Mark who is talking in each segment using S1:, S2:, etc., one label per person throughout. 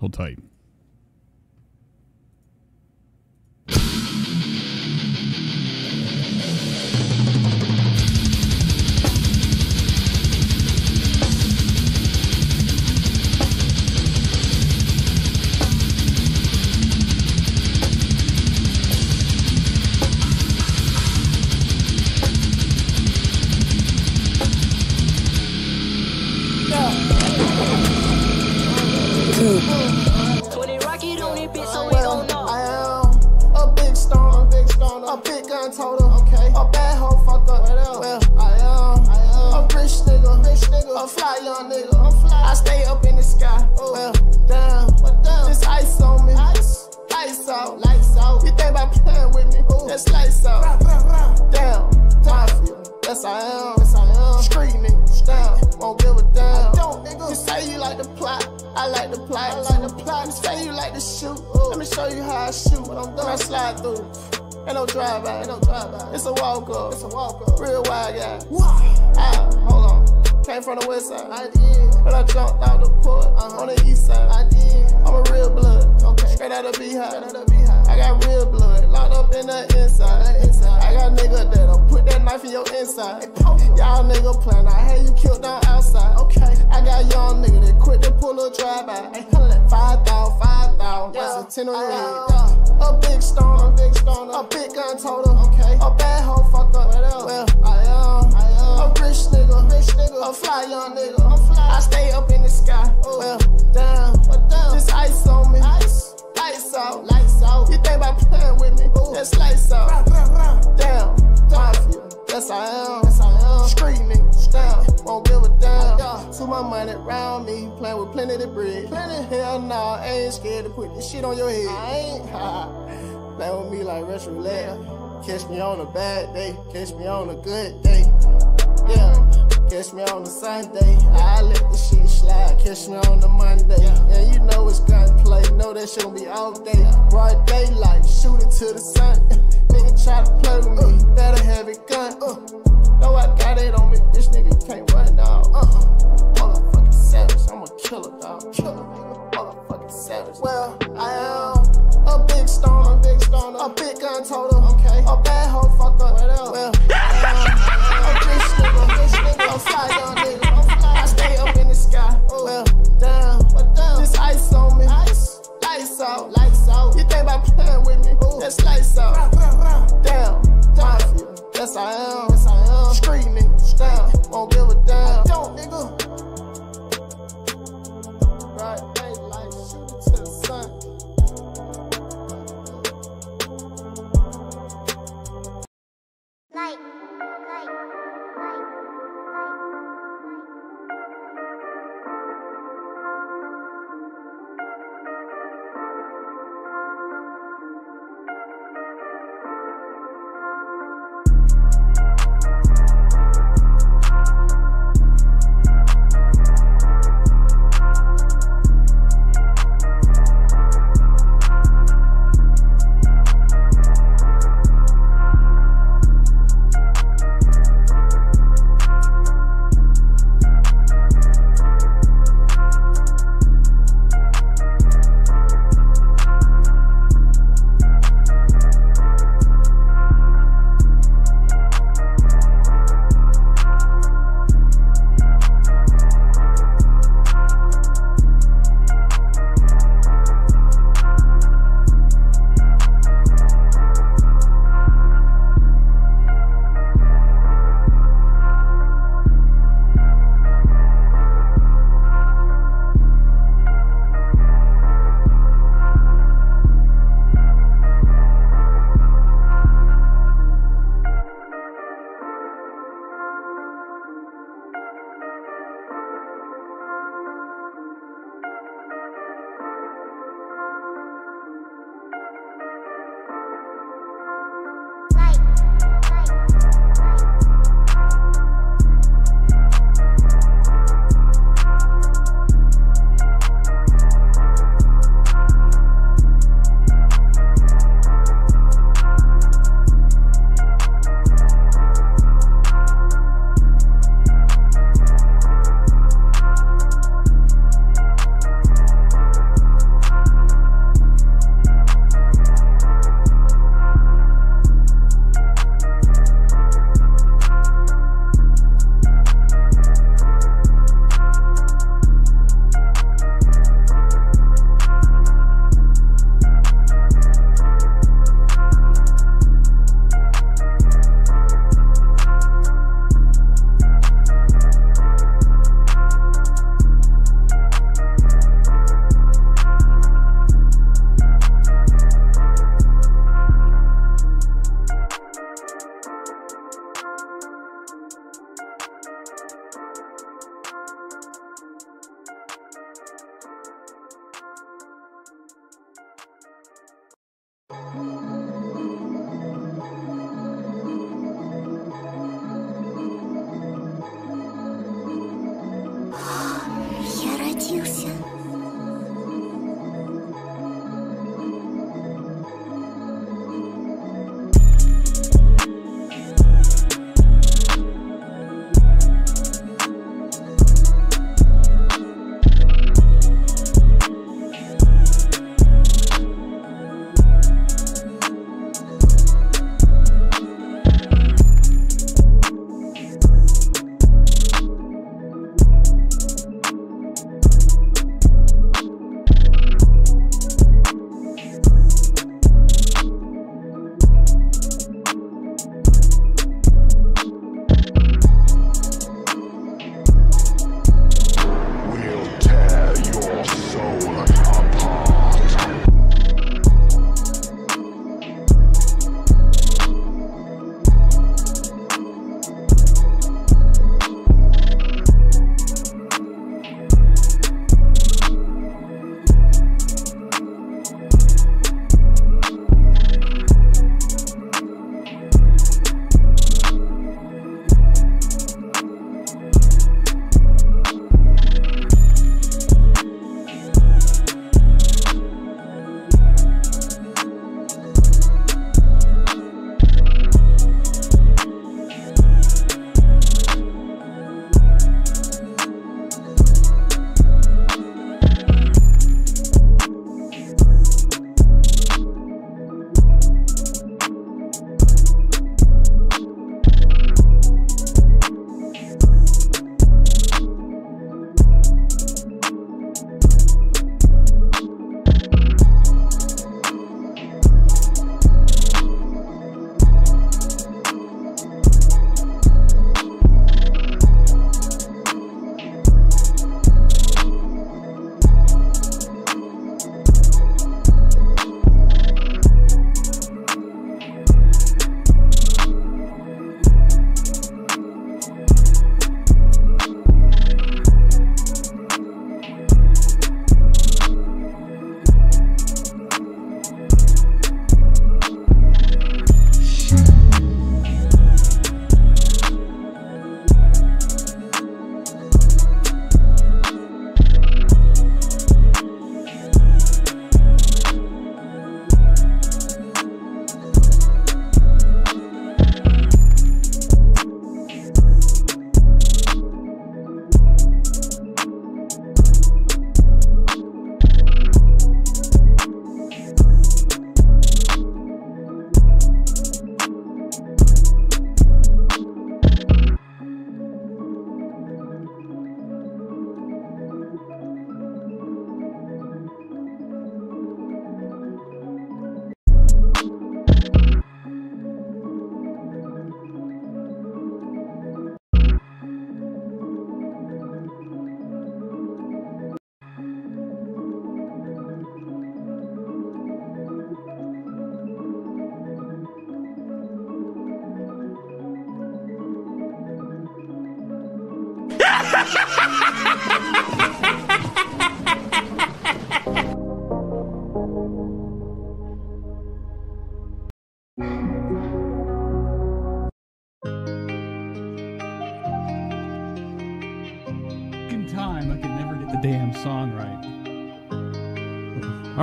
S1: Hold tight.
S2: on
S3: a bad day, catch me on a good day.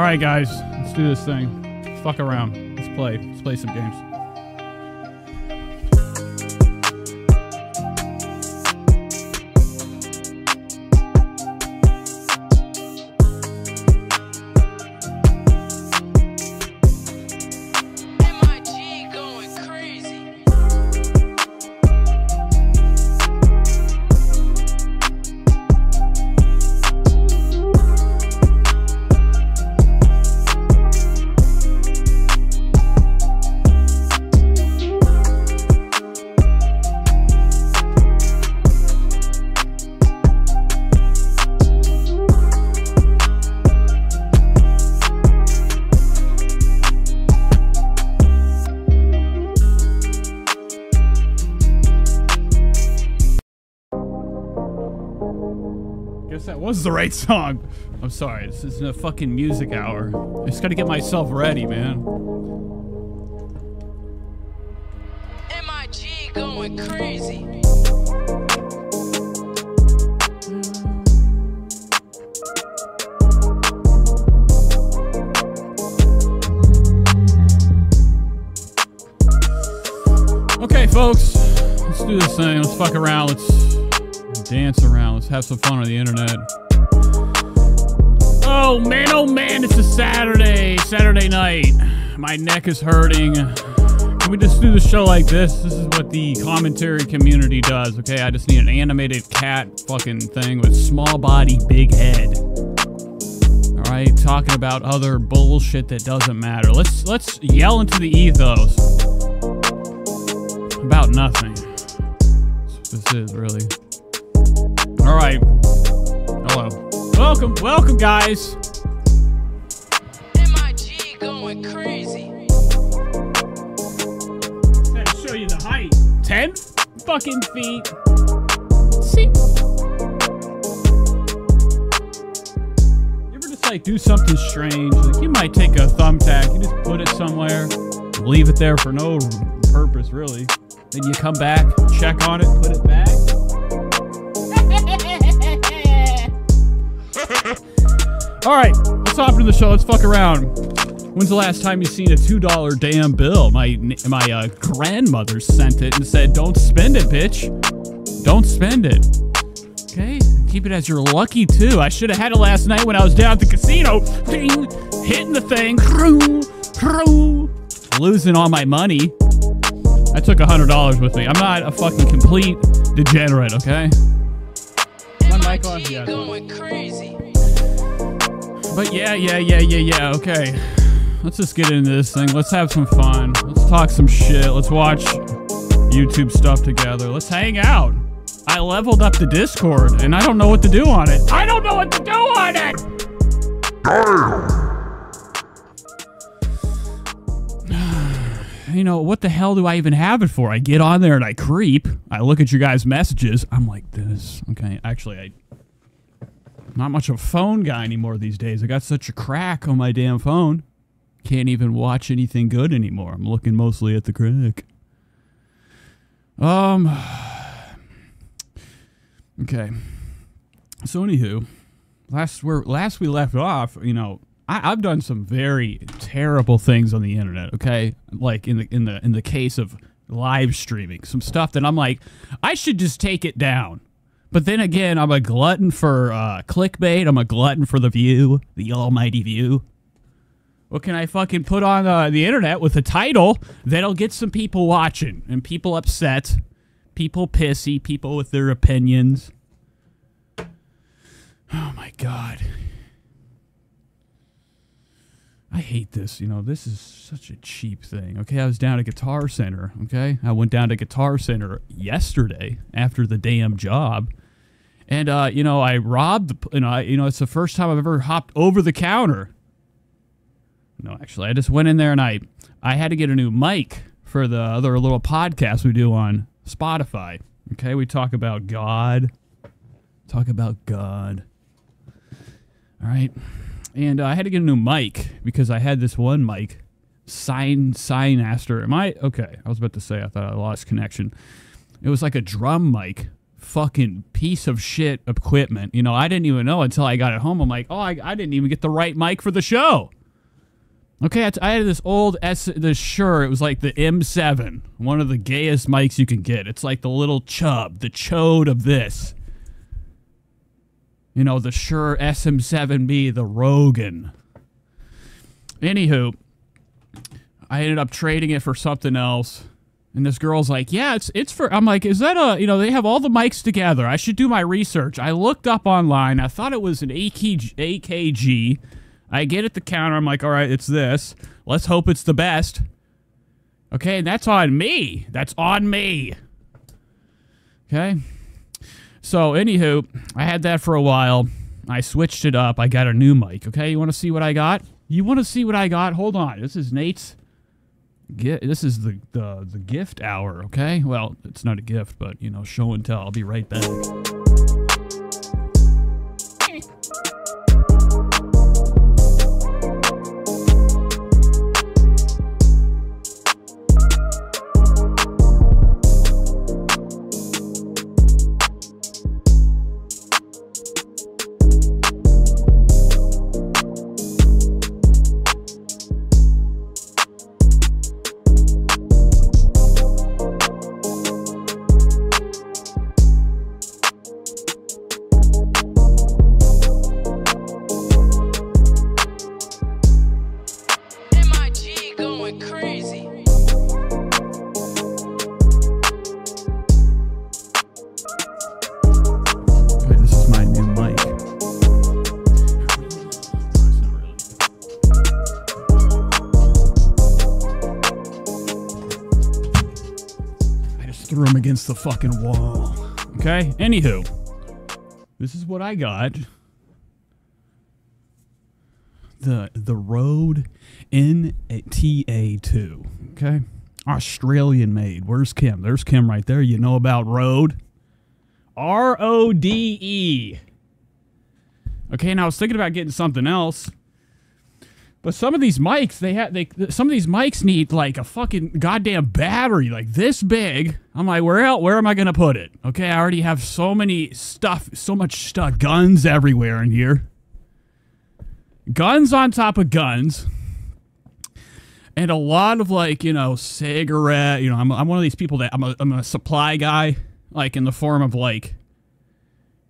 S3: All right,
S4: guys, let's do this thing. Fuck around. Let's play. Let's play some games. was the right song. I'm sorry, this isn't a fucking music hour. I just gotta get myself ready, man.
S2: MIG going crazy.
S4: Okay, folks, let's do this thing. Let's fuck around. Let's dance around. Let's have some fun on the internet. Saturday night. My neck is hurting. Can we just do the show like this? This is what the commentary community does, okay? I just need an animated cat fucking thing with small body, big head. All right, talking about other bullshit that doesn't matter. Let's let's yell into the ethos about nothing. This is really. All right. Hello. Welcome, welcome, guys. Fucking feet. See? You ever just like do something strange? Like you might take a thumbtack, you just put it somewhere, leave it there for no purpose really. Then you come back, check on it, put it back. All right, let's hop into the show. Let's fuck around. When's the last time you seen a two dollar damn bill? My my uh, grandmother sent it and said, "Don't spend it, bitch. Don't spend it." Okay, keep it as your lucky too. I should have had it last night when I was down at the casino. Ding, hitting the thing, losing all my money. I took a hundred dollars with me. I'm not a fucking complete degenerate. Okay. My mic on? Yeah.
S2: going crazy.
S4: But yeah, yeah, yeah, yeah, yeah. Okay. Let's just get into this thing. Let's have some fun. Let's talk some shit. Let's watch YouTube stuff together. Let's hang out. I leveled up the Discord and I don't know what to do on it. I don't know what to do on it. You know, what the hell do I even have it for? I get on there and I creep. I look at your guys' messages. I'm like, this. Okay, actually, I not much of a phone guy anymore these days. I got such a crack on my damn phone. Can't even watch anything good anymore. I'm looking mostly at the crack. Um. Okay. So anywho, last where last we left off, you know, I, I've done some very terrible things on the internet. Okay, like in the in the in the case of live streaming, some stuff that I'm like, I should just take it down. But then again, I'm a glutton for uh, clickbait. I'm a glutton for the view, the almighty view. What can I fucking put on uh, the internet with a title that'll get some people watching and people upset, people pissy, people with their opinions? Oh my god. I hate this. You know, this is such a cheap thing. Okay, I was down at Guitar Center. Okay, I went down to Guitar Center yesterday after the damn job, and uh, you know, I robbed. You know, I, you know, it's the first time I've ever hopped over the counter. No, actually, I just went in there and I, I had to get a new mic for the other little podcast we do on Spotify. Okay, we talk about God, talk about God. All right. And uh, I had to get a new mic because I had this one mic, Sign Signaster. Am I okay? I was about to say I thought I lost connection. It was like a drum mic, fucking piece of shit equipment. You know, I didn't even know until I got it home. I'm like, oh, I, I didn't even get the right mic for the show. Okay, I, had this old S, the Shure. It was like the M7, one of the gayest mics you can get. It's like the little chub, the chode of this you know, the Shure SM7B, the Rogan. Anywho, I ended up trading it for something else. And this girl's like, "Yeah, it's it's for." I'm like, "Is that a you know they have all the mics together? I should do my research." I looked up online. I thought it was an AKG. AKG. I get at the counter. I'm like, "All right, it's this. Let's hope it's the best." Okay, and that's on me. That's on me. Okay. So, anywho, I had that for a while. I switched it up. I got a new mic. Okay, you want to see what I got? You want to see what I got? Hold on. This is Nate's. This is the, the the gift hour. Okay. Well, it's not a gift, but you know, show and tell. I'll be right back. Fucking wall. Okay? Anywho, this is what I got. The the Rode NTA2. Okay? Australian made. Where's Kim? There's Kim right there. You know about Rode? R O D E. Okay, and I was thinking about getting something else. But some of these mics, they have they some of these mics need like a fucking goddamn battery like this big. I'm like, where out? Where am I gonna put it? Okay, I already have so many stuff, so much stuff, guns everywhere in here. Guns on top of guns. And a lot of like, you know, cigarette, you know, I'm, I'm one of these people that I'm a, I'm a supply guy, like in the form of like,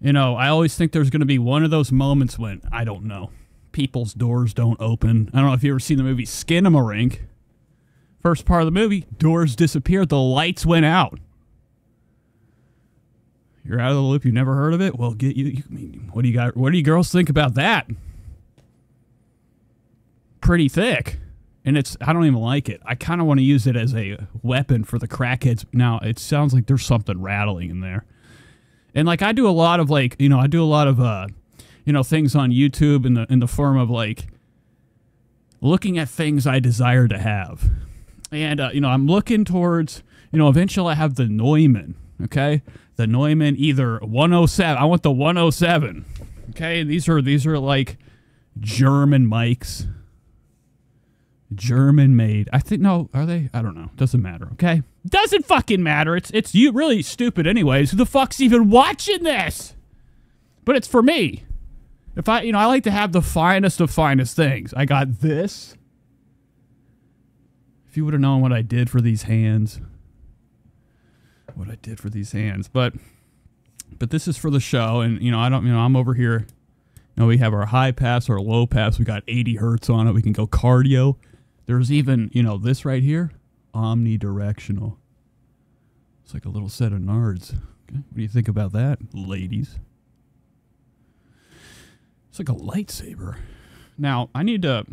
S4: you know, I always think there's going to be one of those moments when, I don't know, people's doors don't open. I don't know if you ever seen the movie Skinamarink. First part of the movie, doors disappeared, the lights went out. You're out of the loop. You never heard of it? Well, get you. you I mean, what do you got? What do you girls think about that? Pretty thick, and it's. I don't even like it. I kind of want to use it as a weapon for the crackheads. Now it sounds like there's something rattling in there, and like I do a lot of like you know I do a lot of uh you know things on YouTube in the in the form of like looking at things I desire to have. And, uh, you know, I'm looking towards, you know, eventually I have the Neumann, okay? The Neumann either 107. I want the 107. Okay? These are these are like German mics. German made. I think no, are they? I don't know. Doesn't matter, okay? Doesn't fucking matter. It's it's you really stupid anyways. Who the fuck's even watching this? But it's for me. If I, you know, I like to have the finest of finest things. I got this. If you would have known what I did for these hands, what I did for these hands, but, but this is for the show, and you know, I don't, you know, I'm over here. You know, we have our high pass, our low pass. We got 80 hertz on it. We can go cardio. There's even, you know, this right here, omnidirectional. It's like a little set of nards. Okay. What do you think about that, ladies? It's like a lightsaber. Now, I need to.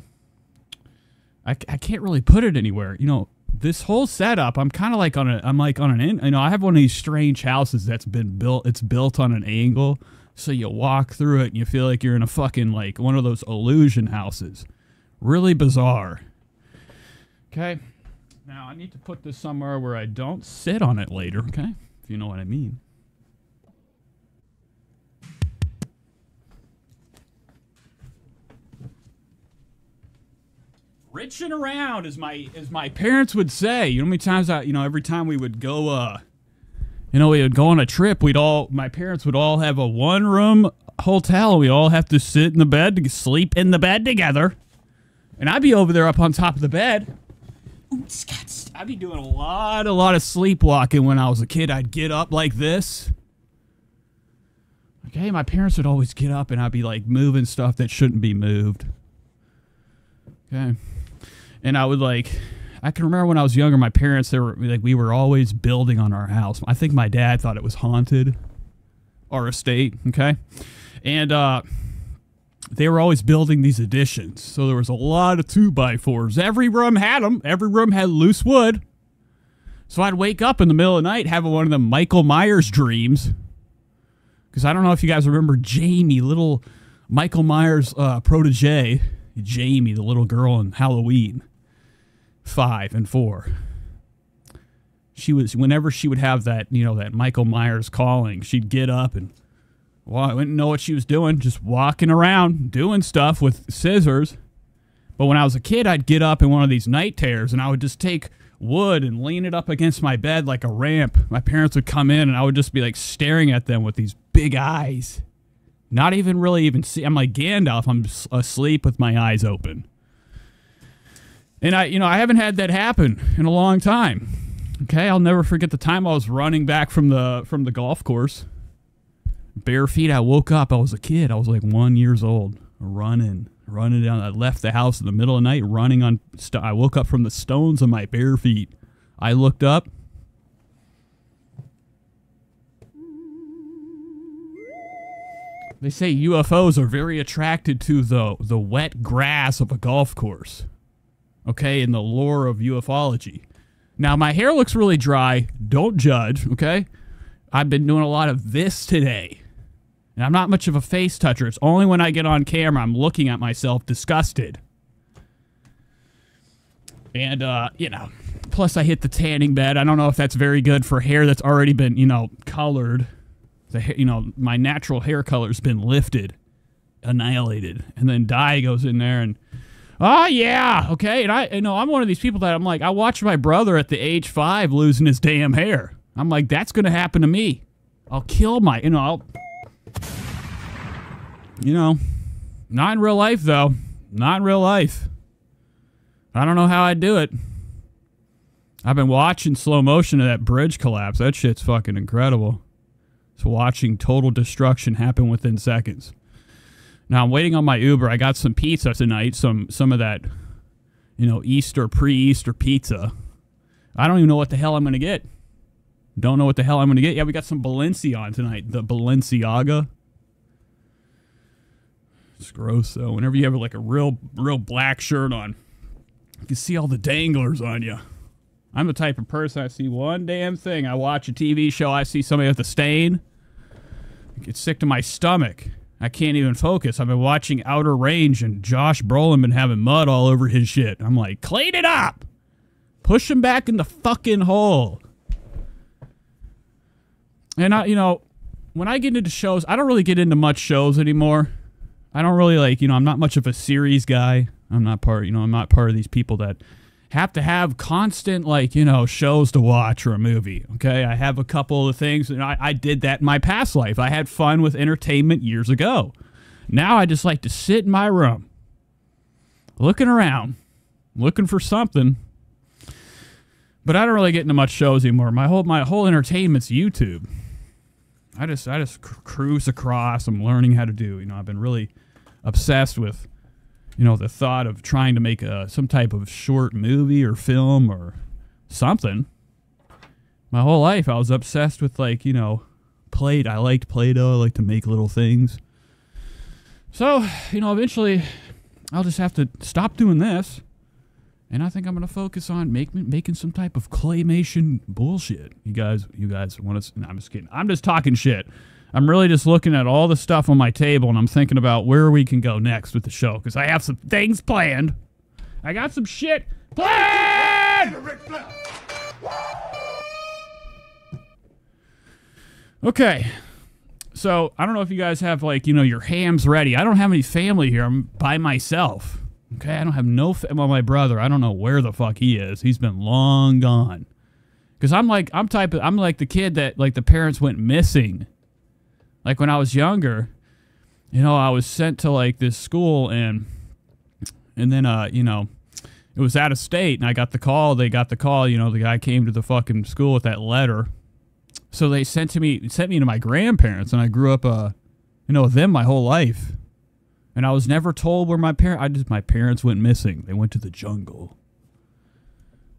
S4: I, I can't really put it anywhere. You know, this whole setup, I'm kind of like on a. I'm like on an. In, you know, I have one of these strange houses that's been built. It's built on an angle, so you walk through it and you feel like you're in a fucking like one of those illusion houses. Really bizarre. Okay. Now I need to put this somewhere where I don't sit on it later. Okay, if you know what I mean. Riching around, as my as my parents would say. You know how many times I, you know, every time we would go, uh, you know, we would go on a trip. We'd all, my parents would all have a one room hotel. We all have to sit in the bed to sleep in the bed together, and I'd be over there up on top of the bed. I'd be doing a lot, a lot of sleepwalking when I was a kid. I'd get up like this. Okay, my parents would always get up and I'd be like moving stuff that shouldn't be moved. Okay. And I would like I can remember when I was younger, my parents they were like we were always building on our house. I think my dad thought it was haunted. Our estate, okay? And uh they were always building these additions. So there was a lot of two by fours. Every room had them. Every room had loose wood. So I'd wake up in the middle of the night having one of the Michael Myers dreams. Because I don't know if you guys remember Jamie, little Michael Myers uh, protege, Jamie, the little girl in Halloween, five and four. She was whenever she would have that, you know, that Michael Myers calling, she'd get up and well, I didn't know what she was doing, just walking around doing stuff with scissors. But when I was a kid, I'd get up in one of these night tears and I would just take wood and lean it up against my bed like a ramp. My parents would come in and I would just be like staring at them with these big eyes. Not even really even see. I'm like Gandalf. I'm asleep with my eyes open. And I, you know, I haven't had that happen in a long time. Okay, I'll never forget the time I was running back from the from the golf course bare feet. I woke up. I was a kid. I was like one years old, running, running down. I left the house in the middle of the night, running on. I woke up from the stones of my bare feet. I looked up. They say UFOs are very attracted to the the wet grass of a golf course. Okay, in the lore of ufology. Now my hair looks really dry. Don't judge, okay? I've been doing a lot of this today. And I'm not much of a face toucher. It's only when I get on camera I'm looking at myself disgusted. And uh, you know, plus I hit the tanning bed. I don't know if that's very good for hair that's already been, you know, colored. The you know, my natural hair color's been lifted, annihilated, and then dye goes in there and Oh yeah, okay. And I, you know, I'm one of these people that I'm like, I watched my brother at the age five losing his damn hair. I'm like, that's gonna happen to me. I'll kill my, you know, I'll, you know, not in real life though. Not in real life. I don't know how I'd do it. I've been watching slow motion of that bridge collapse. That shit's fucking incredible. It's watching total destruction happen within seconds. Now I'm waiting on my Uber. I got some pizza tonight, some some of that, you know, Easter pre-Easter pizza. I don't even know what the hell I'm gonna get. Don't know what the hell I'm gonna get. Yeah, we got some Balenciaga on tonight. The Balenciaga. It's gross though. Whenever you have like a real real black shirt on, you can see all the danglers on you. I'm the type of person I see one damn thing. I watch a TV show, I see somebody with a stain. I get sick to my stomach. I can't even focus. I've been watching Outer Range and Josh Brolin been having mud all over his shit. I'm like, clean it up. Push him back in the fucking hole. And I, you know, when I get into shows, I don't really get into much shows anymore. I don't really like, you know, I'm not much of a series guy. I'm not part, you know, I'm not part of these people that have to have constant, like, you know, shows to watch or a movie. Okay. I have a couple of things, and I, I did that in my past life. I had fun with entertainment years ago. Now I just like to sit in my room, looking around, looking for something. But I don't really get into much shows anymore. My whole my whole entertainment's YouTube. I just I just cr- cruise across. I'm learning how to do. You know, I've been really obsessed with, you know, the thought of trying to make a some type of short movie or film or something. My whole life, I was obsessed with like you know, Play. I liked Play-Doh. I like to make little things. So you know, eventually, I'll just have to stop doing this. And I think I'm gonna focus on make, making some type of claymation bullshit. You guys, you guys want to? No, I'm just kidding. I'm just talking shit. I'm really just looking at all the stuff on my table, and I'm thinking about where we can go next with the show because I have some things planned. I got some shit planned. Okay, so I don't know if you guys have like you know your hams ready. I don't have any family here. I'm by myself. Okay, I don't have no. Well, my brother. I don't know where the fuck he is. He's been long gone. Cause I'm like I'm type of I'm like the kid that like the parents went missing. Like when I was younger, you know, I was sent to like this school and and then uh you know it was out of state and I got the call. They got the call. You know, the guy came to the fucking school with that letter. So they sent to me sent me to my grandparents and I grew up uh you know with them my whole life. And I was never told where my parents. I just my parents went missing. They went to the jungle.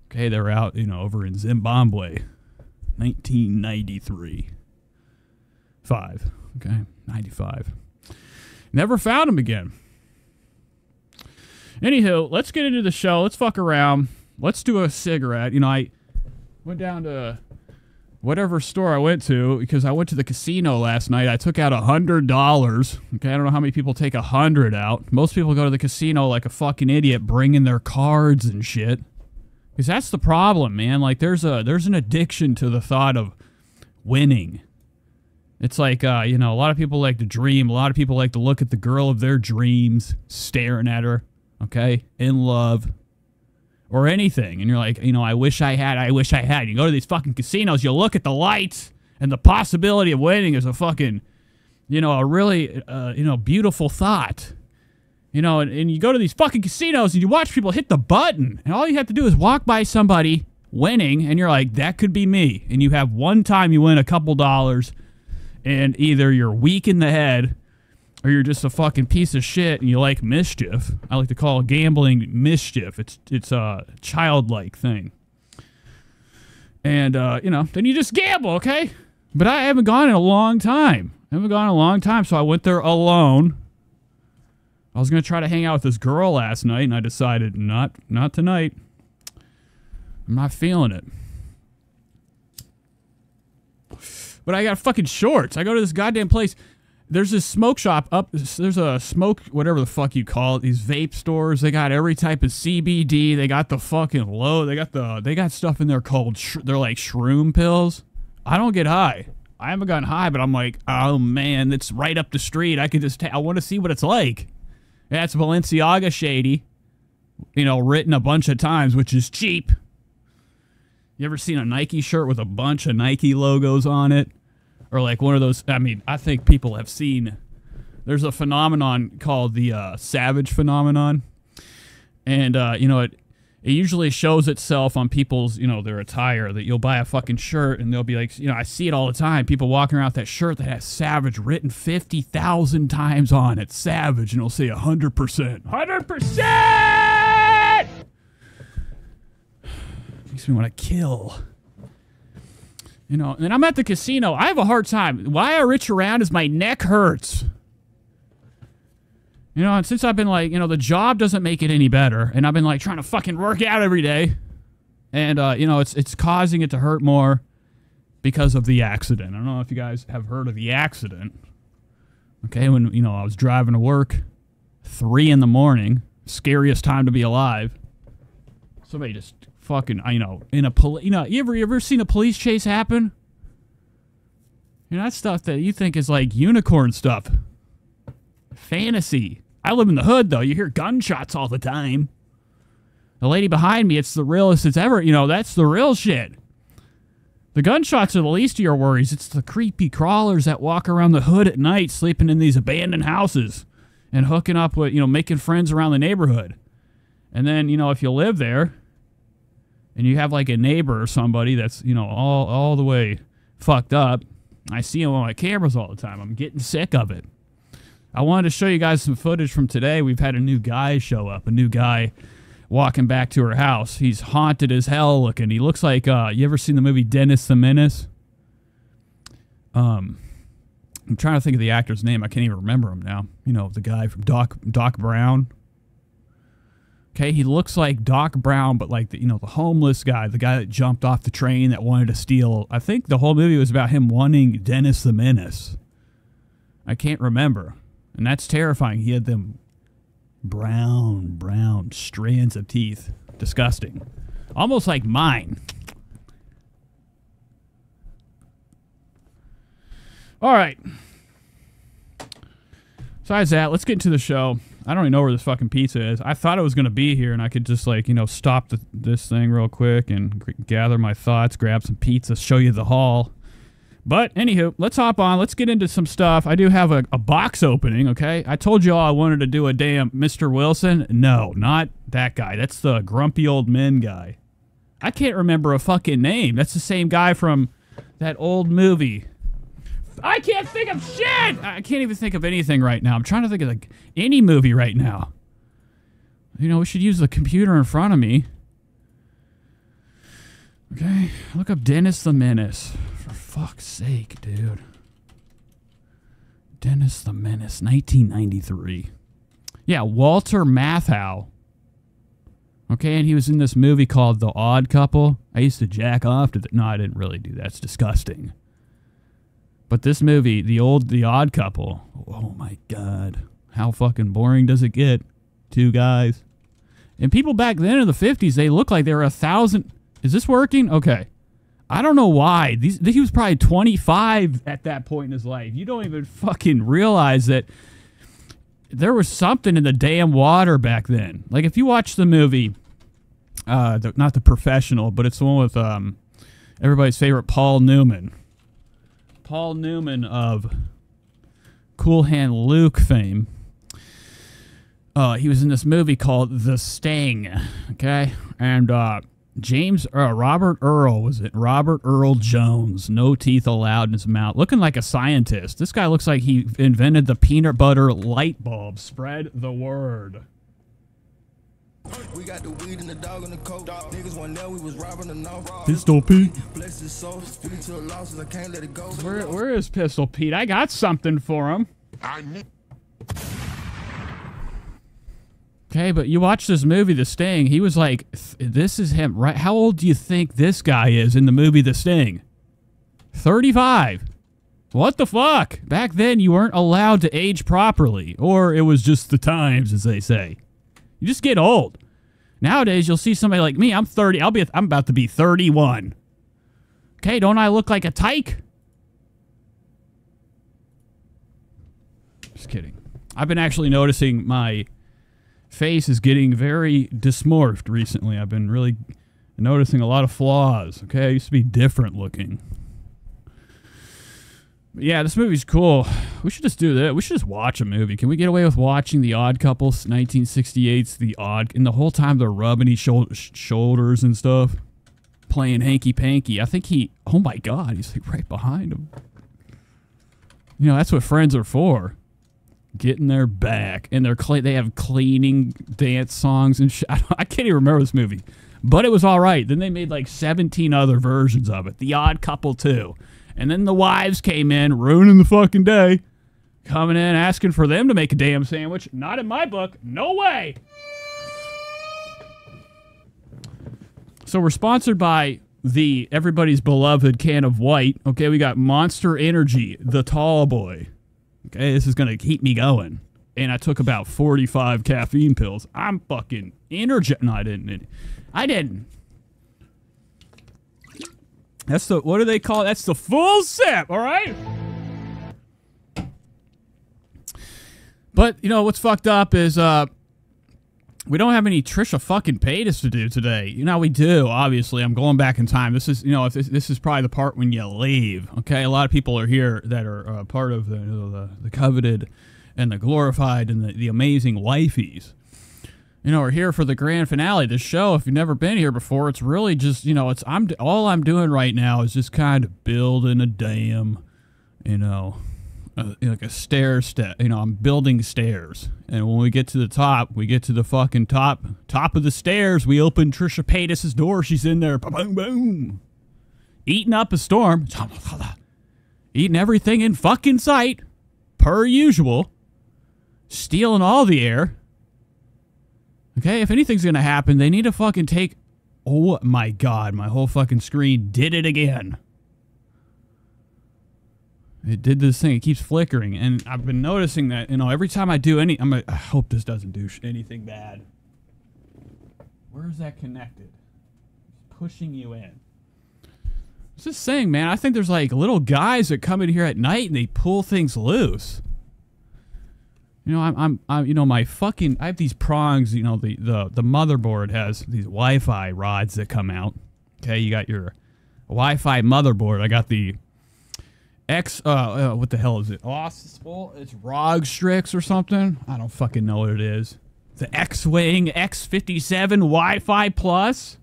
S4: Okay, they're out, you know, over in Zimbabwe, 1993. Five. Okay, 95. Never found him again. Anywho, let's get into the show. Let's fuck around. Let's do a cigarette. You know, I went down to whatever store I went to because I went to the casino last night. I took out a hundred dollars. Okay, I don't know how many people take a hundred out. Most people go to the casino like a fucking idiot, bringing their cards and shit. Because that's the problem, man. Like there's a there's an addiction to the thought of winning. It's like uh, you know, a lot of people like to dream. A lot of people like to look at the girl of their dreams, staring at her. Okay, in love, or anything. And you're like, you know, I wish I had, I wish I had. You go to these fucking casinos, you look at the lights, and the possibility of winning is a fucking, you know, a really, uh, you know, beautiful thought. You know, and, and you go to these fucking casinos and you watch people hit the button, and all you have to do is walk by somebody winning, and you're like, that could be me. And you have one time you win a couple dollars, and either you're weak in the head or you're just a fucking piece of shit and you like mischief. I like to call gambling mischief. It's it's a childlike thing. And uh, you know, then you just gamble, okay? But I haven't gone in a long time. I haven't gone in a long time, so I went there alone. I was gonna try to hang out with this girl last night, and I decided not not tonight. I'm not feeling it. But I got fucking shorts. I go to this goddamn place. There's this smoke shop up. There's a smoke, whatever the fuck you call it. These vape stores. They got every type of CBD. They got the fucking low. They got the. They got stuff in there called. They're like shroom pills. I don't get high. I haven't gotten high, but I'm like, oh man, it's right up the street. I could just. I want to see what it's like. That's Balenciaga shady. You know, written a bunch of times, which is cheap. You ever seen a Nike shirt with a bunch of Nike logos on it? Or like one of those, I mean, I think people have seen, there's a phenomenon called the uh, Savage phenomenon. And, uh, you know, it, it usually shows itself on people's, you know, their attire that you'll buy a fucking shirt and they'll be like, you know, I see it all the time. People walking around with that shirt that has Savage written 50,000 times on it. Savage. And it'll say 100%. 100%! Makes me want to kill. You know, and I'm at the casino. I have a hard time. Why I reach around is my neck hurts. You know, and since I've been like, you know, the job doesn't make it any better, and I've been like trying to fucking work out every day, and uh, you know, it's it's causing it to hurt more because of the accident. I don't know if you guys have heard of the accident. Okay, when you know I was driving to work, three in the morning, scariest time to be alive. Somebody just fucking, you know, in a police, you know, you ever you ever seen a police chase happen? You know, that stuff that you think is like unicorn stuff. Fantasy. I live in the hood though. You hear gunshots all the time. The lady behind me, it's the realest it's ever. You know, that's the real shit. The gunshots are the least of your worries. It's the creepy crawlers that walk around the hood at night, sleeping in these abandoned houses and hooking up with, you know, making friends around the neighborhood. And then, you know, if you live there and you have like a neighbor or somebody that's, you know, all, all the way fucked up, I see them on my cameras all the time. I'm getting sick of it. I wanted to show you guys some footage from today. We've had a new guy show up, a new guy walking back to her house. He's haunted as hell looking. He looks like uh you ever seen the movie Dennis the Menace? Um I'm trying to think of the actor's name. I can't even remember him now. You know, the guy from Doc Doc Brown. Okay, he looks like Doc Brown, but like the you know the homeless guy, the guy that jumped off the train that wanted to steal. I think the whole movie was about him wanting Dennis the Menace. I can't remember, and that's terrifying. He had them brown, brown strands of teeth, disgusting, almost like mine. All right. Besides that, let's get into the show. I don't even know where this fucking pizza is. I thought it was gonna be here, and I could just like you know stop the, this thing real quick and g- gather my thoughts, grab some pizza, show you the haul. But anywho, let's hop on. Let's get into some stuff. I do have a, a box opening. Okay, I told you all I wanted to do a damn Mr. Wilson. No, not that guy. That's the grumpy old men guy. I can't remember a fucking name. That's the same guy from that old movie. I can't think of shit. I can't even think of anything right now. I'm trying to think of like any movie right now. You know, we should use the computer in front of me. Okay, look up Dennis the Menace. For fuck's sake, dude. Dennis the Menace, 1993. Yeah, Walter Matthau. Okay, and he was in this movie called The Odd Couple. I used to jack off to the. No, I didn't really do that. It's disgusting. But this movie, the old, the Odd Couple. Oh my god, how fucking boring does it get? Two guys, and people back then in the fifties, they looked like they were a thousand. Is this working? Okay. I don't know why. These he was probably 25 at that point in his life. You don't even fucking realize that there was something in the damn water back then. Like if you watch the movie, uh, the, not the professional, but it's the one with um, everybody's favorite Paul Newman. Paul Newman of Cool Hand Luke fame. Uh, he was in this movie called The Sting. Okay, and uh, James uh, Robert Earl was it? Robert Earl Jones, no teeth allowed in his mouth, looking like a scientist. This guy looks like he invented the peanut butter light bulb. Spread the word.
S1: We got the weed and the dog and the coke. Niggas one there, we was robbing the no.
S4: Pistol Pete.
S1: Bless his soul. Speak to the losses, I can't let it go.
S4: Where where is Pistol Pete? I got something for him. Okay, but you watch this movie, The Sting. He was like, "This is him, right? How old do you think this guy is in the movie The Sting? Thirty-five. What the fuck? Back then, you weren't allowed to age properly, or it was just the times, as they say. You just get old. Nowadays, you'll see somebody like me. I'm 30. I'll be. I'm about to be 31. Okay, don't I look like a tyke? Just kidding. I've been actually noticing my face is getting very dysmorphed recently. I've been really noticing a lot of flaws. Okay, I used to be different looking. Yeah, this movie's cool. We should just do that. We should just watch a movie. Can we get away with watching The Odd Couples, 1968's The Odd, and the whole time they're rubbing each sh- shoulders and stuff, playing hanky panky. I think he. Oh my God, he's like right behind him. You know, that's what friends are for getting their back and they're cle- they have cleaning dance songs and. I, I can't even remember this movie, but it was all right. Then they made like 17 other versions of it. The Odd Couple too, and then the wives came in ruining the fucking day, coming in asking for them to make a damn sandwich. Not in my book. No way. So we're sponsored by the everybody's beloved can of white. Okay, we got Monster Energy, the tall boy. Okay, this is gonna keep me going. And I took about 45 caffeine pills. I'm fucking energetic. No, I didn't. I didn't. That's the what do they call it? That's the full sip. All right. But you know what's fucked up is uh we don't have any Trisha fucking Paytas to do today. You know we do. Obviously, I'm going back in time. This is you know if this, this is probably the part when you leave. Okay, a lot of people are here that are uh, part of the, you know, the the coveted and the glorified and the, the amazing wifeys. You know, we're here for the grand finale. This show, if you've never been here before, it's really just you know, it's I'm all I'm doing right now is just kind of building a dam. You know, uh, like a stair step. You know, I'm building stairs, and when we get to the top, we get to the fucking top top of the stairs. We open Trisha Paytas's door. She's in there, Boom, boom, boom, eating up a storm, eating everything in fucking sight, per usual, stealing all the air. Okay, if anything's gonna happen, they need to fucking take. Oh my god, my whole fucking screen did it again. It did this thing. It keeps flickering, and I've been noticing that you know every time I do any, I'm a, I hope this doesn't do anything bad. Where is that connected? It's pushing you in. It's just saying, man. I think there's like little guys that come in here at night and they pull things loose. You know, I'm, I'm, I'm, you know, my fucking, I have these prongs. You know, the the the motherboard has these Wi-Fi rods that come out. Okay, you got your Wi-Fi motherboard. I got the X, uh, uh, what the hell is it? Oscill? It's ROG Strix or something? I don't fucking know what it is. The X-Wing X57 Wi-Fi Plus?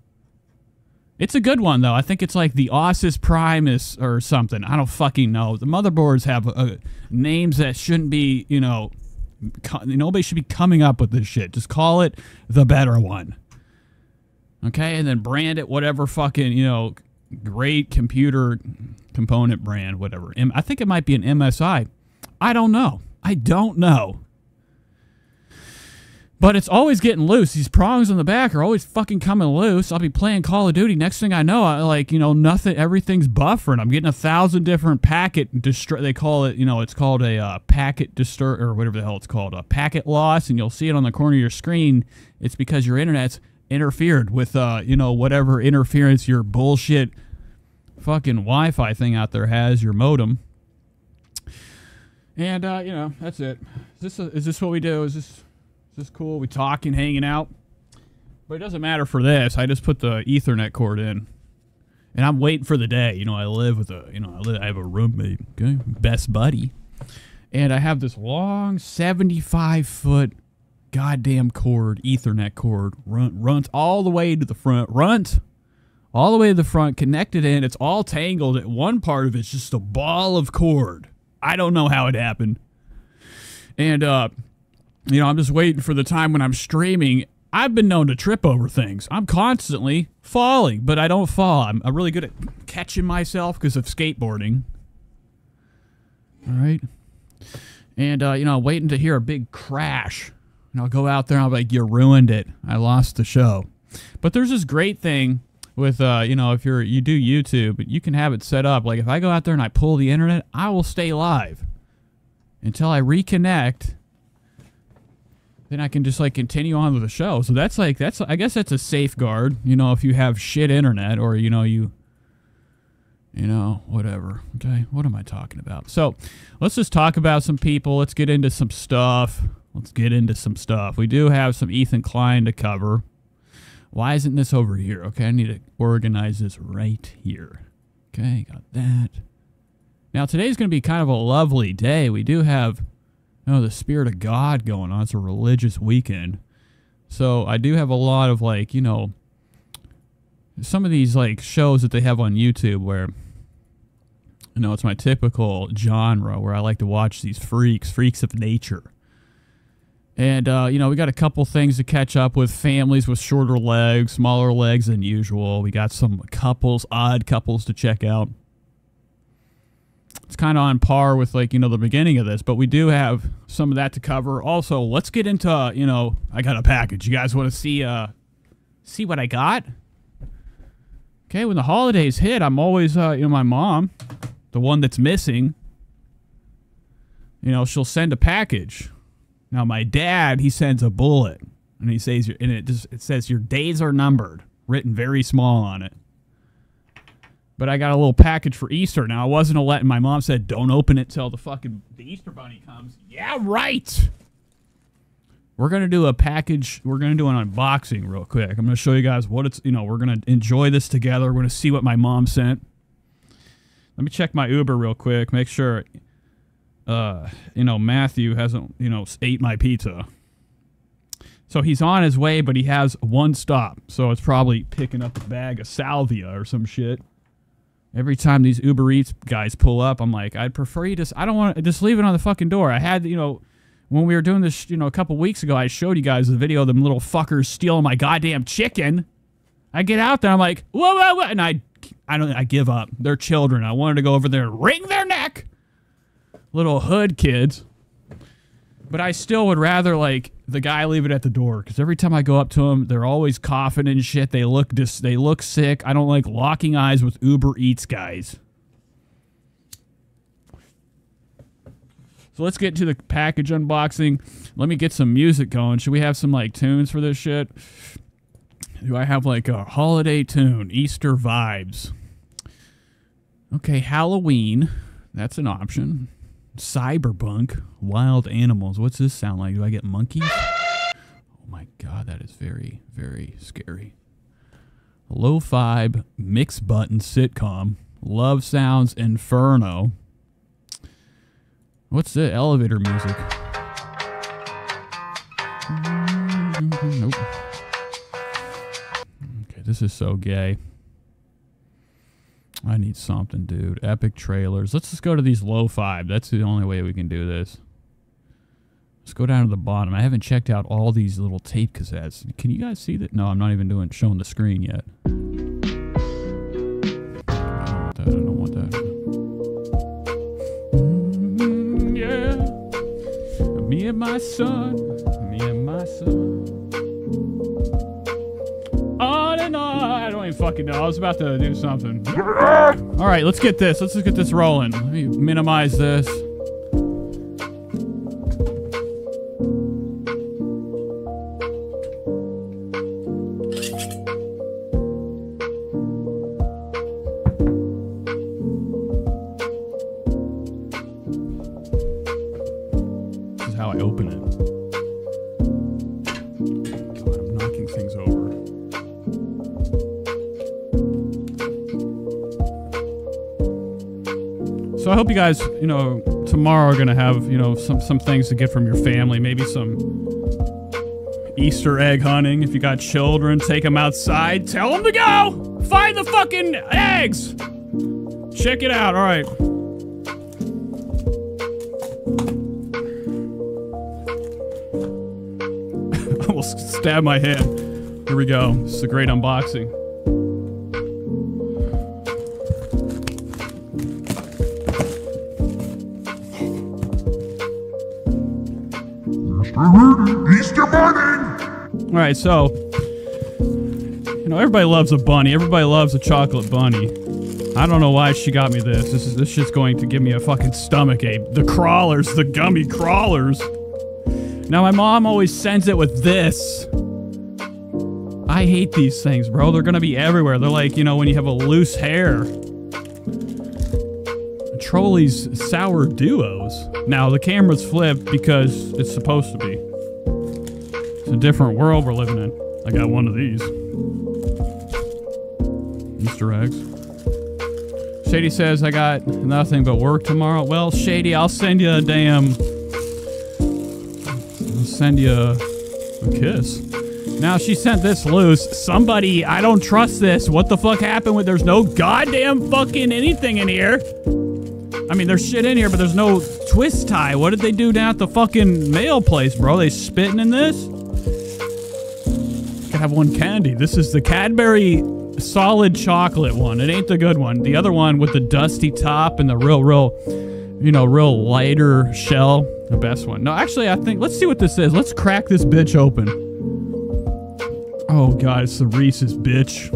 S4: It's a good one, though. I think it's like the Ossus Primus or something. I don't fucking know. The motherboards have uh, names that shouldn't be, you know, nobody should be coming up with this shit. Just call it the better one. Okay? And then brand it whatever fucking, you know, great computer component brand, whatever. I think it might be an MSI. I don't know. I don't know. But it's always getting loose. These prongs on the back are always fucking coming loose. I'll be playing Call of Duty. Next thing I know, I like you know nothing. Everything's buffering. I'm getting a thousand different packet distra- They call it you know it's called a uh, packet disturb or whatever the hell it's called a packet loss, and you'll see it on the corner of your screen. It's because your internet's interfered with uh you know whatever interference your bullshit fucking Wi-Fi thing out there has your modem. And uh, you know that's it. Is this is this what we do? Is this is this cool? We talking, hanging out. But it doesn't matter for this. I just put the Ethernet cord in, and I'm waiting for the day. You know, I live with a you know I, live, I have a roommate, okay, best buddy, and I have this long 75 foot goddamn cord, Ethernet cord, run, runs all the way to the front, runs all the way to the front, connected in. It's all tangled. At one part of it's just a ball of cord. I don't know how it happened. And uh, you know, I'm just waiting for the time when I'm streaming. I've been known to trip over things. I'm constantly falling, but I don't fall. I'm, I'm really good at catching myself because of skateboarding. All right. And, uh, you know, waiting to hear a big crash. And I'll go out there and I'll be like, you ruined it. I lost the show. But there's this great thing with uh, you know, if you're you do YouTube, you can have it set up. Like if I go out there and I pull the internet, I will stay live until I reconnect. Then I can just like continue on with the show. So that's like that's I guess that's a safeguard, you know, if you have shit internet or you know you you know, whatever. Okay, what am I talking about? So, let's just talk about some people. Let's get into some stuff. Let's get into some stuff. We do have some Ethan Klein to cover. Why isn't this over here? Okay, I need to organize this right here. Okay, got that. Now, today's going to be kind of a lovely day. We do have, know, the Spirit of God going on. It's a religious weekend. So, I do have a lot of, like, you know, some of these, like, shows that they have on YouTube where, you know, it's my typical genre where I like to watch these freaks, freaks of nature. And, uh, you know, we got a couple things to catch up with families with shorter legs, smaller legs than usual. We got some couples, odd couples to check out. It's kind of on par with, like, you know, the beginning of this, but we do have some of that to cover. Also, let's get into, you know, I got a package. You guys want to see, uh, see what I got? Okay, when the holidays hit, I'm always, uh, you know, my mom, the one that's missing, you know, she'll send a package. Now my dad, he sends a bullet, and he says, and it just it says your days are numbered, written very small on it. But I got a little package for Easter. Now I wasn't letting. My mom said, "Don't open it till the fucking the Easter bunny comes." Yeah, right. We're gonna do a package. We're gonna do an unboxing real quick. I'm gonna show you guys what it's. You know, we're gonna enjoy this together. We're gonna see what my mom sent. Let me check my Uber real quick. Make sure uh, you know, Matthew hasn't, you know, ate my pizza. So he's on his way, but he has one stop. So it's probably picking up a bag of salvia or some shit. Every time these Uber Eats guys pull up, I'm like, I'd prefer you just, I don't want to, just leave it on the fucking door. I had, you know, when we were doing this, you know, a couple weeks ago, I showed you guys the video of them little fuckers stealing my goddamn chicken. I get out there, I'm like, whoa, whoa, whoa, and I, I don't, I give up. They're children. I wanted to go over there and wring their neck little hood kids. But I still would rather like the guy leave it at the door because every time I go up to them, they're always coughing and shit. They look dis- they look sick. I don't like locking eyes with Uber Eats guys. So let's get to the package unboxing. Let me get some music going. Should we have some like tunes for this shit? Do I have like a holiday tune, Easter vibes? Okay, Halloween. That's an option. Cyberpunk, wild animals. What's this sound like? Do I get monkeys? Oh my god, that is very, very scary. Lo-fi mix button sitcom. Love Sounds Inferno. What's the elevator music? Mm-hmm, nope. Okay, this is so gay. I need something, dude. Epic trailers. Let's just go to these lo-fi. That's the only way we can do this. Let's go down to the bottom. I haven't checked out all these little tape cassettes. Can you guys see that? No, I'm not even doing showing the screen yet. I don't want that. Mm, yeah. Me and my son. Me and my son. On and on. I don't even fucking know. I was about to do something. All right, let's get this. Let's just get this rolling. Let me minimize this. This guys, you know, tomorrow are gonna have, you know, some some things to get from your family. Maybe some Easter egg hunting. If you got children, take them outside. Tell them to go find the fucking eggs. Check it out. All right. I will stab my head. Here we go. This is a great unboxing.
S5: Morning!
S4: All right, so you know everybody loves a bunny. Everybody loves a chocolate bunny. I don't know why she got me this. This is this shit's going to give me a fucking stomach ache. The crawlers, the gummy crawlers. Now my mom always sends it with this. I hate these things, bro. They're gonna be everywhere. They're like, you know, when you have a loose hair. Trolli's sour duos. Now the camera's flipped because it's supposed to be. A different world we're living in. I got one of these. Easter eggs. Shady says I got nothing but work tomorrow. Well, Shady, I'll send you a damn. I'll send you a, a kiss. Now she sent this loose. Somebody, I don't trust this. What the fuck happened with? There's no goddamn fucking anything in here. I mean, there's shit in here, but there's no twist tie. What did they do down at the fucking mail place, bro? They spitting in this? Have one candy. This is the Cadbury solid chocolate one. It ain't the good one. The other one with the dusty top and the real, real, you know, real lighter shell. The best one. No, actually, I think, let's see what this is. Let's crack this bitch open. Oh, God, it's the Reese's bitch.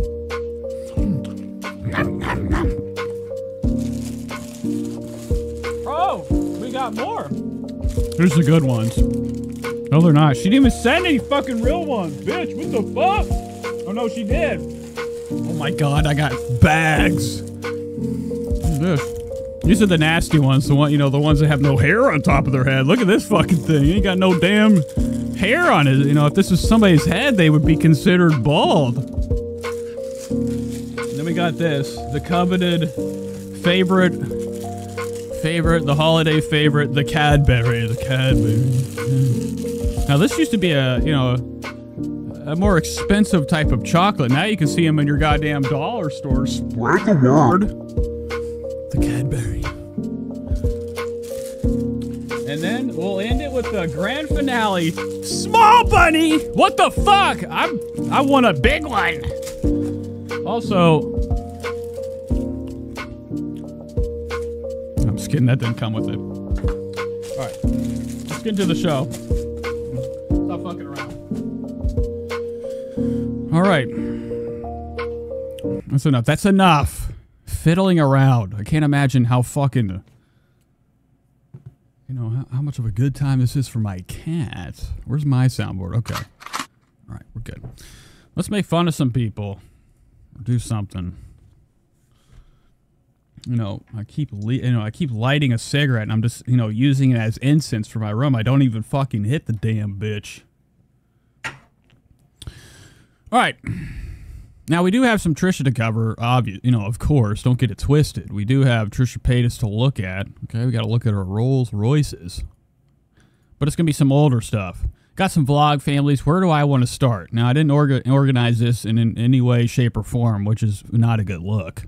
S4: Oh, we got more. Here's the good ones. No, they're not. She didn't even send any fucking real ones, bitch. What the fuck? Oh, no, she did. Oh my god, I got bags. This? These are the nasty ones. The one, you know, the ones that have no hair on top of their head. Look at this fucking thing. Ain't got no damn hair on it. You know, if this was somebody's head, they would be considered bald. Then we got this, the coveted favorite, favorite, the holiday favorite, the Cadbury, the Cadbury. Now this used to be a, you know, a more expensive type of chocolate. Now you can see them in your goddamn dollar stores.
S5: Spread the word.
S4: The Cadbury. And then we'll end it with the grand finale. Small bunny! What the fuck? I'm I want a big one. Also, I'm just kidding. That didn't come with it. All right, let's get into the show. Fucking around. All right, that's enough. That's enough. Fiddling around. I can't imagine how fucking. You know, how, how much of a good time this is for my cat. Where's my soundboard? Okay. All right, we're good. Let's make fun of some people. Or do something. You know, I keep you know I keep lighting a cigarette and I'm just you know using it as incense for my room. I don't even fucking hit the damn bitch. All right. Now we do have some Trisha to cover. Obvious, you know, of course. Don't get it twisted. We do have Trisha Paytas to look at. Okay, we got to look at her Rolls Royces, but it's gonna be some older stuff. Got some vlog families. Where do I want to start? Now I didn't orga- organize this in, in any way, shape, or form, which is not a good look.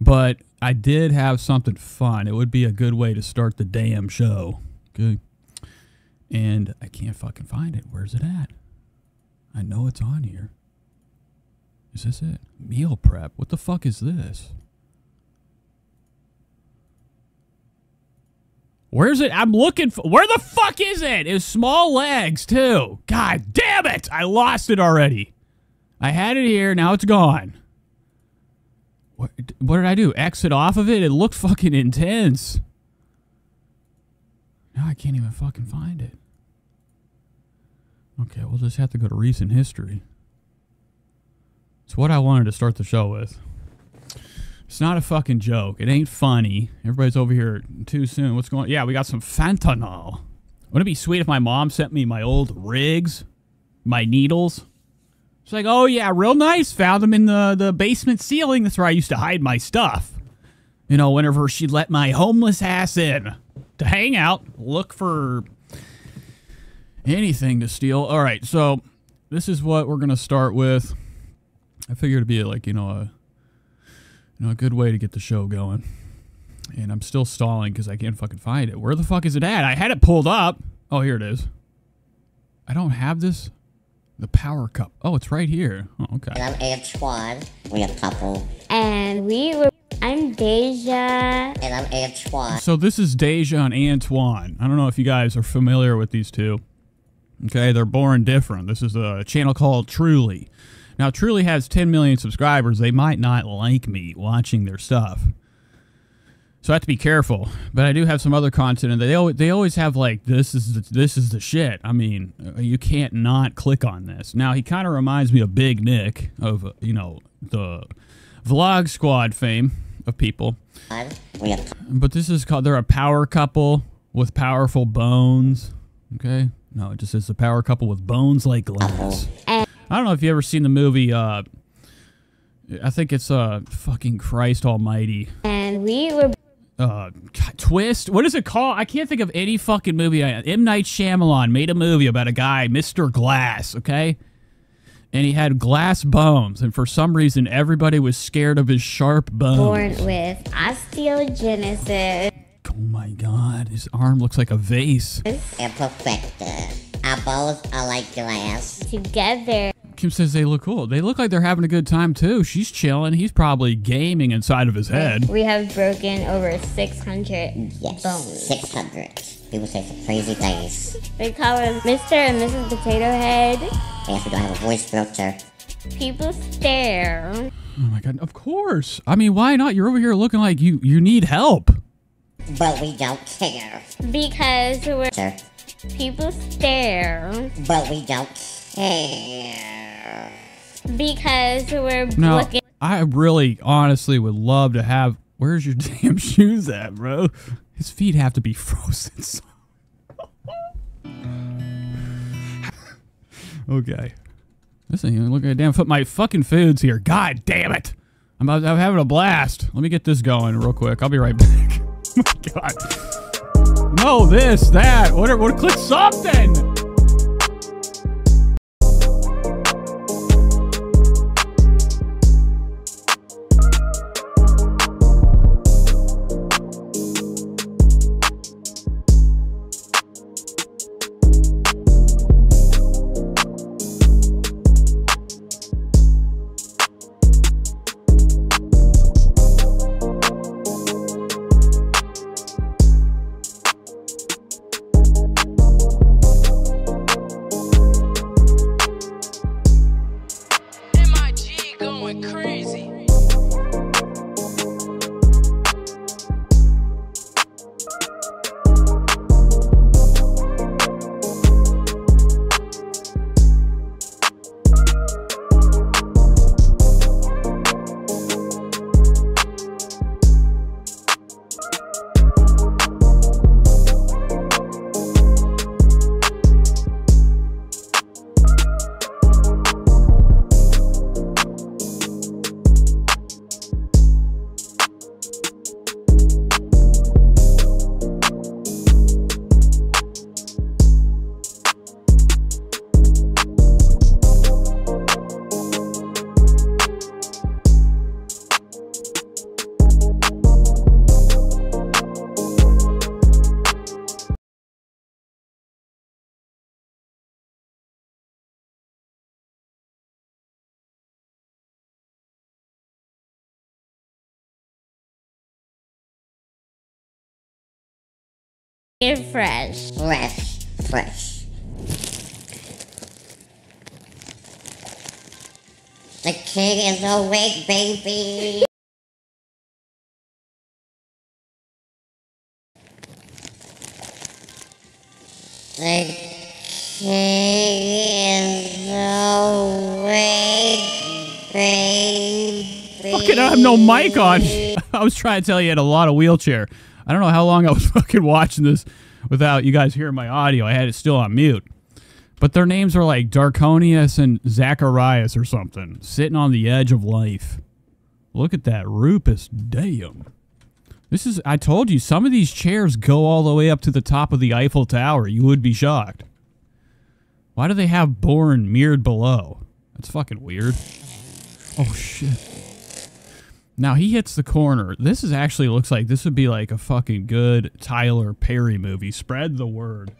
S4: But I did have something fun. It would be a good way to start the damn show. Good. And I can't fucking find it. Where's it at? I know it's on here. Is this it? Meal prep. What the fuck is this? Where's it? I'm looking for. Where the fuck is it? It's small legs too. God damn it! I lost it already. I had it here. Now it's gone. What, what did I do? Exit off of it? It looked fucking intense. Now I can't even fucking find it. Okay, we'll just have to go to recent history. It's what I wanted to start the show with. It's not a fucking joke. It ain't funny. Everybody's over here too soon. What's going on? Yeah, we got some fentanyl. Wouldn't it be sweet if my mom sent me my old rigs, my needles? It's like, oh yeah, real nice. Found them in the, the basement ceiling. That's where I used to hide my stuff. You know, whenever she'd let my homeless ass in to hang out, look for anything to steal. All right, so this is what we're gonna start with. I figured it'd be like you know a you know a good way to get the show going. And I'm still stalling because I can't fucking find it. Where the fuck is it at? I had it pulled up. Oh, here it is. I don't have this. The power cup. Oh, it's right here. Oh, okay.
S6: And I'm Antoine. We have a couple.
S7: and we were
S6: I'm Deja.
S7: And I'm Antoine.
S4: So this is Deja and Antoine. I don't know if you guys are familiar with these two. Okay, they're born different. This is a channel called Truly. Now, Truly has 10 million subscribers. They might not like me watching their stuff. So I have to be careful. But I do have some other content, and they always, they always have like this is the, this is the shit. I mean, uh, you can't not click on this. Now he kind of reminds me of Big Nick of uh, you know the Vlog Squad fame of people. But this is called, they're a power couple with powerful bones. Okay? No, it just says a power couple with bones like glass. I don't know if you ever seen the movie, uh, I think it's, uh, fucking Christ Almighty.
S6: And we were
S4: Uh, Twist? What is it called? I can't think of any fucking movie. M. Night Shyamalan made a movie about a guy, Mr. Glass, okay? And he had glass bones, and for some reason, everybody was scared of his sharp bones.
S6: born with osteogenesis.
S4: Oh my god, his arm looks like a vase.
S7: imperfecta. Our balls are like glass.
S6: Together,
S4: Kim says they look cool. They look like they're having a good time too. She's chilling. He's probably gaming inside of his head.
S6: we have broken over 600
S7: Yes.
S6: bones.
S7: 600. People say some crazy things.
S6: They call us Mr. and Mrs. Potato Head.
S7: Yes, we don't have a voice filter.
S6: People stare.
S4: Oh my god, of course. I mean, why not? You're over here looking like you you need help.
S7: But we don't care.
S6: Because we're
S7: Sir.
S6: people stare.
S7: But we don't care.
S6: Because we're
S4: No,
S6: looking
S4: I really, honestly would love to have. Where's your damn shoes at, bro? His feet have to be frozen. so- okay. Listen, you look at a damn foot. My fucking food's here. God damn it! I'm, I'm having a blast. Let me get this going real quick. I'll be right back. oh my god. No, this, that. What? What? Click something.
S6: Fresh.
S7: Fresh. Fresh. The king is awake, baby. The king is awake, baby.
S4: Fucking, I have no mic on. I was trying to tell you, he had a lot of wheelchair. I don't know how long I was fucking watching this without you guys hearing my audio. I had it still on mute. But their names are like Darconius and Zacharias or something, sitting on the edge of life. Look at that Rupus. Damn. This is, I told you, some of these chairs go all the way up to the top of the Eiffel Tower. You would be shocked. Why do they have born mirrored below? That's fucking weird. Oh, shit. Now he hits the corner. This is actually looks like this would be like a fucking good Tyler Perry movie. Spread the word.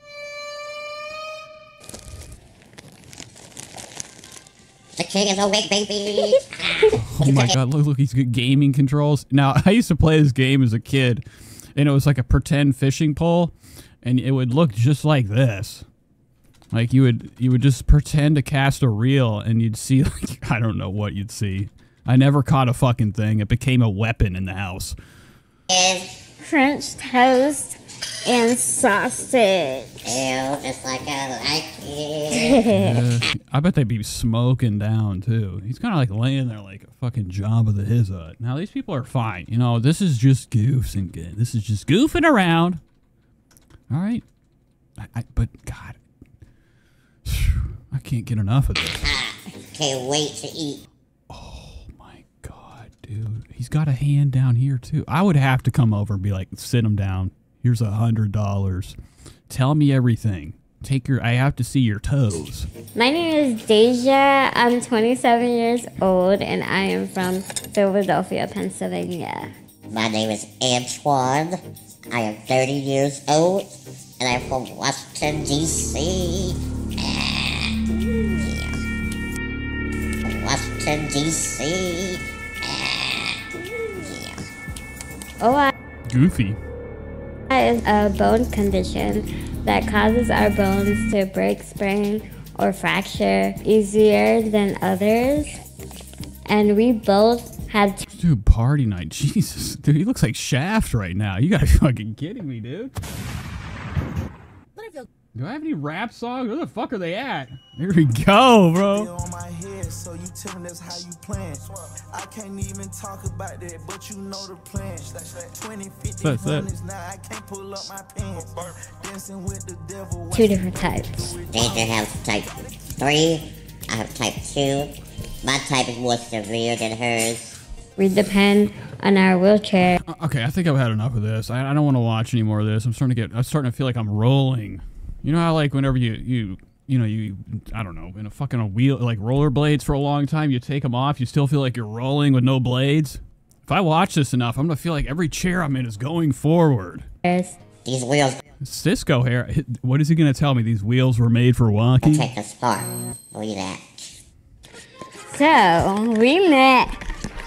S7: The king is awake, baby.
S4: Oh my god, look, look, he's got gaming controls. Now, I used to play this game as a kid, and it was like a pretend fishing pole, and it would look just like this. Like you would you would just pretend to cast a reel and you'd see like I don't know what you'd see. I never caught a fucking thing. It became a weapon in the house.
S7: Is
S6: French toast and sausage.
S7: ew, just like I like it.
S4: Uh, I bet they'd be smoking down too. He's kind of like laying there like a fucking Jabba the Hutt. Now these people are fine. You know, this is just goofs and good. This is just goofing around. All right, I, I, but God, I can't get enough of this.
S7: Can't wait to eat.
S4: My God, dude, he's got a hand down here too. I would have to come over and be like, sit him down. Here's a hundred dollars. Tell me everything. Take your. I have to see your toes.
S6: My name is Deja. I'm 27 years old and I am from Philadelphia, Pennsylvania.
S7: My name is Antoine. I am 30 years old, and I'm from Washington, D.C. Ah, yeah. Washington, D.C.
S6: Oh, I
S4: Goofy.
S6: is a bone condition that causes our bones to break, sprain, or fracture easier than others. And we both have
S4: Dude, party night. Jesus. Dude, he looks like Shaft right now. You gotta be fucking kidding me, dude. Do I have any rap songs? Where the fuck are they at? Here we go, bro.
S8: on my head, so you tell me that's how you plan. I can't even talk about that, but you know the plan. 20, 50,
S4: That's it.
S8: now I can't pull up my pants. Dancing with the devil.
S6: two different types.
S7: Deja has type 3. I have type 2. My type is more severe than hers.
S6: We depend on our wheelchair
S4: Okay, I think I've had enough of this. I, I don't want to watch any more of this. I'm starting to get. I'm starting to feel like I'm rolling. You know how like whenever you you you know you I don't know in a fucking a wheel like rollerblades for a long time, you take them off, you still feel like you're rolling with no blades. If I watch this enough, I'm gonna feel like every chair I'm in is going forward. Yes.
S7: These wheels
S4: Cisco here. What is he gonna tell me? These wheels were made for walking.
S7: take us far. Believe that.
S6: So we met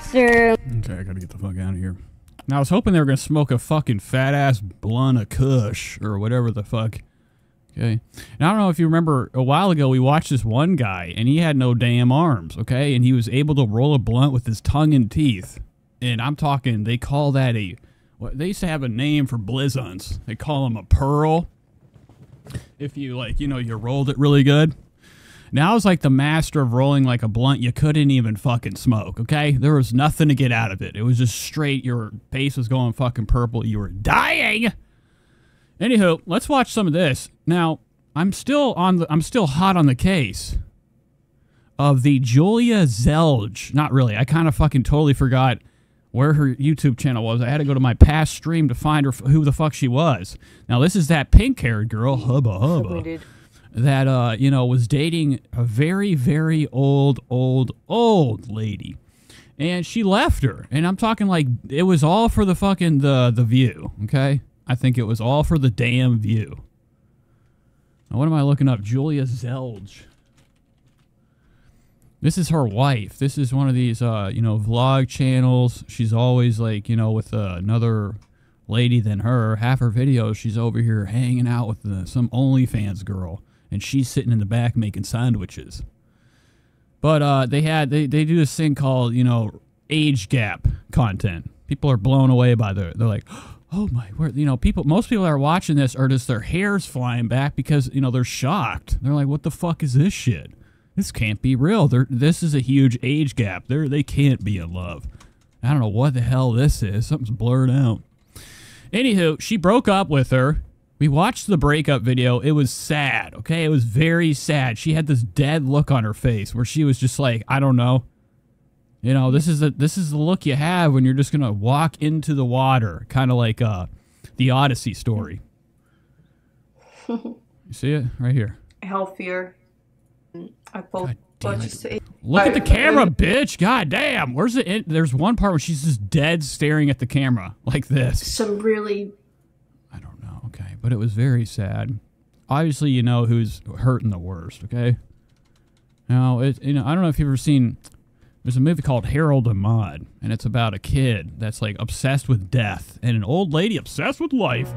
S6: through
S4: Okay, I gotta get the fuck out of here. Now I was hoping they were gonna smoke a fucking fat ass blunt of Kush or whatever the fuck. Okay. Now I don't know if you remember a while ago we watched this one guy and he had no damn arms. Okay, and he was able to roll a blunt with his tongue and teeth. And I'm talking, they call that a. What they used to have a name for blizzons. They call them a pearl. If you like, you know, you rolled it really good. Now is like the master of rolling like a blunt you couldn't even fucking smoke, okay? There was nothing to get out of it. It was just straight, your face was going fucking purple. You were dying. Anywho, let's watch some of this. Now, I'm still on the I'm still hot on the case of the Julia Zelge. Not really. I kind of fucking totally forgot where her YouTube channel was. I had to go to my past stream to find her who the fuck she was. Now, this is that pink-haired girl, hubba hubba that uh you know was dating a very very old old old lady and she left her and i'm talking like it was all for the fucking the the view okay i think it was all for the damn view what am i looking up? Julia zelge. This is her wife. This is one of these uh you know vlog channels. She's always like you know with uh, another lady than her. Half her videos she's over here hanging out with uh, some onlyfans girl and she's sitting in the back making sandwiches. But uh, they had they, they do this thing called you know age gap content. People are blown away by the they're like, oh my word, you know people most people that are watching this are just their hairs flying back because you know they're shocked. They're like, what the fuck is this shit? This can't be real. They're, this is a huge age gap. They they can't be in love. I don't know what the hell this is. Something's blurred out. Anywho, she broke up with her. We watched the breakup video. It was sad, okay? It was very sad. She had this dead look on her face where she was just like, I don't know. You know, this is the this is the look you have when you're just gonna walk into the water, kind of like uh, the Odyssey story. you see it right here.
S9: healthier. I thought
S4: God damn it. Look at the camera, bitch! God damn, where's the? In- There's one part where she's just dead, staring at the camera like this.
S9: Some really
S4: I don't know. Okay, but it was very sad. Obviously, you know who's hurting the worst. Okay, Now, it, you know, I don't know if you've ever seen. There's a movie called Harold and Maude, and it's about a kid that's like obsessed with death and an old lady obsessed with life.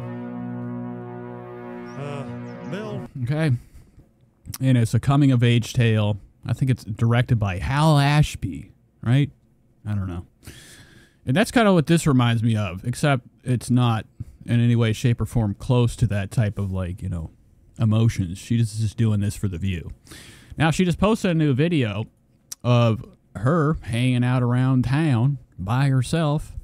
S10: Uh, Bill.
S4: Okay. And it's a coming of age tale. I think it's directed by Hal Ashby, right? I don't know. And that's kind of what this reminds me of, except it's not in any way, shape, or form close to that type of like, you know, emotions. She just is doing this for the view. Now, she just posted a new video of her hanging out around town by herself,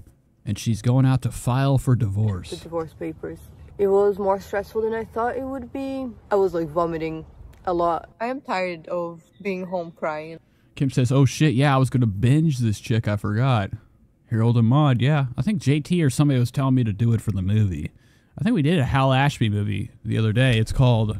S4: and she's going out to file for divorce.
S11: the
S4: divorce.
S11: divorce papers. It was more stressful than I thought it would be. I was like vomiting a lot. I am tired of being home crying.
S4: Kim says, "Oh shit, yeah, I was gonna binge this chick. I forgot." Harold and Maude, yeah. I think JT or somebody was telling me to do it for the movie. I think we did a Hal Ashby movie the other day. It's called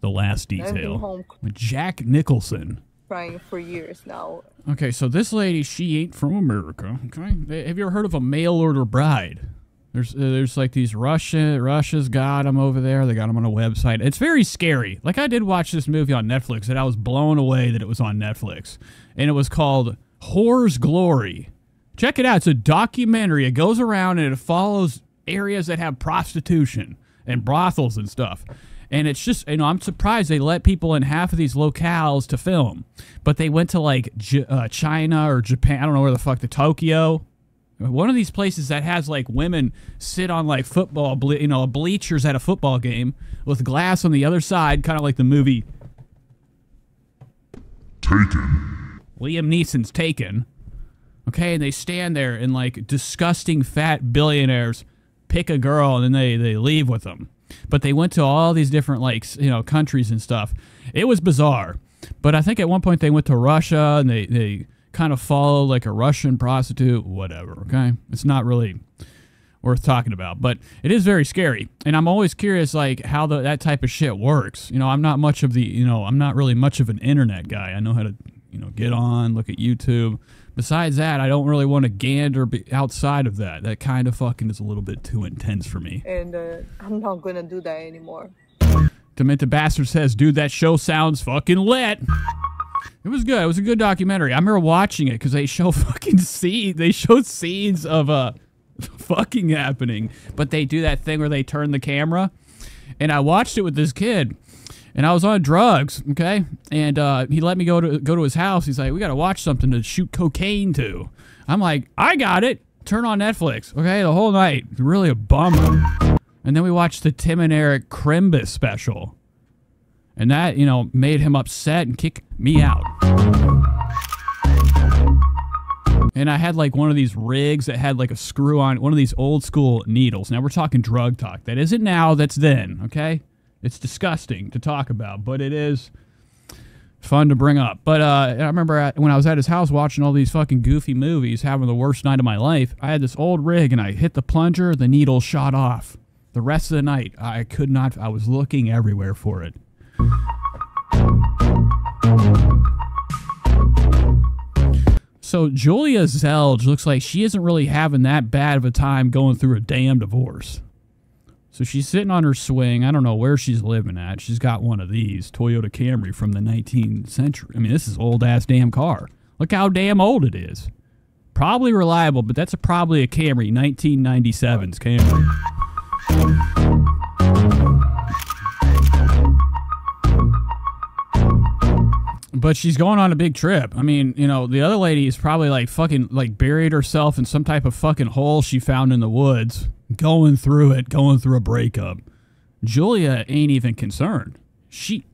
S4: The Last Detail with Jack Nicholson.
S11: Crying for years now.
S4: Okay, so this lady, she ain't from America. Okay, have you ever heard of a mail order bride? There's uh, there's like these Russia Russia's got them over there. They got them on a website. It's very scary. Like I did watch this movie on Netflix, and I was blown away that it was on Netflix, and it was called Whore's Glory. Check it out. It's a documentary. It goes around and it follows areas that have prostitution and brothels and stuff. And it's just, you know, I'm surprised they let people in half of these locales to film. But they went to like J- uh, China or Japan. I don't know where the fuck, to Tokyo. One of these places that has like women sit on like football, ble- you know, bleachers at a football game with glass on the other side, kind of like the movie
S5: Taken.
S4: Liam Neeson's Taken. Okay, and they stand there and like disgusting fat billionaires pick a girl and then they they leave with them. But they went to all these different like you know countries and stuff. It was bizarre. But I think at one point they went to Russia and they they kind of followed like a Russian prostitute, whatever. Okay, it's not really worth talking about, but it is very scary. And I'm always curious like how the, that type of shit works. You know, I'm not much of the you know I'm not really much of an internet guy. I know how to you know get on, look at YouTube. Besides that, I don't really want to gander be outside of that. That kind of fucking is a little bit too intense for me.
S11: And uh, I'm not gonna do that anymore.
S4: Demented Bastard says, dude, that show sounds fucking lit. It was good. It was a good documentary. I remember watching it because they show fucking scenes. They show scenes of uh, fucking happening, but they do that thing where they turn the camera. And I watched it with this kid, and I was on drugs, okay. And uh, he let me go to go to his house. He's like, "We got to watch something to shoot cocaine to." I'm like, "I got it." Turn on Netflix, okay, the whole night. Really a bummer. And then we watched the Tim and Eric Chrimbus special. And that, you know, made him upset and kick me out. And I had like one of these rigs that had like a screw on one of these old school needles. Now we're talking drug talk. That isn't now, that's then, okay? It's disgusting to talk about, but it is fun to bring up. But uh, I remember at, when I was at his house watching all these fucking goofy movies, having the worst night of my life. I had this old rig and I hit the plunger, the needle shot off. The rest of the night, I could not, I was looking everywhere for it. So Julia Zelge looks like she isn't really having that bad of a time going through a damn divorce. So she's sitting on her swing. I don't know where she's living at. She's got one of these Toyota Camry from the 19th century. I mean, this is old ass damn car. Look how damn old it is. Probably reliable, but that's a, probably a Camry, 1997's Camry. But she's going on a big trip. I mean, you know, the other lady is probably like fucking like buried herself in some type of fucking hole she found in the woods, going through it, going through a breakup. Julia ain't even concerned. She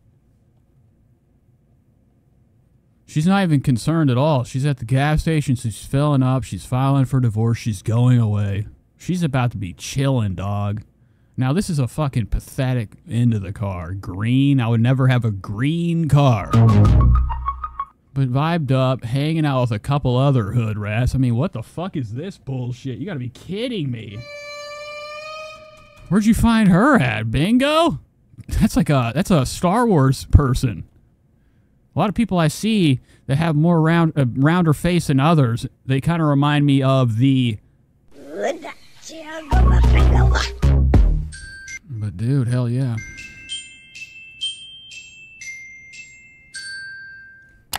S4: She's not even concerned at all. She's at the gas station, she's filling up, she's filing for divorce, she's going away. She's about to be chilling, dog. Now this is a fucking pathetic end of the car. Green. I would never have a green car. But vibed up, hanging out with a couple other hood rats. I mean, what the fuck is this bullshit? You gotta be kidding me. Where'd you find her at? Bingo? That's like a that's a Star Wars person. A lot of people I see that have more round uh, rounder face than others, they kind of remind me of the But dude, hell yeah.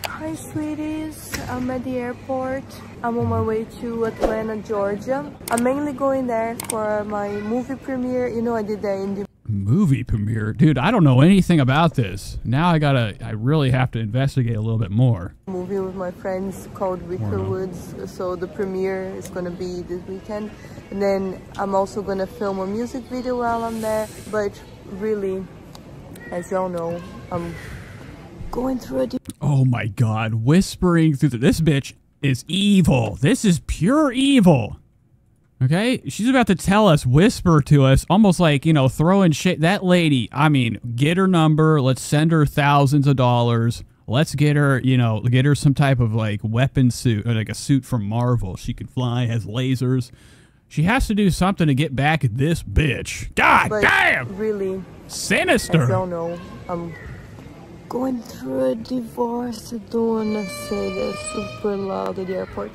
S11: Hi, sweeties. I'm at the airport. I'm on my way to Atlanta, Georgia. I'm mainly going there for my movie premiere. You know, I did that in the
S4: Movie premiere, dude. I don't know anything about this. Now I gotta. I really have to investigate a little bit more.
S11: movie with my friends called Wicker Woods. So the premiere is gonna be this weekend. And then I'm also gonna film a music video while I'm there. But really, as y'all know, I'm going through a
S4: Oh my god, whispering through the, this bitch is evil. This is pure evil. Okay? She's about to tell us, whisper to us, almost like, you know, throwing shit. That lady, I mean, get her number. Let's send her thousands of dollars. Let's get her, you know, get her some type of like weapon suit, or like a suit from Marvel. She can fly, has lasers. She has to do something to get back at this bitch. God
S11: but
S4: damn!
S11: really
S4: Sinister.
S11: As y'all know, I'm going through a divorce. I don't wanna say this super loud at the airport,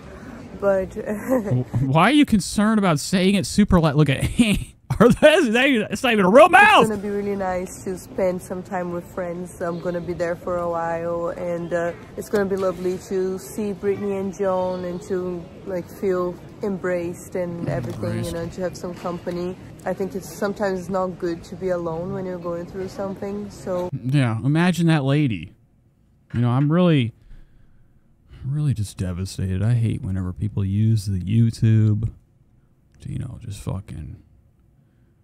S11: but
S4: Why are you concerned about saying it super loud? Look at that's not even a real mouth.
S11: It's gonna be really nice to spend some time with friends. I'm gonna be there for a while, and uh, it's gonna be lovely to see Brittany and Joan and to like feel embraced and everything. You know, to have some company. I think it's sometimes not good to be alone when you're going through something. So
S4: Yeah, imagine that lady. You know, I'm really, really just devastated. I hate whenever people use the YouTube to, you know, just fucking,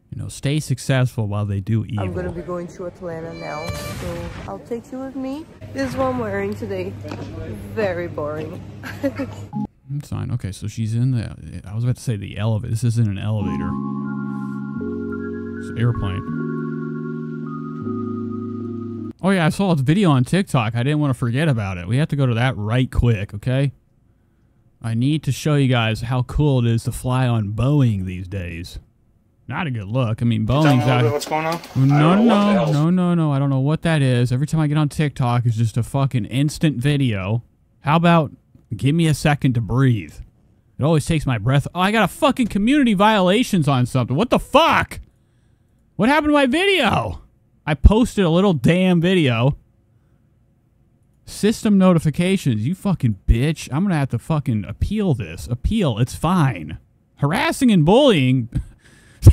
S4: you know, stay successful while they do evil.
S11: I'm gonna be going to Atlanta now, so I'll take you with me. This is what I'm wearing today. Very boring.
S4: It's fine. Okay, so she's in the. I was about to say the elevator. This isn't an elevator. It's an airplane. Oh yeah, I saw a video on TikTok. I didn't want to forget about it. We have to go to that right quick, okay? I need to show you guys how cool it is to fly on Boeing these days. Not a good look. I mean, Boeing's out.
S10: what's going on?
S4: No,
S10: don't know what the
S4: no, no, no, no. I don't know what that is. Every time I get on TikTok, it's just a fucking instant video. How about give me a second to breathe? It always takes my breath. Oh, I got a fucking community violations on something. What the fuck? What happened to my video? I posted a little damn video. System notifications. You fucking bitch. I'm gonna have to fucking appeal this. Appeal. It's fine. Harassing and bullying.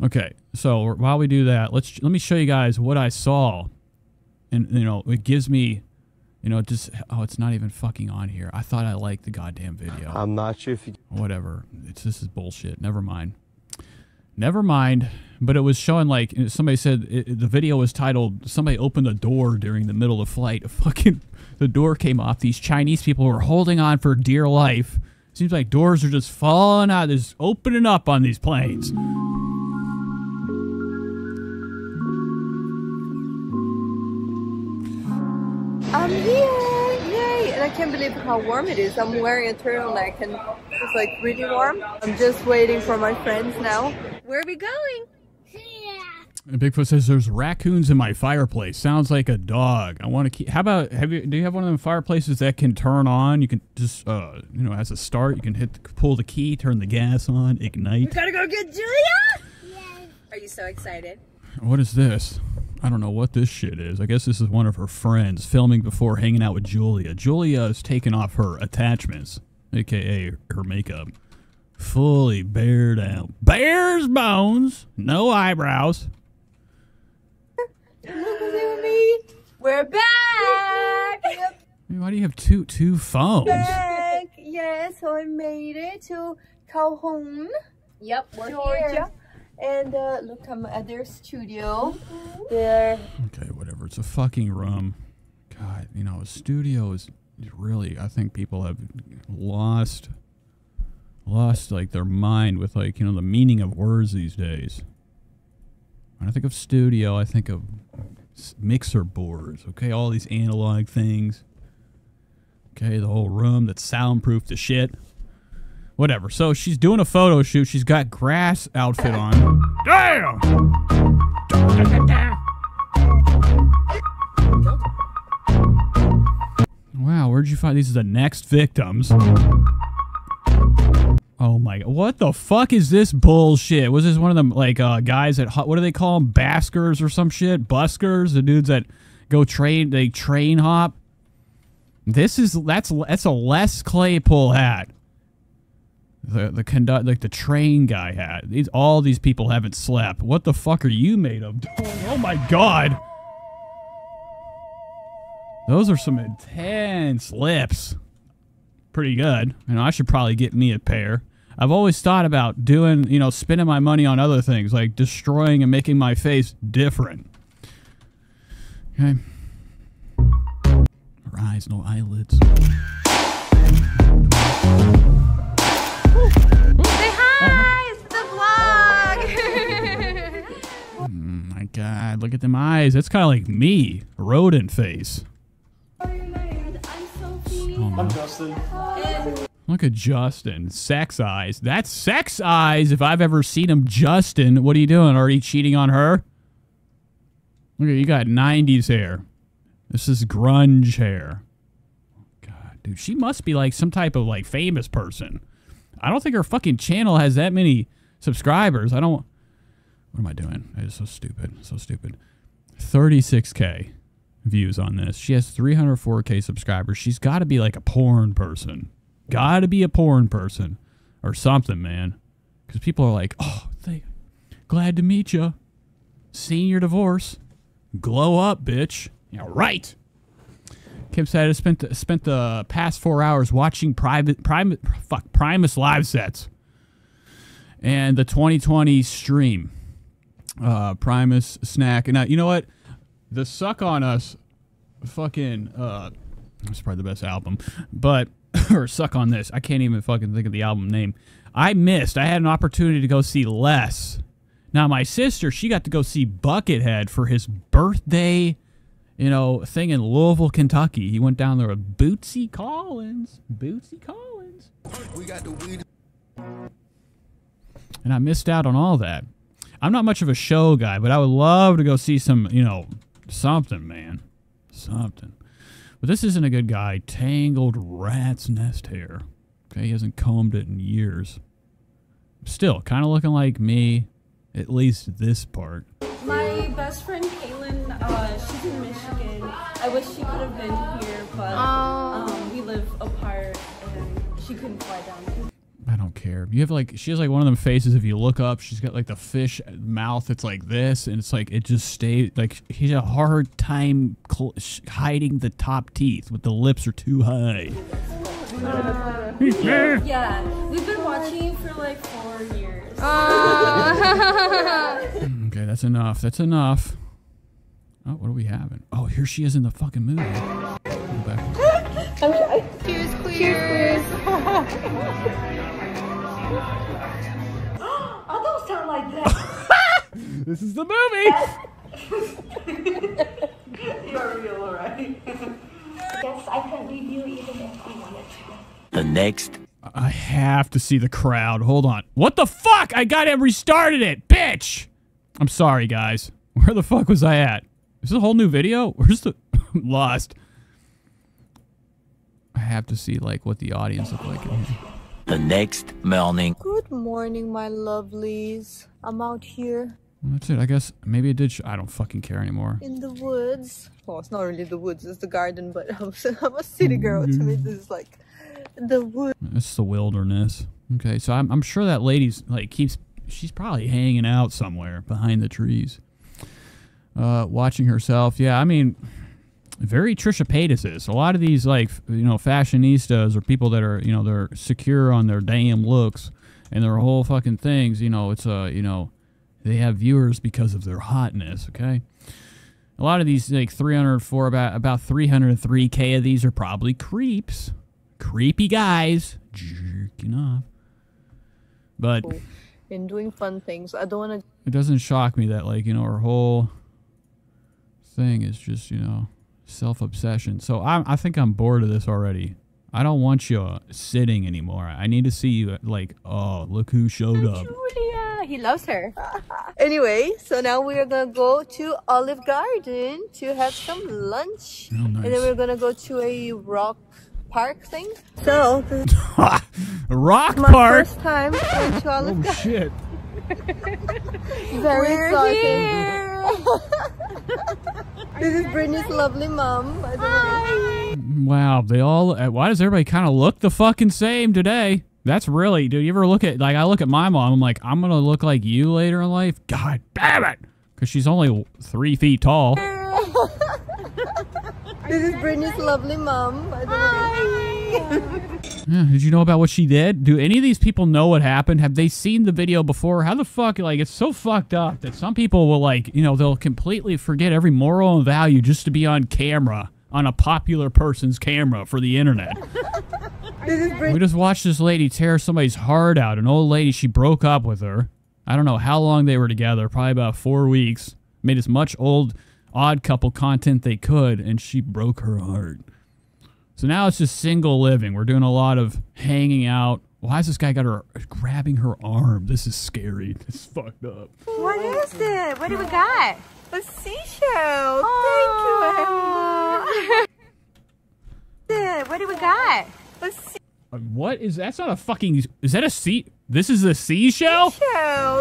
S4: Okay, so while we do that, let's let me show you guys what I saw, and you know it gives me, you know, just oh, it's not even fucking on here. I thought I liked the goddamn video.
S12: I'm not sure if you.
S4: Whatever, it's this is bullshit. Never mind. Never mind. But it was showing like somebody said it, the video was titled "Somebody opened the door during the middle of flight." Fucking the door came off. These Chinese people were holding on for dear life. Seems like doors are just falling out, just opening up on these planes.
S11: I'm here! And I can't believe how warm it is. I'm wearing a turtleneck and it's like really warm. I'm just waiting for my friends now. Where are we going?
S4: And Bigfoot says there's raccoons in my fireplace. Sounds like a dog. I want to keep. How about have you? Do you have one of them fireplaces that can turn on? You can just, uh, you know, as a start, you can hit, the, pull the key, turn the gas on, ignite.
S11: We gotta go get Julia! Are you so excited?
S4: What is this? I don't know what this shit is. I guess this is one of her friends filming before hanging out with Julia. Julia is taking off her attachments, aka her makeup, fully bared out, bare's bones, no eyebrows.
S11: Look at me! We're back!
S4: Why do you have two two phones?
S11: back! Yeah, so I made it to Calhoun. Yep,
S13: we're
S11: Georgia.
S13: here.
S11: And uh, look, I'm at their studio. They're
S4: Okay, whatever. It's a fucking room. God, you know, a studio is really. I think people have lost, lost like their mind with like you know the meaning of words these days. When I think of studio, I think of mixer boards. Okay, all these analog things. Okay, the whole room that's soundproof to shit. Whatever. So she's doing a photo shoot. She's got grass outfit on. Damn. Wow, where'd you find these? Are the next victims. Oh my! What the fuck is this bullshit? Was this one of them like uh, guys that what do they call them? Baskers or some shit? Buskers? The dudes that go train they train hop. This is that's that's a Les Claypool hat. The the conduct like the train guy had. These all these people haven't slept. What the fuck are you made of? Oh my god. Those are some intense lips. Pretty good. Know, I should probably get me a pair. I've always thought about doing, you know, spending my money on other things, like destroying and making my face different. Okay. Her eyes, no eyelids.
S10: Say hi! It's the vlog!
S4: Oh my god, look at them eyes. That's kind of like me, rodent face. Oh,
S12: I'm Justin.
S4: Look at Justin. Sex eyes. That's sex eyes if I've ever seen him. Justin, what are you doing? Are you cheating on her? Look at you got 90s hair. This is grunge hair. God, dude, she must be like some type of like famous person. I don't think her fucking channel has that many subscribers. I don't. What am I doing? Is so stupid. So stupid. 36k views on this. She has 304k subscribers. She's got to be like a porn person. Got to be a porn person or something, man. Because people are like, oh, they, glad to meet you. Seeing your divorce. Glow up, bitch. Yeah, right. Kim said I spent spent the past four hours watching private private fuck Primus live sets and the 2020 stream. Uh, Primus snack and uh, you know what? The suck on us, fucking. Uh, that's probably the best album, but or suck on this. I can't even fucking think of the album name. I missed. I had an opportunity to go see Les. Now my sister, she got to go see Buckethead for his birthday you know, thing in Louisville, Kentucky. He went down there with Bootsy Collins. Bootsy Collins.
S1: We got the weed.
S4: And I missed out on all that. I'm not much of a show guy, but I would love to go see some, you know, something, man. Something. But this isn't a good guy. Tangled rat's nest hair. Okay, he hasn't combed it in years. Still, kind of looking like me, at least this part.
S13: My best friend Kaylin, uh, she's in Michigan. I wish she could have been here, but um, we live apart and she couldn't fly down.
S4: I don't care. You have like she has like one of them faces. If you look up, she's got like the fish mouth. It's like this, and it's like it just stays. Like he's a hard time cl- hiding the top teeth, but the lips are too high.
S13: Uh, yeah, we've been watching for like four years.
S4: Okay, that's enough. That's enough. Oh, what are we having? Oh, here she is in the fucking movie. Go back.
S13: I'm shy. Cheers, queers. I don't sound like that.
S4: This is the movie.
S13: You're real, alright? Guess I can leave you even if I wanted to.
S14: The next.
S4: I have to see the crowd. Hold on. What the fuck? I got it restarted it, bitch. I'm sorry, guys. Where the fuck was I at? Is this a whole new video? Where's the I'm lost? I have to see like what the audience look like. in here.
S14: The next morning.
S11: Good morning, my lovelies. I'm out here
S4: that's it. I guess maybe it did. Sh- I don't fucking care anymore.
S11: in the woods. Well, it's not really the woods, it's the garden, but I'm, I'm a city girl. To me, this is like the woods.
S4: It's the wilderness. Okay, so I'm, I'm sure that lady's like keeps. She's probably hanging out somewhere behind the trees, uh, watching herself. Yeah, I mean, very Trisha Paytas is. A lot of these like you know fashionistas or people that are you know they're secure on their damn looks and their whole fucking things. You know, it's a uh, you know they have viewers because of their hotness. Okay. A lot of these, like 304, about about 303k of these are probably creeps, creepy guys jerking off. But
S11: and doing fun things. I don't want to.
S4: it doesn't shock me that like you know her whole thing is just you know self obsession. So I I think I'm bored of this already. I don't want you uh, sitting anymore. I need to see you like oh look who showed up.
S11: Julia, he loves her. anyway, so now we are gonna go to Olive Garden to have some lunch,
S4: Oh,
S11: and then we're gonna go to a rock park thing. So
S4: Rock
S11: is my
S4: Park.
S11: first time going to Olive
S4: Oh
S11: Garden.
S4: shit.
S11: Very
S13: We're
S11: excited. this is Brittany's lovely mom, by the way.
S4: Wow, they all. uh, Why does everybody kind of look the fucking same today? That's really, dude. You ever look at like I look at my mom? I'm like, I'm gonna look like you later in life. God damn it, because she's only three feet tall.
S11: This is Brittany's lovely mom. by the way.
S4: Yeah, did you know about what she did? Do any of these people know what happened? Have they seen the video before? How the fuck? Like, it's so fucked up that some people will like, you know, they'll completely forget every moral and value just to be on camera on a popular person's camera for the internet.
S11: This is Brittany.
S4: We just watched this lady tear somebody's heart out. An old lady, she broke up with her. I don't know how long they were together, probably about four weeks. Made as much old odd couple content they could, and she broke her heart. So now it's just single living. We're doing a lot of hanging out. Why has this guy got her grabbing her arm? This is scary. This is fucked up.
S10: What is it? What do we got?
S11: A seashell. Thank you,
S10: What do we got?
S11: A sea-
S4: Uh, What is that's not a fucking is that a sea this is a seashell?
S11: seashell.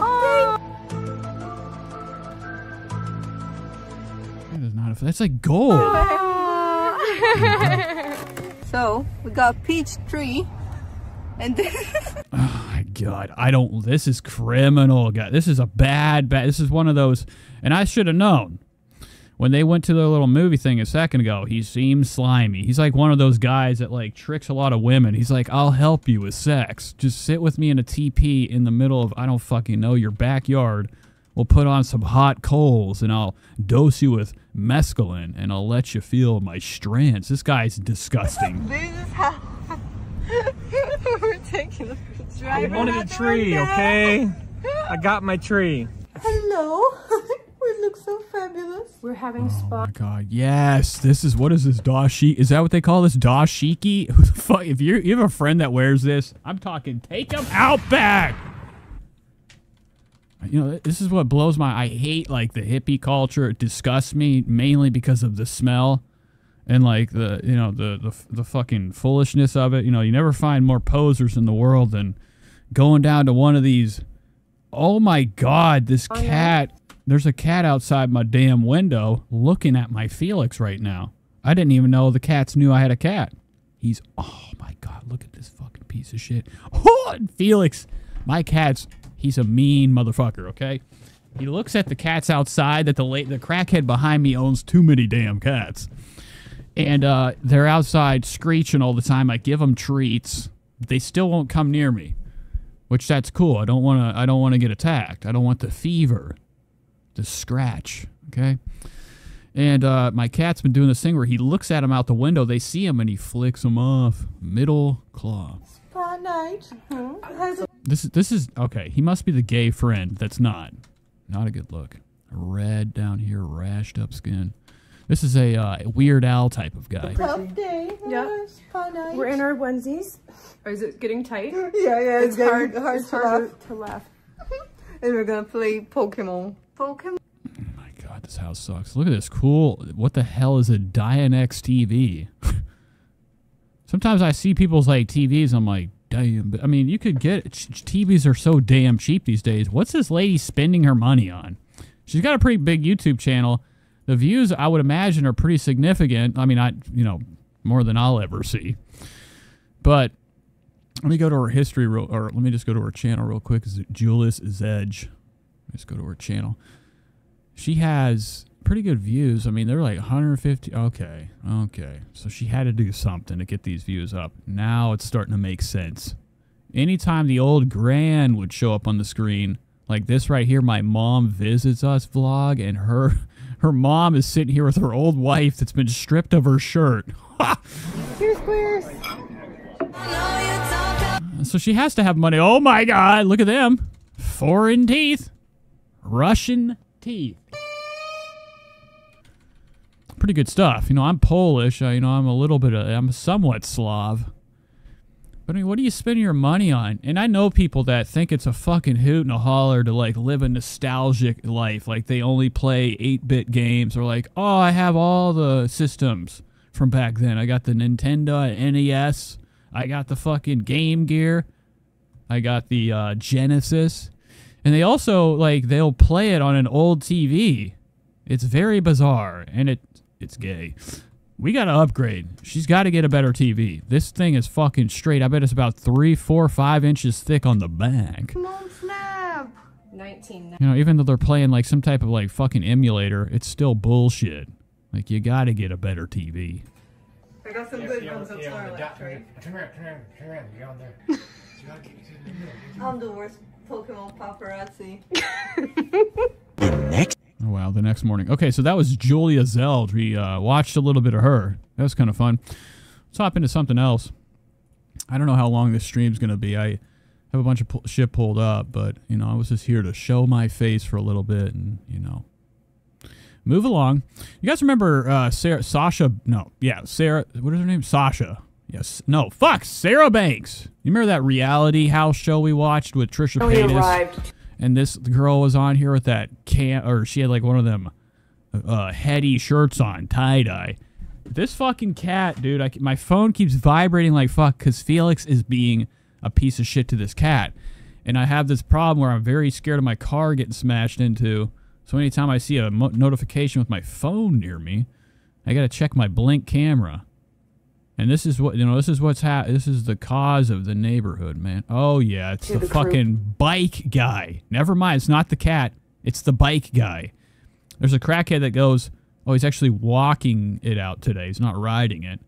S4: That is not a, that's like gold.
S11: So we got peach tree, and
S4: Oh my god, I don't. This is criminal, guy. This is a bad, bad. This is one of those, and I should have known when they went to their little movie thing a second ago. He seems slimy. He's like one of those guys that like tricks a lot of women. He's like, I'll help you with sex. Just sit with me in a TP in the middle of I don't fucking know your backyard. We'll put on some hot coals and I'll dose you with mescaline and I'll let you feel my strands. This guy's disgusting.
S11: this is how we're taking a picture.
S15: I wanted a tree, okay? I got my tree.
S11: Hello. we look so fabulous.
S13: We're having oh spa.
S4: Oh God, yes. This is what is this dashiki? Is that what they call this dashiki? Who the fuck? If you you have a friend that wears this, I'm talking. Take him out back. You know, this is what blows my. I hate like the hippie culture. It disgusts me mainly because of the smell and like the you know the the the fucking foolishness of it. You know, you never find more posers in the world than going down to one of these. Oh my God, this oh, cat. There's a cat outside my damn window looking at my Felix right now. I didn't even know the cats knew I had a cat. He's oh my god, look at this fucking piece of shit. Oh, Felix, my cat's he's a mean motherfucker, okay? He looks at the cats outside that the the crackhead behind me owns too many damn cats. And uh, they're outside screeching all the time. I give them treats. They still won't come near me. Which that's cool. I don't want to I don't want to get attacked. I don't want the fever to scratch. Okay. And uh, my cat's been doing this thing where he looks at him out the window. They see him and he flicks him off. Middle claw.
S11: Spa night.
S4: This is this is okay. He must be the gay friend. That's not not a good look. Red down here, rashed up skin. This is a uh, Weird Al type of guy.
S11: tough day.
S13: Yeah.
S11: Spa night.
S13: We're in our onesies. Or is it getting tight?
S11: Yeah, yeah, it's,
S13: hard,
S11: getting hard
S13: it's
S11: to
S13: hard
S11: laugh.
S13: to laugh.
S11: And we're gonna play Pokemon. Pokemon.
S4: Oh my God, this house sucks. Look at this cool. What the hell is a Dynex TV? Sometimes I see people's like TVs. I'm like, damn. I mean, you could get TVs are so damn cheap these days. What's this lady spending her money on? She's got a pretty big YouTube channel. The views, I would imagine, are pretty significant. I mean, I you know more than I'll ever see. But let me go to her history real, or let me just go to her channel real quick. Julius Zelg? Let's go to her channel. She has pretty good views. I mean, they're like 150. Okay, okay. So she had to do something to get these views up. Now it's starting to make sense. Anytime the old Gran would show up on the screen, like this right here, my mom visits us vlog, and her her mom is sitting here with her old wife that's been stripped of her shirt.
S11: Here's Squares.
S4: So she has to have money. Oh my God, look at them. Foreign teeth. Russian teeth. Pretty good stuff. You know, I'm Polish. Uh, you know, I'm a little bit of, I'm somewhat Slav. But I mean, what do you spend your money on? And I know people that think it's a fucking hoot and a holler to like live a nostalgic life. Like they only play 8 bit games or like, oh, I have all the systems from back then. I got the Nintendo NES. I got the fucking Game Gear. I got the uh, Genesis. And they also like they'll play it on an old TV. It's very bizarre and it it's gay. We got to upgrade. She's got to get a better TV. This thing is fucking straight. I bet it's about three, four, five inches thick on the back.
S9: on, snap. 19.
S4: You know, even though they're playing like some type of like fucking emulator, it's still bullshit. Like you got to get a better TV.
S9: I got some good ones at Starlight, right?
S15: Turn around, turn around, turn around. You're on there.
S11: I'm the worst Pokemon paparazzi.
S4: Oh wow, the next morning. Okay, so that was Julia Zelg. We uh, watched a little bit of her. That was kind of fun. Let's hop into something else. I don't know how long this stream's gonna be. I have a bunch of shit pulled up, but you know, I was just here to show my face for a little bit and you know, move along. You guys remember uh, Sarah, Sasha? No, yeah, Sarah. What is her name? Sasha. Yes. No. Fuck. Sarah Banks. You remember that reality house show we watched with Trisha
S9: Oh,
S4: Paytas?
S9: arrived.
S4: And this girl was on here with that can, or she had like one of them uh, heady shirts on, tie dye. This fucking cat, dude. I, my phone keeps vibrating like fuck because Felix is being a piece of shit to this cat, and I have this problem where I'm very scared of my car getting smashed into. So anytime I see a notification with my phone near me, I gotta check my blink camera. And this is what you know. This is what's ha- This is the cause of the neighborhood, man. Oh yeah, it's the,
S9: the
S4: fucking bike guy. Never mind, it's not the cat. It's the bike guy. There's a crackhead that goes, oh, he's actually walking it out today. He's not riding it.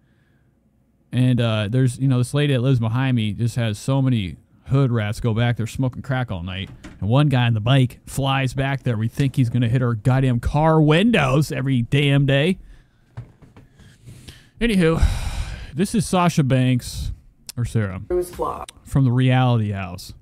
S4: And uh, there's you know this lady that lives behind me just has so many hood rats go back there smoking crack all night. And one guy on the bike flies back there. We think he's gonna hit our goddamn car windows every damn day. Anywho, this is Sasha Banks or Sarah from the Reality House.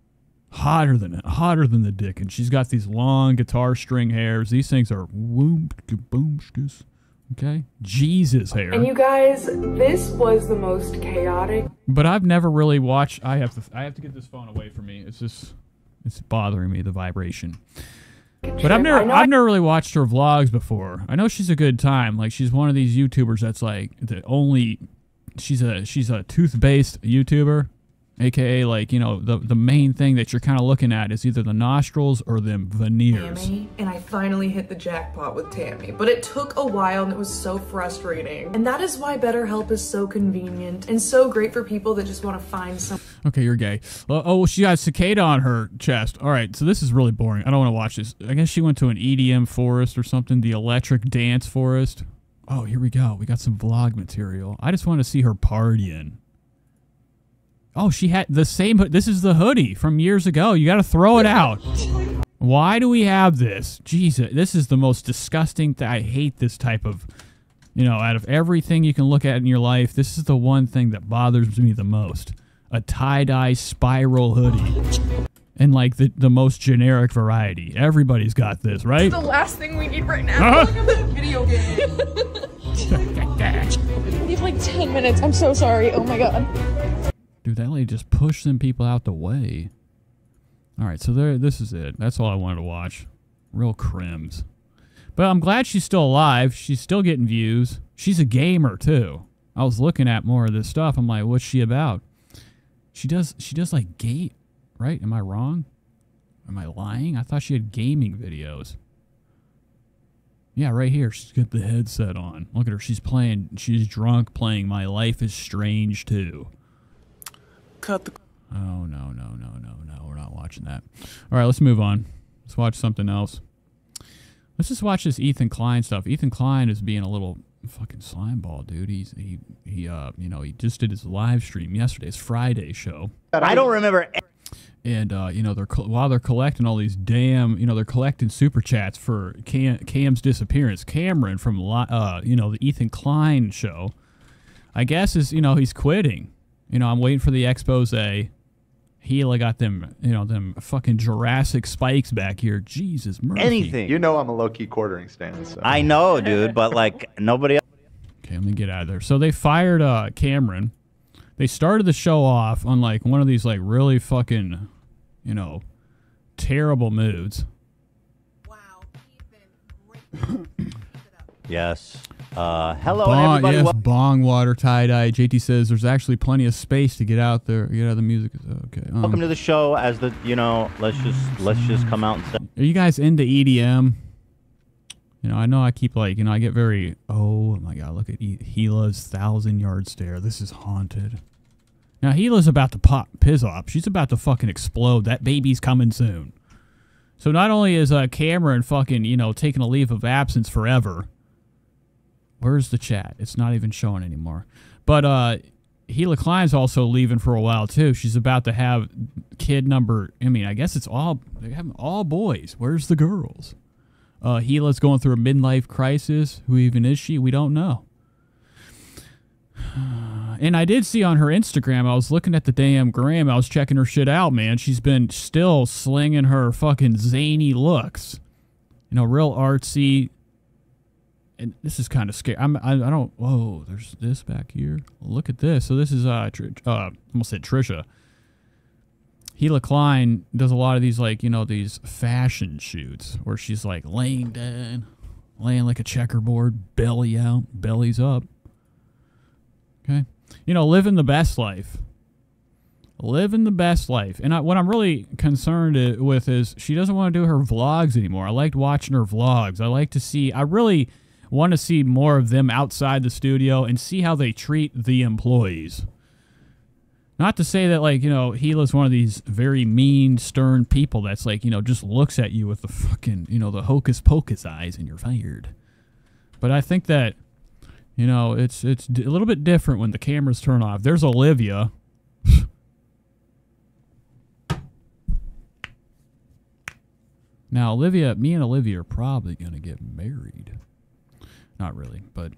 S4: Hotter than hotter than the dick, and she's got these long guitar string hairs. These things are whoom boomskus. Okay, Jesus hair.
S9: And you guys, this was the most chaotic.
S4: But I've never really watched. I have to. I have to get this phone away from me. It's just. It's bothering me the vibration. But I've never. I've never really watched her vlogs before. I know she's a good time. Like she's one of these YouTubers that's like the only. She's a she's a tooth based YouTuber, aka like you know the the main thing that you're kind of looking at is either the nostrils or them veneers.
S9: Tammy, and I finally hit the jackpot with Tammy, but it took a while and it was so frustrating. And that is why BetterHelp is so convenient and so great for people that just want to find some.
S4: Okay, you're gay. Oh, oh, she got a cicada on her chest. All right, so this is really boring. I don't want to watch this. I guess she went to an EDM forest or something, the electric dance forest. Oh, here we go. We got some vlog material. I just want to see her partying. Oh, she had the same. This is the hoodie from years ago. You got to throw it out. Why do we have this? Jesus, this is the most disgusting thing. I hate this type of, you know, out of everything you can look at in your life, this is the one thing that bothers me the most. A tie-dye spiral hoodie. And like the, the most generic variety. Everybody's got this, right?
S16: The last thing we need right now.
S4: Uh-huh.
S16: Video game. we have like 10 minutes. I'm so sorry. Oh my god.
S4: Dude, that lady just pushed them people out the way. All right, so there. This is it. That's all I wanted to watch. Real crims. But I'm glad she's still alive. She's still getting views. She's a gamer too. I was looking at more of this stuff. I'm like, what's she about? She does. She does like game, right? Am I wrong? Am I lying? I thought she had gaming videos. Yeah, right here. She's got the headset on. Look at her. She's playing. She's drunk playing My Life is Strange too.
S17: Cut the.
S4: Oh no no no no no! We're not watching that. All right, let's move on. Let's watch something else. Let's just watch this Ethan Klein stuff. Ethan Klein is being a little fucking slime ball, dude. He's he he uh you know he just did his live stream yesterday, his Friday show.
S18: I don't remember.
S4: And uh, you know they're col- while they're collecting all these damn you know they're collecting super chats for Cam- Cam's disappearance. Cameron from uh you know the Ethan Klein show, I guess is you know he's quitting. You know I'm waiting for the expose. Hila got them you know them fucking Jurassic spikes back here. Jesus mercy.
S18: Anything.
S19: You know I'm a low key quartering stand. So.
S18: I know, dude, but like nobody.
S4: Okay, let me get out of there. So they fired uh, Cameron. They started the show off on like one of these like really fucking, you know, terrible moods. Wow.
S18: yes. Uh, hello,
S4: Bong,
S18: everybody.
S4: yes,
S18: Wel-
S4: bong water tie dye. JT says there's actually plenty of space to get out there. Get out of the music. Okay. Um,
S18: Welcome to the show. As the you know, let's just let's just come out and say.
S4: Are you guys into EDM? You know, I know I keep like, you know, I get very, oh my god, look at E- Gila's thousand yard stare. This is haunted. Now Gila's about to pop piss off. She's about to fucking explode. That baby's coming soon. So not only is uh, Cameron fucking, you know, taking a leave of absence forever. Where's the chat? It's not even showing anymore. But uh Gila Klein's also leaving for a while too. She's about to have kid number. I mean, I guess it's all they have all boys. Where's the girls? Uh, Gila's going through a midlife crisis. Who even is she? We don't know. And I did see on her Instagram, I was looking at the damn gram, I was checking her shit out, man. She's been still slinging her fucking zany looks. You know, real artsy. And this is kind of scary. I'm, I, I don't, whoa, there's this back here. Look at this. So this is, uh, Tr- uh almost said Trisha. Gila Klein does a lot of these, like, you know, these fashion shoots where she's like laying down, laying like a checkerboard, belly out, bellies up. Okay. You know, living the best life. Living the best life. And I, what I'm really concerned with is she doesn't want to do her vlogs anymore. I liked watching her vlogs. I like to see, I really want to see more of them outside the studio and see how they treat the employees. Not to say that, like, you know, Gila's one of these very mean, stern people that's like, you know, just looks at you with the fucking, you know, the hocus pocus eyes and you're fired. But I think that, you know, it's it's a little bit different when the cameras turn off. There's Olivia. now, Olivia, me and Olivia are probably going to get married. Not really, but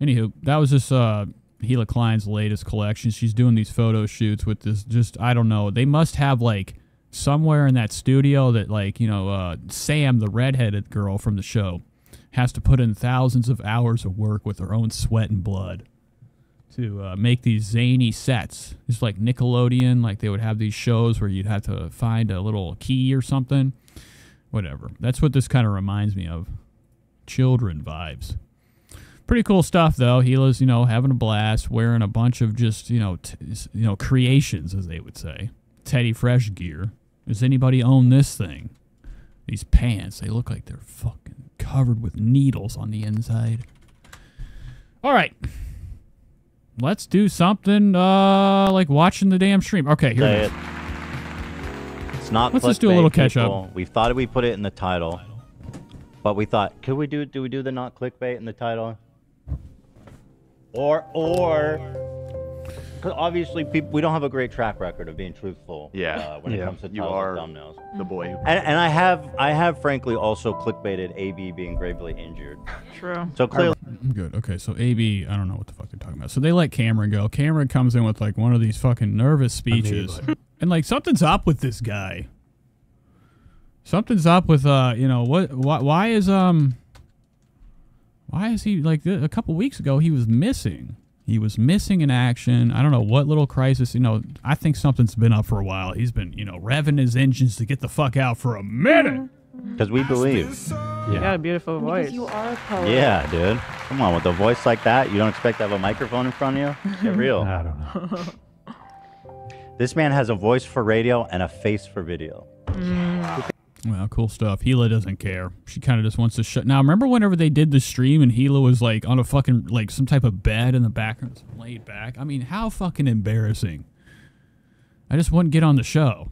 S4: anywho, that was just uh Gila Klein's latest collection. She's doing these photo shoots with this just I don't know. They must have like somewhere in that studio that like, you know, uh Sam, the redheaded girl from the show, has to put in thousands of hours of work with her own sweat and blood to uh, make these zany sets. It's like Nickelodeon, like they would have these shows where you'd have to find a little key or something. Whatever. That's what this kind of reminds me of. Children vibes. Pretty cool stuff though. Gila's, you know, having a blast, wearing a bunch of just, you know, you know, creations as they would say. Teddy Fresh gear. Does anybody own this thing? These pants, they look like they're fucking covered with needles on the inside. All right. Let's do something uh like watching the damn stream. Okay, here it is.
S18: It's not.
S4: Let's just do a little catch up.
S18: We thought we put it in the title, but we thought, could we do? Do we do the not clickbait in the title? Or or, obviously people, we don't have a great track record of being truthful.
S19: Yeah.
S18: Uh, when it
S19: Yeah.
S18: comes to
S19: You are
S18: thumbnails.
S19: the boy who-
S18: And, and I have I have frankly also clickbaited AB being gravely injured.
S16: True.
S18: So clearly.
S4: I'm good. Okay, so AB, I don't know what the fuck they're talking about. So they let Cameron go. Cameron comes in with like one of these fucking nervous speeches, and like something's up with this guy. Something's up with uh, you know what? Why, why is um, why is he like a couple weeks ago he was missing? He was missing in action. I don't know what little crisis. You know, I think something's been up for a while. He's been you know revving his engines to get the fuck out for a minute.
S18: Because we believe.
S16: You got a beautiful voice.
S13: Because you are a poet.
S18: Yeah, dude. Come on, with a voice like that, you don't expect to have a microphone in front of you? Get real.
S20: I don't know.
S18: This man has a voice for radio and a face for video. Mm.
S4: Well, cool stuff. Gila doesn't care. She kind of just wants to shut. Now, remember whenever they did the stream and Gila was like on a fucking like some type of bed in the background, laid back. I mean, how fucking embarrassing. I just wouldn't get on the show.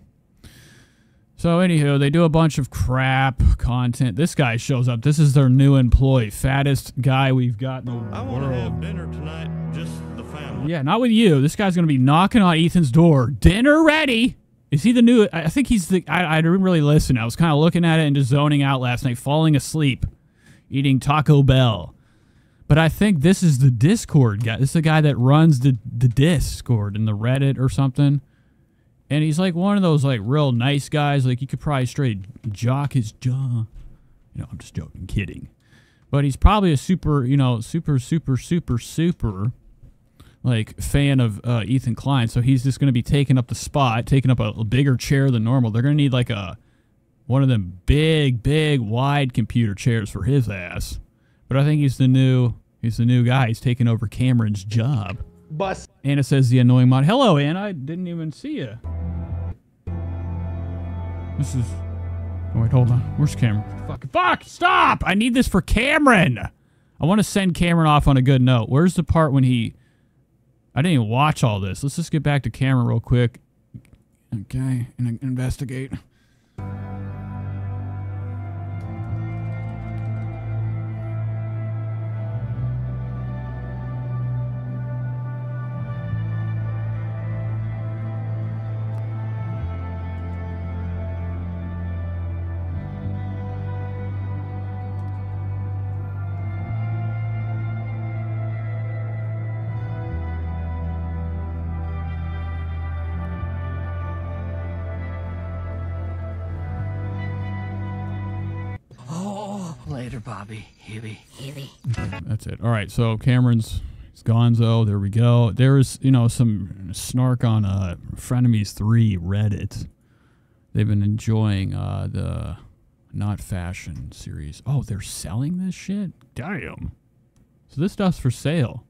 S4: So, anywho, they do a bunch of crap content. This guy shows up. This is their new employee, fattest guy we've got in the world.
S21: dinner tonight, just the family.
S4: Yeah, not with you. This guy's gonna be knocking on Ethan's door. Dinner ready. Is he the new? I think he's the. I, I didn't really listen. I was kind of looking at it and just zoning out last night, falling asleep, eating Taco Bell. But I think this is the Discord guy. This is the guy that runs the the Discord and the Reddit or something. And he's like one of those like real nice guys. Like you could probably straight jock his jaw. You know, I'm just joking, kidding. But he's probably a super, you know, super, super, super, super like fan of uh, Ethan Klein, so he's just going to be taking up the spot, taking up a, a bigger chair than normal. They're going to need like a one of them big, big, wide computer chairs for his ass. But I think he's the new he's the new guy. He's taking over Cameron's job.
S20: Bus.
S4: Anna says the annoying mod. Hello, Anna. I didn't even see you. This is Oh, wait, hold on. Where's Cameron? Fuck. Fuck! Stop! I need this for Cameron! I want to send Cameron off on a good note. Where's the part when he... I didn't even watch all this. Let's just get back to camera real quick. Okay, and investigate.
S20: Later, Bobby. Huey. Huey.
S4: That's it. All right, so Cameron's it's Gonzo. There we go. There's you know some snark on uh, Frenemies Three Reddit. They've been enjoying uh, the not fashion series. Oh, they're selling this shit. Damn. So this stuff's for sale,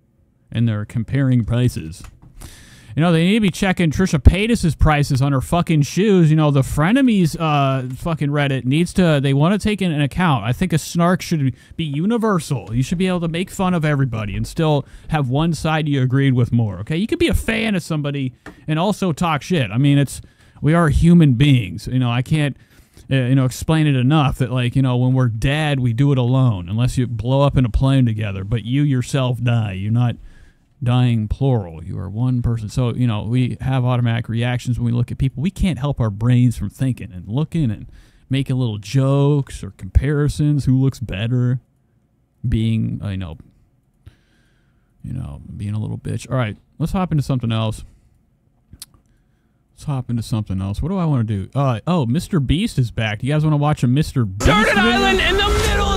S4: and they're comparing prices. You know, they need to be checking Trisha Paytas's prices on her fucking shoes. You know, the frenemies uh fucking Reddit needs to they want to take in an account. I think a snark should be universal. You should be able to make fun of everybody and still have one side you agreed with more. Okay? You could be a fan of somebody and also talk shit. I mean, it's we are human beings. You know, I can't uh, you know explain it enough that like, you know, when we're dead, we do it alone unless you blow up in a plane together, but you yourself die. You're not dying plural. You are one person. So, you know, we have automatic reactions when we look at people. We can't help our brains from thinking and looking and making little jokes or comparisons. Who looks better? Being, uh, you know, you know, being a little bitch. All right, let's hop into something else. Let's hop into something else. What do I want to do? Uh, oh, Mr. Beast is back. Do you guys want to watch a Mr. Beast?
S22: Island in the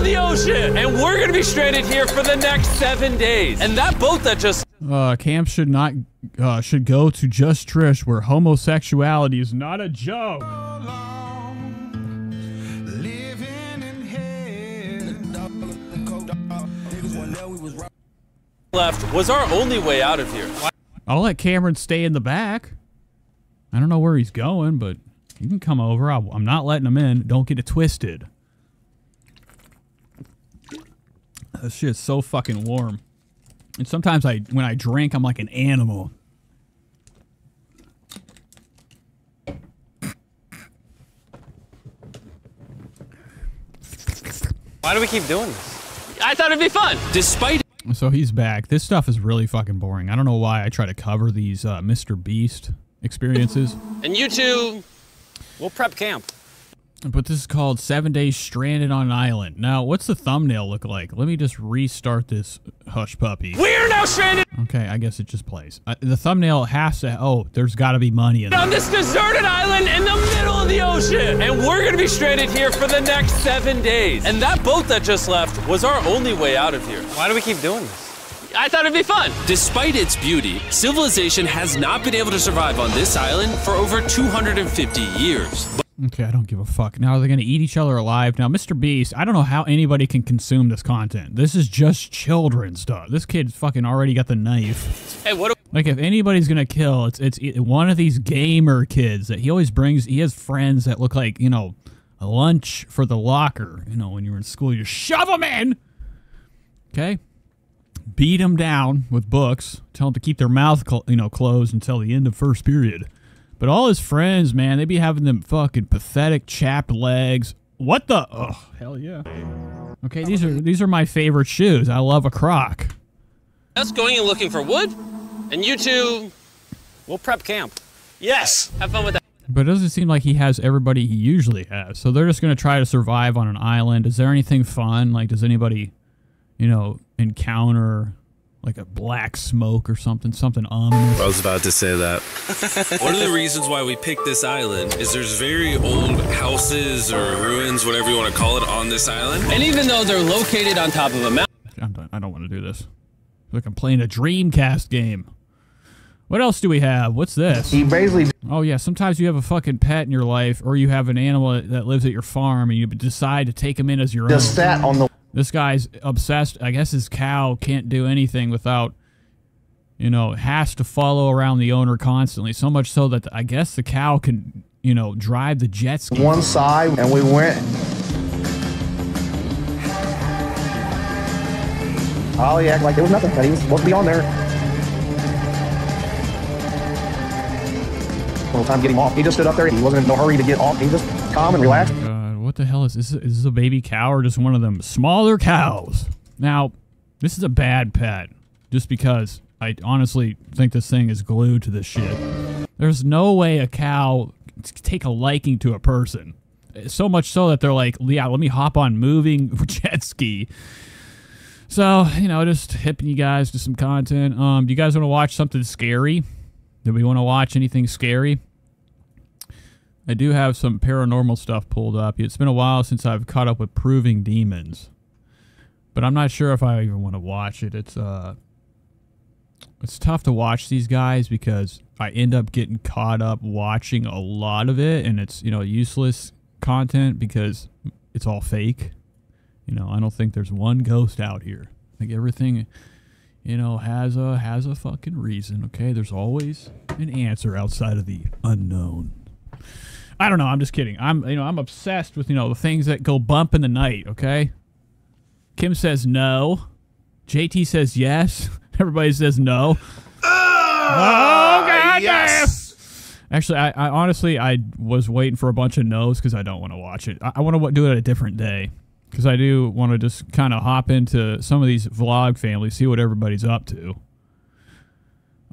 S22: the ocean, and we're gonna be stranded here for the next seven days. And that boat that just
S4: Uh, camp should not uh, should go to Just Trish, where homosexuality is not a joke.
S22: left was our only way out of here.
S4: I'll let Cameron stay in the back. I don't know where he's going, but he can come over. I'll, I'm not letting him in. Don't get it twisted. This shit's so fucking warm. And sometimes I, when I drink, I'm like an animal.
S22: Why do we keep doing this? I thought it'd be fun. Despite
S4: So he's back. This stuff is really fucking boring. I don't know why I try to cover these uh, Mr. Beast experiences.
S22: and you two, we'll prep camp.
S4: But this is called Seven Days Stranded on an Island. Now, what's the thumbnail look like? Let me just restart this hush puppy.
S22: We're now stranded
S4: Okay, I guess it just plays. Uh, the thumbnail has to. Oh, there's got to be money in
S22: on this deserted island in the middle of the ocean, and we're gonna be stranded here for the next seven days. And that boat that just left was our only way out of here. Why do we keep doing this? I thought it'd be fun.
S23: Despite its beauty, civilization has not been able to survive on this island for over 250 years.
S4: Okay, I don't give a fuck. Now they're gonna eat each other alive. Now, Mr. Beast, I don't know how anybody can consume this content. This is just children stuff. This kid's fucking already got the knife.
S22: Hey, what?
S4: Like if anybody's gonna kill, it's it's one of these gamer kids that he always brings. He has friends that look like you know, a lunch for the locker. You know, when you're in school, you shove them in. Okay, beat them down with books. Tell them to keep their mouth you know closed until the end of first period. But all his friends, man, they be having them fucking pathetic chapped legs. What the? Oh, hell yeah. Okay, these are these are my favorite shoes. I love a Croc.
S22: Us going and looking for wood, and you two, we'll prep camp. Yes, have fun with that.
S4: But it doesn't seem like he has everybody he usually has. So they're just going to try to survive on an island. Is there anything fun? Like, does anybody, you know, encounter like a black smoke or something? Something ominous?
S24: I was about to say that. One of the reasons why we picked this island is there's very old houses or ruins, whatever you want to call it, on this island.
S22: And even though they're located on top of a mountain.
S4: I'm done. I don't want to do this. Like I'm playing a Dreamcast game. What else do we have? What's this? He basically. Oh yeah. Sometimes you have a fucking pet in your life, or you have an animal that lives at your farm, and you decide to take him in as your
S25: The
S4: own.
S25: stat on the-
S4: This guy's obsessed. I guess his cow can't do anything without, you know, has to follow around the owner constantly. So much so that I guess the cow can you know, drive the jet ski.
S26: One side, and we went. Oh, Ollie acted like there was nothing, that he was supposed to be on there. Well, time to get him off. He just stood up there. He wasn't in no hurry to get off. He just calm and relaxed.
S4: Oh, God, what the hell is this? Is this a baby cow or just one of them smaller cows? Now, this is a bad pet, just because I honestly think this thing is glued to this shit. There's no way a cow take a liking to a person. So much so that they're like, yeah, let me hop on moving jet ski. So, you know, just hipping you guys to some content. Um, do you guys want to watch something scary? Do we want to watch anything scary? I do have some paranormal stuff pulled up. It's been a while since I've caught up with Proving Demons. But I'm not sure if I even want to watch it. It's uh it's tough to watch these guys because I end up getting caught up watching a lot of it and it's, you know, useless content because it's all fake. You know, I don't think there's one ghost out here. Think everything you know has a has a fucking reason, okay? There's always an answer outside of the unknown. I don't know, I'm just kidding. I'm you know, I'm obsessed with, you know, the things that go bump in the night, okay? Kim says no. JT says yes. Everybody says no. Oh, God yes. Actually, I, I honestly I was waiting for a bunch of no's because I don't want to watch it. I, I want to do it a different day because I do want to just kind of hop into some of these vlog families, see what everybody's up to.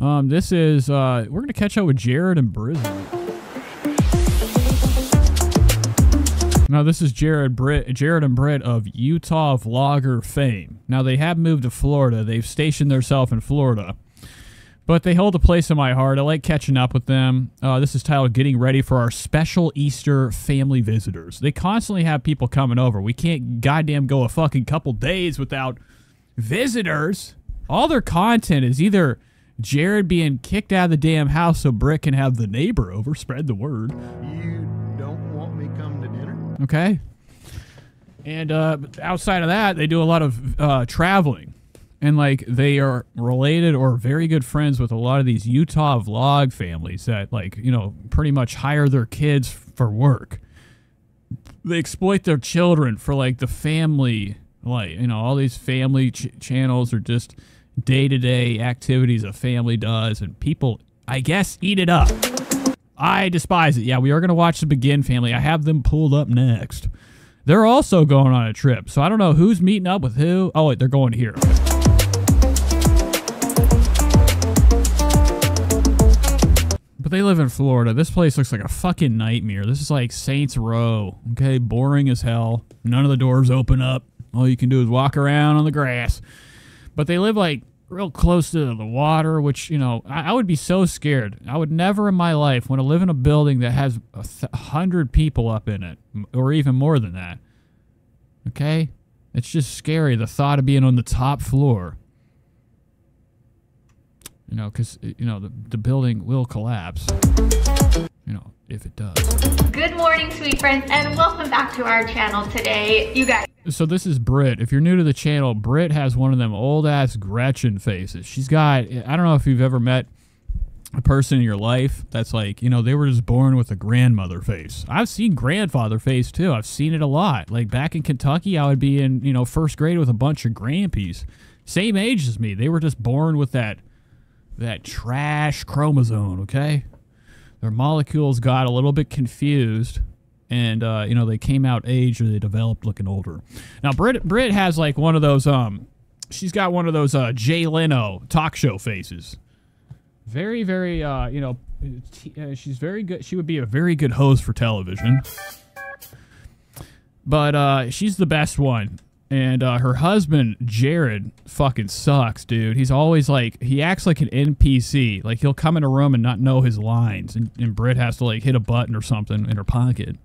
S4: Um, this is uh, we're gonna catch up with Jared and Brisbane. Now this is Jared Britt, Jared and Britt of Utah vlogger fame. Now they have moved to Florida. They've stationed themselves in Florida, but they hold a place in my heart. I like catching up with them. Uh, this is titled "Getting Ready for Our Special Easter Family Visitors." They constantly have people coming over. We can't goddamn go a fucking couple days without visitors. All their content is either Jared being kicked out of the damn house so Britt can have the neighbor over, spread the word.
S27: You don't
S4: Okay. And uh, outside of that, they do a lot of uh, traveling. And like they are related or very good friends with a lot of these Utah vlog families that like, you know, pretty much hire their kids for work. They exploit their children for like the family, like, you know, all these family ch- channels are just day to day activities a family does. And people, I guess, eat it up. I despise it. Yeah, we are going to watch the Begin family. I have them pulled up next. They're also going on a trip, so I don't know who's meeting up with who. Oh, wait, they're going here. But they live in Florida. This place looks like a fucking nightmare. This is like Saints Row. Okay, boring as hell. None of the doors open up. All you can do is walk around on the grass. But they live like real close to the water, which, you know, I, I would be so scared. I would never in my life want to live in a building that has a hundred people up in it, or even more than that. Okay? It's just scary, the thought of being on the top floor. You know, because, you know, the, the building will collapse. You know, if it does.
S28: Good morning, sweet friends, and welcome back to our channel today. You guys.
S4: So this is Brit. If you're new to the channel, Brit has one of them old ass Gretchen faces. She's got I don't know if you've ever met a person in your life that's like, you know, they were just born with a grandmother face. I've seen grandfather face too. I've seen it a lot. Like back in Kentucky, I would be in, you know, first grade with a bunch of grandpies. Same age as me. They were just born with that that trash chromosome, okay? Their molecules got a little bit confused and uh, you know they came out aged or they developed looking older. Now Brit Brit has like one of those um, she's got one of those uh, Jay Leno talk show faces. Very very uh, you know, uh, she's very good. She would be a very good host for television. But uh, she's the best one. And uh, her husband, Jared, fucking sucks, dude. He's always like, he acts like an NPC. Like, he'll come in a room and not know his lines. And, and Britt has to, like, hit a button or something in her pocket.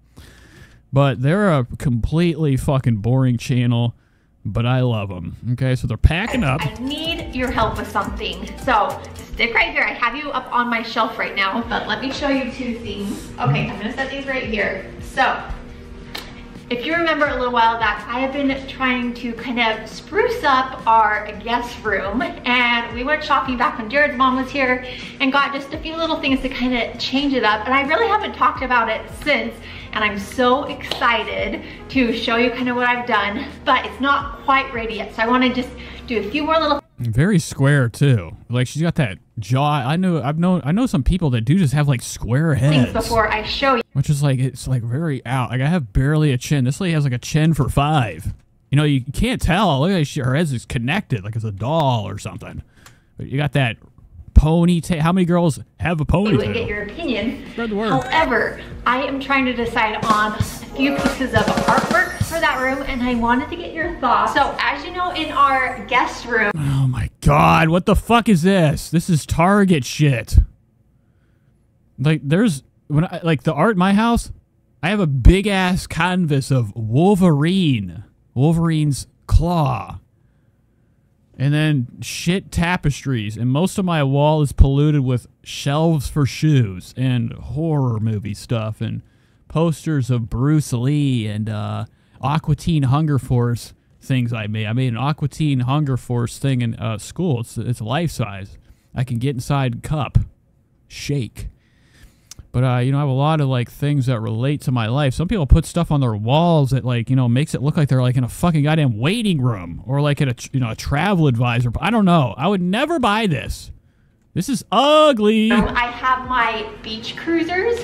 S4: But they're a completely fucking boring channel. But I love them. Okay, so they're packing up.
S28: I need your help with something. So stick right here. I have you up on my shelf right now, but let me show you two things. Okay, I'm gonna set these right here. So If you remember a little while back, I have been trying to kind of spruce up our guest room and we went shopping back when Jared's mom was here and got just a few little things to kind of change it up. And I really haven't talked about it since and I'm so excited to show you kind of what I've done, but it's not quite ready yet. So I wanna just do a few more little
S4: Very square too. Like she's got that jaw. I know. I've known. I know some people that do just have like square
S28: things
S4: heads,
S28: before I show you.
S4: which is like it's like very out. Like I have barely a chin. This lady has like a chin for five. You know, you can't tell. Look at she, her head is connected like it's a doll or something. But you got that ponytail. How many girls have a
S28: you and get your opinion.
S4: Spread the word.
S28: However, I am trying to decide on a few pieces of artwork for that room and I wanted to get your thoughts. So as you know, in our guest room,
S4: Oh my god! What the fuck is this? This is Target shit. Like there's when I like the art in my house, I have a big ass canvas of Wolverine, Wolverine's claw, and then shit tapestries, and most of my wall is polluted with shelves for shoes and horror movie stuff and posters of Bruce Lee and uh, Aqua Teen Hunger Force things I made. I made an Aqua Teen Hunger Force thing in uh, school. It's it's life size. I can get inside cup, shake. But uh, you know, I have a lot of like things that relate to my life. Some people put stuff on their walls that like you know makes it look like they're like in a fucking goddamn waiting room or like at a you know a travel advisor. I don't know. I would never buy this. This is ugly.
S28: I have my beach cruisers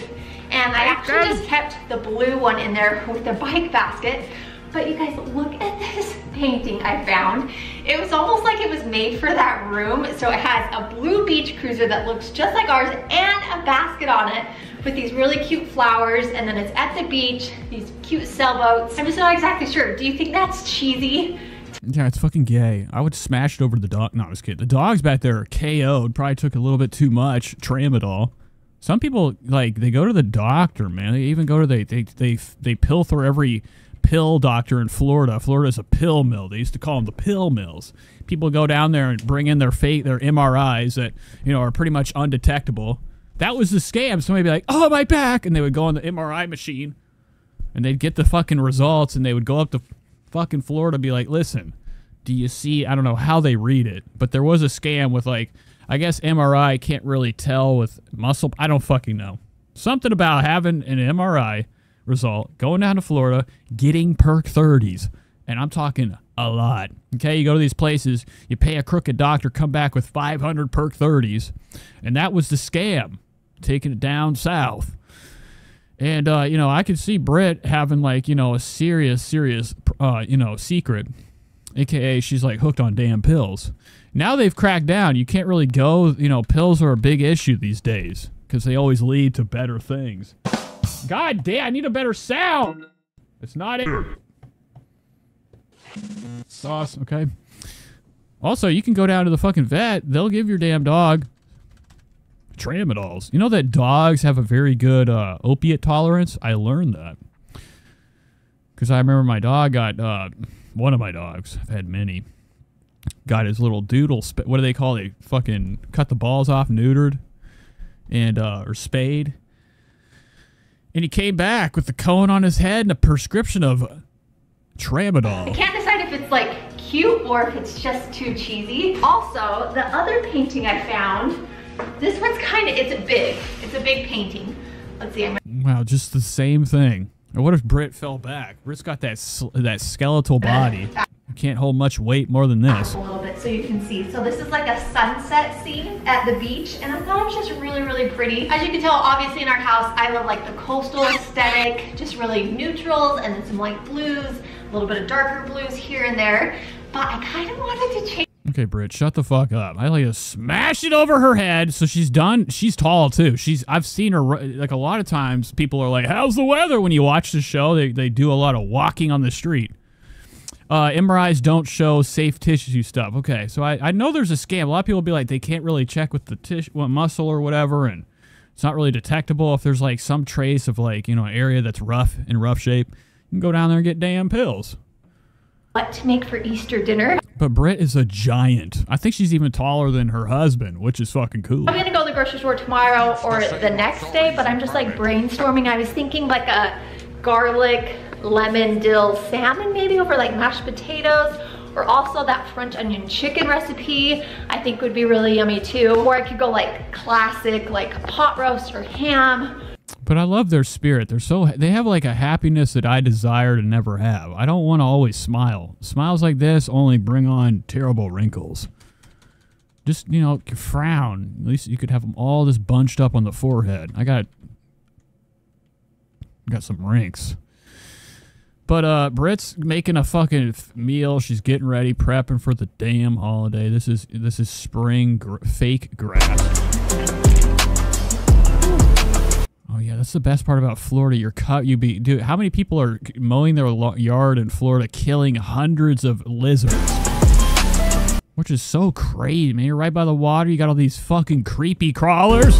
S28: and I actually just kept the blue one in there with the bike basket. But you guys, look at this painting I found. It was almost like it was made for that room. So it has a blue beach cruiser that looks just like ours and a basket on it with these really cute flowers. And then it's at the beach, these cute sailboats. I'm just not exactly sure. Do you think that's cheesy?
S4: Yeah, it's fucking gay. I would smash it over the dog. No, I was kidding. The dogs back there are KO'd. Probably took a little bit too much tramadol. Some people like they go to the doctor, man. They even go to they they they they pill through every pill doctor in Florida. Florida's a pill mill. They used to call them the pill mills. People go down there and bring in their fate their MRIs that you know are pretty much undetectable. That was the scam. Somebody be like, "Oh, my back," and they would go on the MRI machine, and they'd get the fucking results, and they would go up to fucking Florida, and be like, "Listen, do you see? I don't know how they read it, but there was a scam with like, I guess MRI can't really tell with muscle. I don't fucking know. Something about having an MRI result, going down to Florida, getting perk 30s, and I'm talking a lot. Okay, you go to these places, you pay a crooked doctor, come back with 500 perk 30s, and that was the scam, taking it down south. And uh, you know, I could see Britt having like you know a serious, serious, uh, you know, secret, aka she's like hooked on damn pills. Now they've cracked down. You can't really go. You know, pills are a big issue these days because they always lead to better things. God damn, I need a better sound. It's not it. Sauce, okay. Also, you can go down to the fucking vet. They'll give your damn dog tramadols. You know that dogs have a very good uh, opiate tolerance? I learned that. Because I remember my dog got, uh, one of my dogs, I've had many, got his little doodle, what do they call it? Fucking cut the balls off, neutered, and, uh, or spayed. And he came back with the cone on his head and a prescription of tramadol.
S28: I can't decide if it's like cute or if it's just too cheesy. Also, the other painting I found, this one's kind of, it's a big. It's a big painting. Let's see, I'm
S4: Wow, just the same thing. What if Britt fell back? Britt's got that that skeletal body. Can't hold much weight more than this.
S28: a little bit so you can see. So this is like a sunset scene at the beach and I thought it was just really, really pretty. As you can tell, obviously in our house, I love like the coastal aesthetic, just really neutrals and then some light blues, a little bit of darker blues here and there. But I kind of wanted to change
S4: Okay, Britt, shut the fuck up. I like to smash it over her head. So she's done. She's tall too. She's. I've seen her like a lot of times. People are like, "How's the weather?" When you watch the show, they they do a lot of walking on the street. Uh, MRIs don't show safe tissue stuff. Okay, so I, I know there's a scam. A lot of people will be like, they can't really check with the tissue, what muscle or whatever, and it's not really detectable. If there's like some trace of like you know an area that's rough in rough shape, you can go down there and get damn pills.
S28: what to make for Easter dinner.
S4: But Britt is a giant. I think she's even taller than her husband, which is fucking cool.
S28: I'm gonna go to the grocery store tomorrow or the next day, but I'm just like brainstorming. I was thinking like a garlic lemon dill salmon maybe over like mashed potatoes or also that French onion chicken recipe I think would be really yummy too. Or I could go like classic like pot roast or ham.
S4: But I love their spirit. They're so they have like a happiness that I desire to never have. I don't want to always smile. Smiles like this only bring on terrible wrinkles. Just you know, frown. At least you could have them all just bunched up on the forehead. I got got some ranks. But uh Brit's making a fucking meal. She's getting ready, prepping for the damn holiday. This is this is spring gr- fake grass. Oh yeah, that's the best part about Florida. You're cut. You be dude. How many people are mowing their yard in Florida, killing hundreds of lizards? Which is so crazy, man. You're right by the water. You got all these fucking creepy crawlers.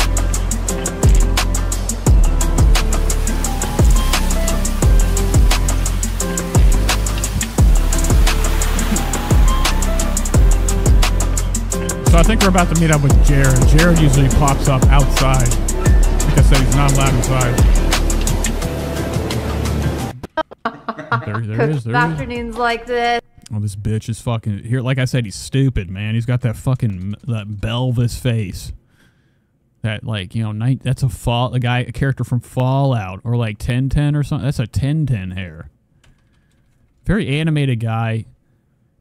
S4: So I think we're about to meet up with Jared. Jared usually pops up outside. Like I said, he's not allowed inside. there, there he is. There he is.
S28: Afternoons like this.
S4: Oh, this bitch is fucking here. Like I said, he's stupid, man. He's got that fucking that Belvis face. That like you know, night. That's a fall. A guy, a character from Fallout, or like Tintin or something. That's a Tintin hair. Very animated guy,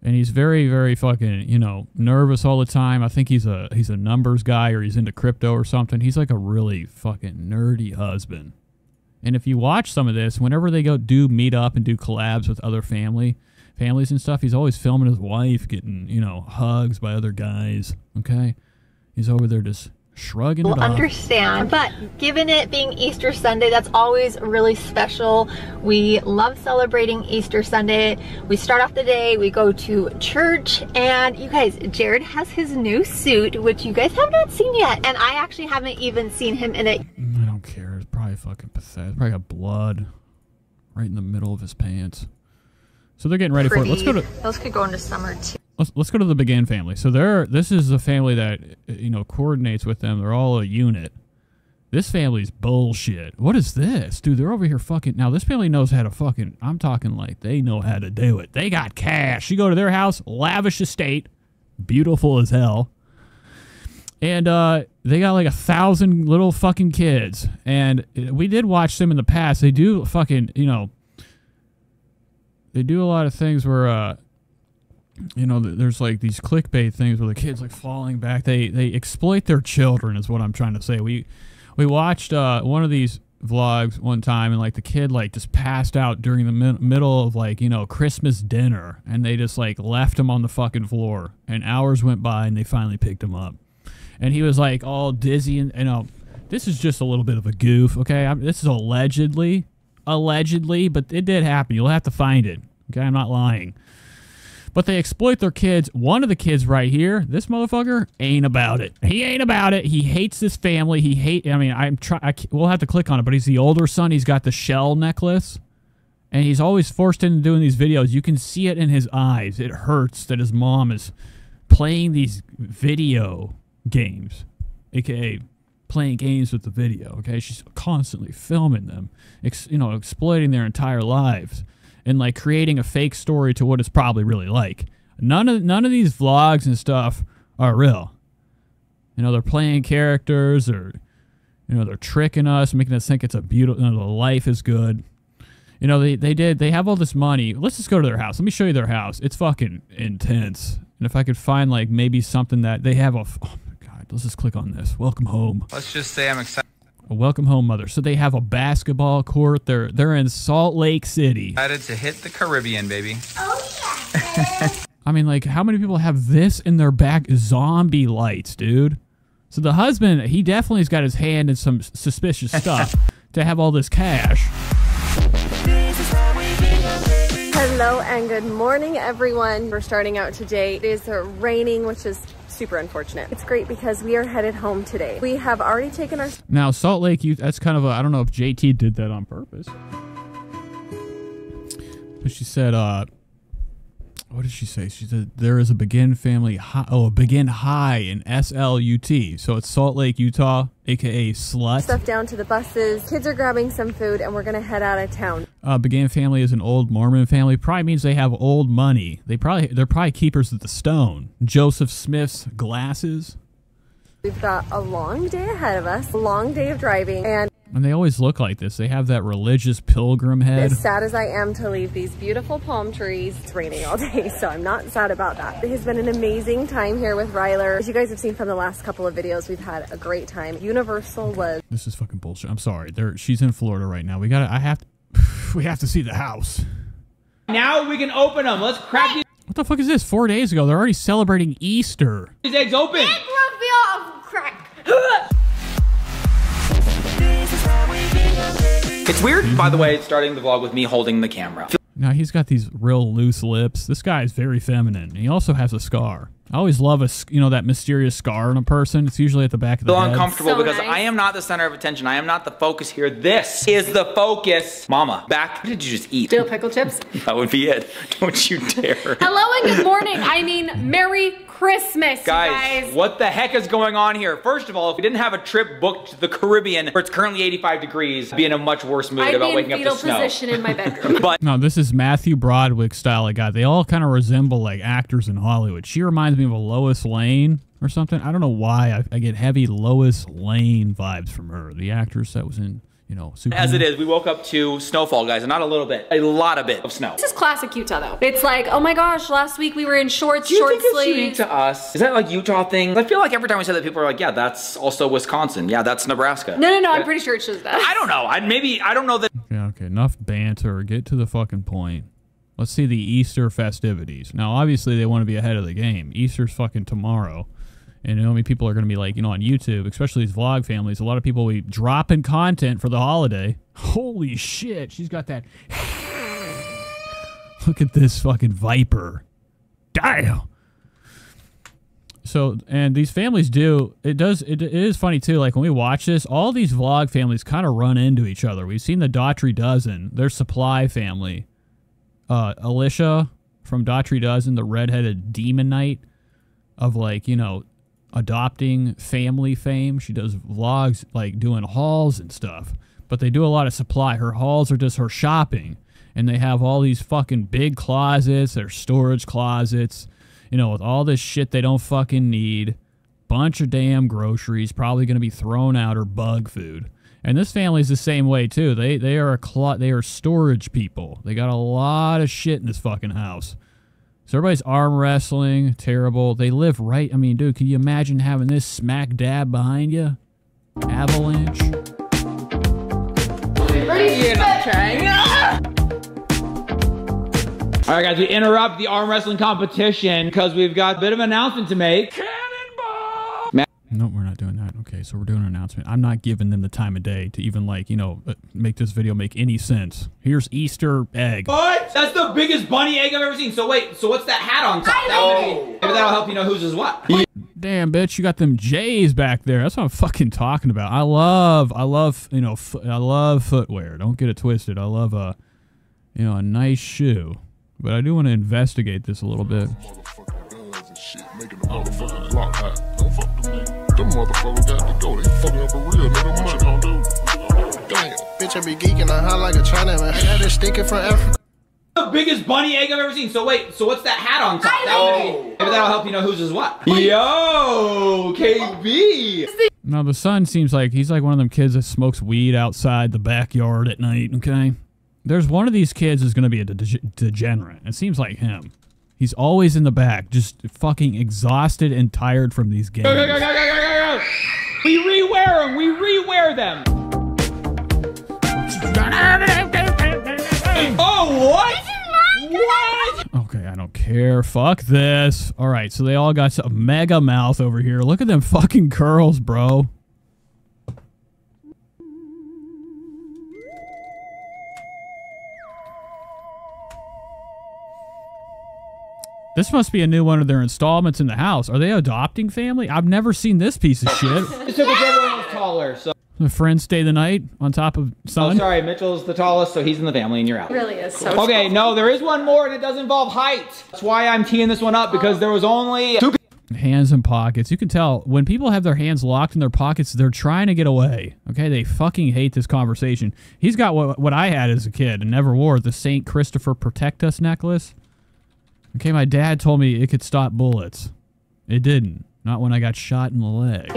S4: and he's very very fucking you know nervous all the time. I think he's a he's a numbers guy or he's into crypto or something. He's like a really fucking nerdy husband. And if you watch some of this, whenever they go do meet up and do collabs with other family families and stuff, he's always filming his wife getting, you know, hugs by other guys. Okay? He's over there just shrugging
S28: will understand. But given it being Easter Sunday, that's always really special. We love celebrating Easter Sunday. We start off the day, we go to church, and you guys, Jared has his new suit, which you guys have not seen yet. And I actually haven't even seen him in it.
S4: I don't care. It's probably fucking pathetic. Probably got blood right in the middle of his pants. So they're getting ready for it. Let's go to
S28: Those could go into summer too.
S4: Let's, let's go to the Begin family. So they're this is a family that you know coordinates with them. They're all a unit. This family's bullshit. What is this, dude? They're over here fucking. Now this family knows how to fucking. I'm talking like they know how to do it. They got cash. You go to their house, lavish estate, beautiful as hell, and uh, they got like a thousand little fucking kids. And uh, we did watch them in the past. They do fucking you know. They do a lot of things where uh, you know, there's like these clickbait things where the kids like falling back. They they exploit their children is what I'm trying to say. We we watched uh, one of these vlogs one time and like the kid like just passed out during the mi- middle of like you know Christmas dinner and they just like left him on the fucking floor and hours went by and they finally picked him up. And he was like all dizzy and you know this is just a little bit of a goof okay? I'm, this is allegedly allegedly but it did happen. You'll have to find it okay? I'm not lying but they exploit their kids. One of the kids right here, this motherfucker ain't about it. He ain't about it. He hates this family. He hate. I mean, I'm try. I, we'll have to click on it, but he's the older son. He's got the shell necklace, and he's always forced into doing these videos. You can see it in his eyes. It hurts that his mom is playing these video games, aka playing games with the video. Okay, she's constantly filming them, you know, exploiting their entire lives and like creating a fake story to what it's probably really like. None of none of these vlogs and stuff are real. You know, they're playing characters or you know, they're tricking us, making us think it's a beautiful you know, the life is good. You know, they, they did they have all this money. Let's just go to their house. Let me show you their house. It's fucking intense. And if I could find like maybe something that they have a oh my god, let's just click on this. Welcome home.
S29: Let's just say I'm excited
S4: A welcome home mother. So they have a basketball court. They're they're in Salt Lake City.
S29: Decided to hit the Caribbean, baby. Oh yeah.
S4: I mean, like, how many people have this in their back? Zombie lights, dude. So the husband, he definitely has got his hand in some suspicious stuff to have all this cash.
S30: Hello and good morning, everyone. We're starting out today. It is raining, which is super unfortunate. It's great because we are headed home today. We have already taken our
S4: Now, Salt Lake, you that's kind of a, I don't know if JT did that on purpose. But she said, uh, what did she say? She said there is a Begin family high, oh, a Begin High in S-L-U-T. So it's Salt Lake, Utah, aka Slut.
S30: stuff down to the buses. Kids are grabbing some food and we're gonna head out of town.
S4: Uh, Began family is an old Mormon family. Probably means they have old money. They probably they're probably keepers of the stone. Joseph Smith's glasses,
S30: We've got a long day ahead of us, a long day of driving, and
S4: and they always look like this. They have that religious pilgrim head.
S30: as sad as I am to leave these beautiful palm trees, it's raining all day, so I'm not sad about that. It has been an amazing time here with Ryler. As you guys have seen from the last couple of videos, we've had a great time. Universal was
S4: This is fucking bullshit. I'm sorry. There, she's in Florida right now. We got. to I have. To, we have to see the house.
S31: Now we can open them. Let's crack these
S4: What the fuck is this? Four days ago, they're already celebrating Easter.
S31: These eggs open.
S28: Reveal of crack.
S31: It's weird, by the way, starting the vlog with me holding the camera.
S4: Now he's got these real loose lips. This guy is very feminine. He also has a scar. I always love a you know that mysterious scar on a person. It's usually at the back of the
S31: feel
S4: head.
S31: uncomfortable because I am not the center of attention. I am not the focus here. This is the focus. Mama, back. What did you just eat?
S28: Dill pickle chips.
S31: That would be it. Don't you dare.
S28: Hello and good morning. I mean, Merry Christmas,
S31: Guys,
S28: guys.
S31: what the heck is going on here? First of all, if we didn't have a trip booked to the Caribbean where it's currently 85 degrees, I'd be in a much worse mood
S28: I'd
S31: about waking up to snow.
S28: position in my bedroom.
S31: but
S4: No, this is Matthew Broderick style of guy. They all kind of resemble like actors in Hollywood. She reminds me of a Lois Lane or something. I don't know why I, I get heavy Lois Lane vibes from her, the actress that was in you know Superman.
S31: as it is, we woke up to snowfall, guys, and not a little bit, a lot of bit of snow.
S28: This is classic Utah though. It's like, oh my gosh, last week we were in shorts,
S31: Do you
S28: short
S31: think it's
S28: sleeves.
S31: unique to us? Is that like Utah thing? I feel like every time we say that, people are like, "Yeah, that's also Wisconsin. Yeah, that's Nebraska."
S28: No, no, no, I'm pretty sure it's shows that.
S31: I don't know. I maybe I don't know that.
S4: Yeah, okay, enough banter. Get to the fucking point. Let's see the Easter festivities. Now, obviously, they want to be ahead of the game. Easter's fucking tomorrow. And you know, how many people are going to be like, you know, on YouTube, especially these vlog families, a lot of people will be dropping content for the holiday. Holy shit, she's got that. Look at this fucking viper. Damn. So, and these families do, it does, it, it is funny too. Like when we watch this, all these vlog families kind of run into each other. We've seen the Dougherty Dozen, their supply family. Uh, Alicia from Dougherty Dozen, the redheaded demon knight of like, you know, adopting family fame. She does vlogs like doing hauls and stuff, but they do a lot of supply. Her hauls are just her shopping, and they have all these fucking big closets, their storage closets, you know, with all this shit they don't fucking need. Bunch of damn groceries, probably going to be thrown out or bug food. And this family's the same way too. They they are a clot. They are storage people. They got a lot of shit in this fucking house. So everybody's arm wrestling, terrible. They live right. I mean, dude, can you imagine having this smack dab behind you? Avalanche.
S31: You're not trying. All right, guys, we interrupt the arm wrestling competition because we've got a bit of an announcement to make.
S4: No, we're not doing that. Okay, so we're doing an announcement. I'm not giving them the time of day to even like, you know, uh, make this video make any sense. Here's Easter egg.
S31: What? That's the biggest bunny egg I've ever seen. So wait, so what's that hat on top? That would be, maybe that'll help you know whose is what.
S4: Damn, bitch, you got them J's back there. That's what I'm fucking talking about. I love, I love, you know, f- I love footwear. Don't get it twisted. I love a, you know, a nice shoe. But I do want to investigate this a little bit.
S32: Them motherfuckers got to go. They fucking up a real nigga money. Damn. Bitch, I be geeking on high like a China man. I got this sticking from Africa.
S31: The biggest bunny egg I've ever seen. So wait, so what's that hat on top? That would be, maybe that'll help you know whose is what. Yo, KB.
S4: Now the son seems like he's like one of them kids that smokes weed outside the backyard at night. Okay, there's one of these kids is going to be a dege- degenerate. It seems like him. He's always in the back, just fucking exhausted and tired from these games.
S31: We rewear them. We rewear them. Oh, what? What?
S4: Okay, I don't care. Fuck this. All right, so they all got a mega mouth over here. Look at them fucking curls, bro. This must be a new one of their installments in the house. Are they adopting family? I've never seen this piece of shit.
S31: Just took whichever was taller. So.
S4: The friends stay the night on top of
S31: Oh,
S4: son.
S31: sorry, Mitchell's the tallest, so he's in the family, and you're out.
S28: really is so
S31: Okay, no, there is one more, and it does involve height. That's why I'm teeing this one up because there was only two.
S4: Hands in pockets. You can tell when people have their hands locked in their pockets, they're trying to get away. Okay, they fucking hate this conversation. He's got what what I had as a kid and never wore the Saint Christopher Protect Us necklace. Okay, my dad told me it could stop bullets. It didn't. Not when I got shot in the leg.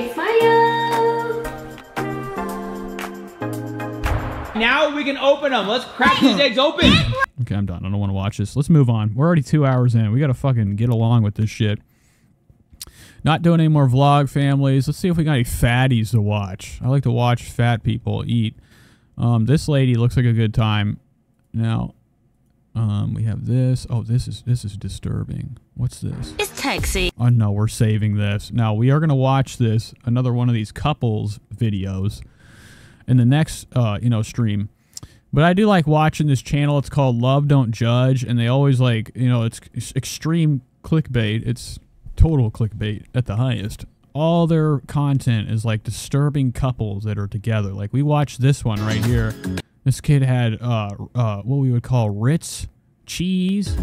S31: Now we can open them. Let's crack these eggs open.
S4: Okay, I'm done. I don't want to watch this. Let's move on. We're already two hours in. We got to fucking get along with this shit. Not doing any more vlog families. Let's see if we got any fatties to watch. I like to watch fat people eat. Um, this lady looks like a good time. Now, um, we have this. Oh, this is this is disturbing. What's this?
S33: It's taxi.
S4: Oh no, we're saving this. Now we are gonna watch this another one of these couples videos in the next uh, you know stream. But I do like watching this channel. It's called Love Don't Judge, and they always like you know it's, it's extreme clickbait. It's total clickbait at the highest. All their content is like disturbing couples that are together. Like we watch this one right here. This kid had uh, uh, what we would call Ritz cheese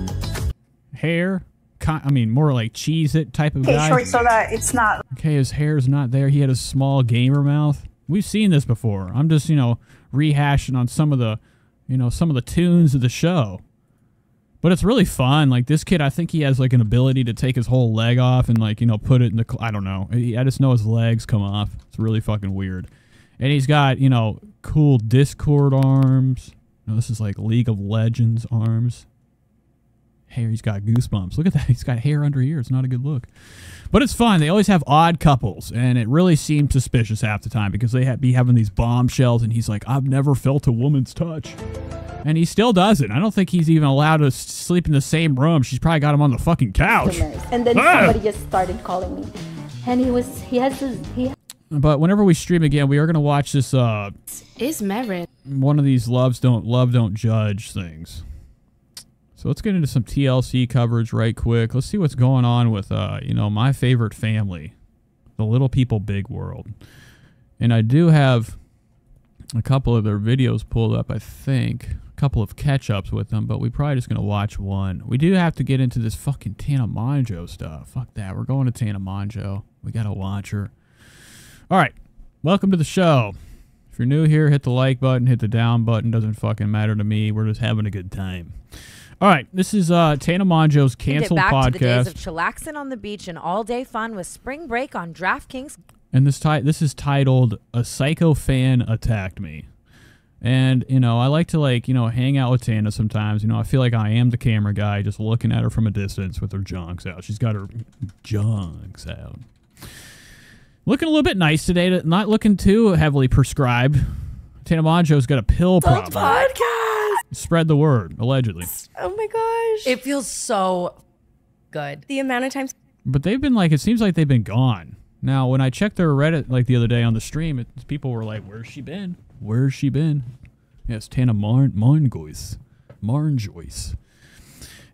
S4: hair. I mean, more like cheese it type of
S34: Okay,
S4: guy.
S34: short so that it's not
S4: Okay, his hair's not there. He had a small gamer mouth. We've seen this before. I'm just, you know, rehashing on some of the, you know, some of the tunes of the show. But it's really fun. Like this kid, I think he has like an ability to take his whole leg off and like, you know, put it in the I don't know. I just know his legs come off. It's really fucking weird. And he's got, you know, cool Discord arms. No, this is like League of Legends arms. Hair, he's got goosebumps. Look at that. He's got hair under here. It's not a good look. But it's fun. They always have odd couples, and it really seems suspicious half the time because they be having these bombshells, and he's like, I've never felt a woman's touch. And he still doesn't. I don't think he's even allowed to sleep in the same room. She's probably got him on the fucking couch.
S35: And then
S4: Ah!
S35: somebody just started calling me. And he was, he has this, he
S4: But whenever we stream again, we are going to watch this uh,
S35: is married.
S4: one of these loves don't love don't judge things. So let's get into some TLC coverage right quick. Let's see what's going on with uh, you know, my favorite family, the Little People Big World. And I do have a couple of their videos pulled up, I think. A couple of catch-ups with them, but we probably just going to watch one. We do have to get into this fucking Tana Mongeau stuff. Fuck that. We're going to Tana Mongeau. We got to watch her. All right. Welcome to the show. If you're new here, hit the like button, hit the down button. Doesn't fucking matter to me. We're just having a good time. All right. This is uh, Tana
S36: Mongeau's
S4: canceled
S36: back
S4: podcast.
S36: to the days of chillaxing on the beach and all day fun with spring break on DraftKings.
S4: And this ti- this is titled "A Psycho Fan Attacked Me," and you know I like to like you know hang out with Tana sometimes. You know I feel like I am the camera guy, just looking at her from a distance with her junks out. She's got her junks out. Looking a little bit nice today. Not looking too heavily prescribed. Tana Mongeau's got a pill problem.
S36: Podcast.
S4: Spread the word, allegedly.
S30: Oh my gosh.
S36: It feels so good.
S30: The amount of times
S4: But they've been like, it seems like they've been gone. Now, when I checked their Reddit like the other day on the stream, it, people were like, "Where's she been? Where's she been?" Yes, Tana Marn Marnjois, Marnjois,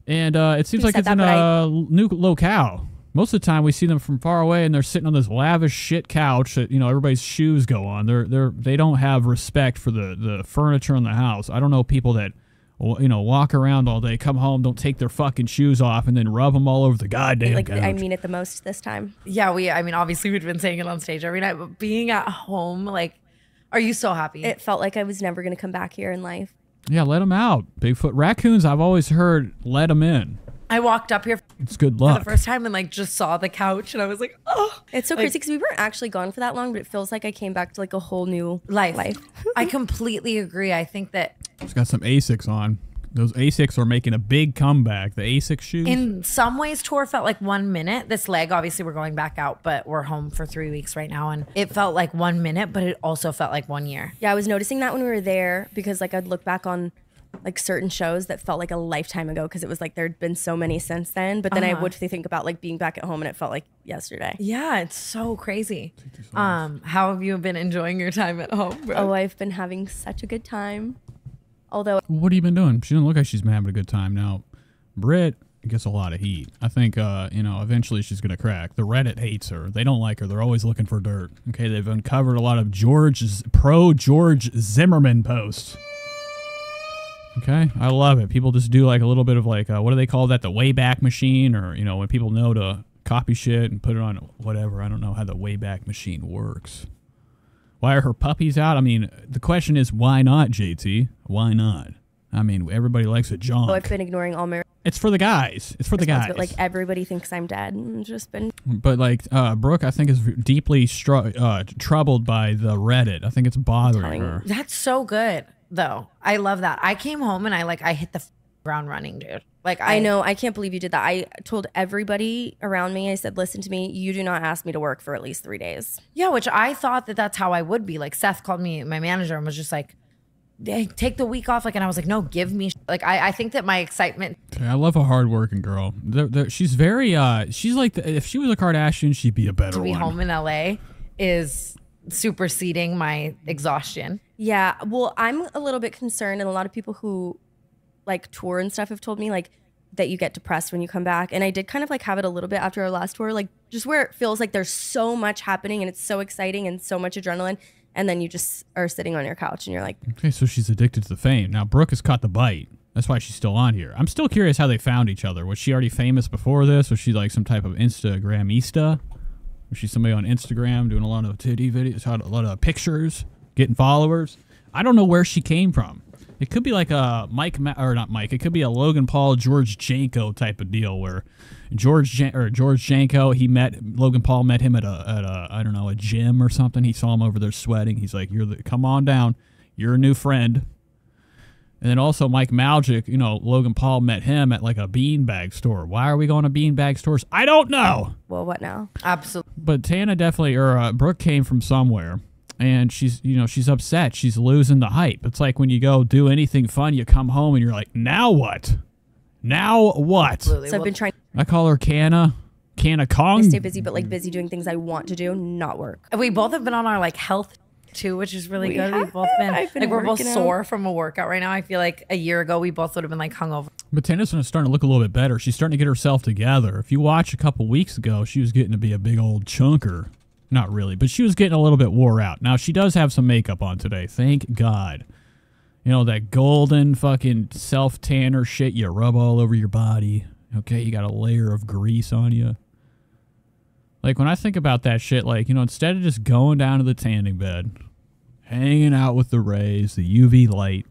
S4: and uh, it seems
S30: You
S4: like it's
S30: that,
S4: in
S30: but I-
S4: a new locale. Most of the time, we see them from far away, and they're sitting on this lavish shit couch that you know everybody's shoes go on. They're they're they don't have respect for the the furniture in the house. I don't know people that you know walk around all day, come home, don't take their fucking shoes off, and then rub them all over the goddamn
S30: like
S4: couch.
S30: I mean it the most this time.
S36: Yeah, we, I mean, obviously we've been saying it on stage every night, but being at home, like, are you so happy?
S30: It felt like I was never going to come back here in life.
S4: Yeah, let them out. Bigfoot raccoons. I've always heard let them in.
S36: I walked up here
S4: It's good
S36: for
S4: luck.
S36: the first time and like just saw the couch and I was like, oh,
S30: It's so
S36: Like-
S30: crazy because we weren't actually gone for that long, but it feels like I came back to like a whole new
S36: life.
S30: life.
S36: I completely agree. I think that
S4: It's got some Asics on. Those Asics are making a big comeback. The Asics shoes.
S36: in some ways tour felt like one minute. This leg, obviously, we're going back out, but we're home for three weeks right now, and it felt like one minute, but it also felt like one year.
S30: Yeah, I was noticing that when we were there because like I'd look back on like certain shows that felt like a lifetime ago because it was like there'd been so many since then. But then I
S36: Uh-huh.
S30: would think about like being back at home and it felt like yesterday.
S36: Yeah, it's so crazy. Um, how have you been enjoying your time at home, bro?
S30: Oh, I've been having such a good time. Although
S4: what have you been doing? She doesn't look like she's been having a good time. Now, Britt gets a lot of heat. I think, uh, you know, eventually she's going to crack. The Reddit hates her. They don't like her. They're always looking for dirt. Okay, they've uncovered a lot of George's pro George Zimmerman posts. Okay, I love it. People just do like a little bit of like, uh, what do they call that? The Wayback Machine, or you know, when people know to copy shit and put it on whatever. I don't know how the Wayback Machine works. Why are her puppies out? I mean, the question is why not, JT? Why not? I mean, everybody likes a
S30: John.
S4: Oh.
S30: I've been ignoring all my
S4: It's for the guys. It's for the guys.
S30: but like everybody thinks I'm dead. and just been
S4: But like uh, Brooke, I think is deeply stru- uh, troubled by the Reddit. I think it's bothering her.
S36: That's so good, though. I love that. I came home and I like I hit the ground running, dude. Like I,
S30: I know I can't believe you did that. I told everybody around me. I said, "Listen to me. You do not ask me to work for at least three days."
S36: Yeah, which I thought that that's how I would be. Like Seth called me, my manager, and was just like, "Hey, "Take the week off." Like, and I was like, "No, give me." sh-" Like, I, I think that my excitement.
S4: I love a hardworking girl. The- the- she's very. Uh, she's like the, if she was a Kardashian, she'd be a better
S36: to be
S4: one.
S36: home in LA is superseding my exhaustion.
S30: Yeah. Well, I'm a little bit concerned, and a lot of people who like tour and stuff have told me like that you get depressed when you come back. And I did kind of like have it a little bit after our last tour, like just where it feels like there's so much happening and it's so exciting and so much adrenaline. And then you just are sitting on your couch and you're like,
S4: Okay, so she's addicted to the fame. Now Brooke has caught the bite. That's why she's still on here. I'm still curious how they found each other. Was she already famous before this? Was she like some type of Instagramista? Was she somebody on Instagram doing a lot of titty videos, a lot of pictures, getting followers? I don't know where she came from. It could be like a Mike Ma- or not Mike. It could be a Logan Paul, George Janko type of deal where George Jan- or George Janko he met Logan Paul met him at a at a I don't know a gym or something. He saw him over there sweating. He's like, "You're the come on down. You're a new friend." And then also Mike Majlak, you know, Logan Paul met him at like a beanbag store. Why are we going to beanbag stores? I don't know.
S30: well, what now?
S36: Absolutely.
S4: But Tana definitely, or uh, Brooke came from somewhere, and she's, you know, she's upset. She's losing the hype. It's like when you go do anything fun, you come home and you're like, now what? Now what?
S30: So I've been trying
S4: I call her Canna, Canna Kong.
S30: to stay busy, but like busy doing things I want to do, not work.
S36: We both have been on our like health too, which is really
S30: We
S36: good. We've both been,
S30: been
S36: like we're both
S30: working out.
S36: sore from a workout right now. I feel like a year ago we both would have been like hungover.
S4: But Tana's starting to look a little bit better. She's starting to get herself together. If you watch a couple weeks ago, she was getting to be a big old chunker. Not really, but she was getting a little bit wore out. Now she does have some makeup on today. Thank God. You know that golden fucking self tanner shit you rub all over your body. Okay, you got a layer of grease on you. Like when I think about that shit, like you know, instead of just going down to the tanning bed, hanging out with the rays, the UV light,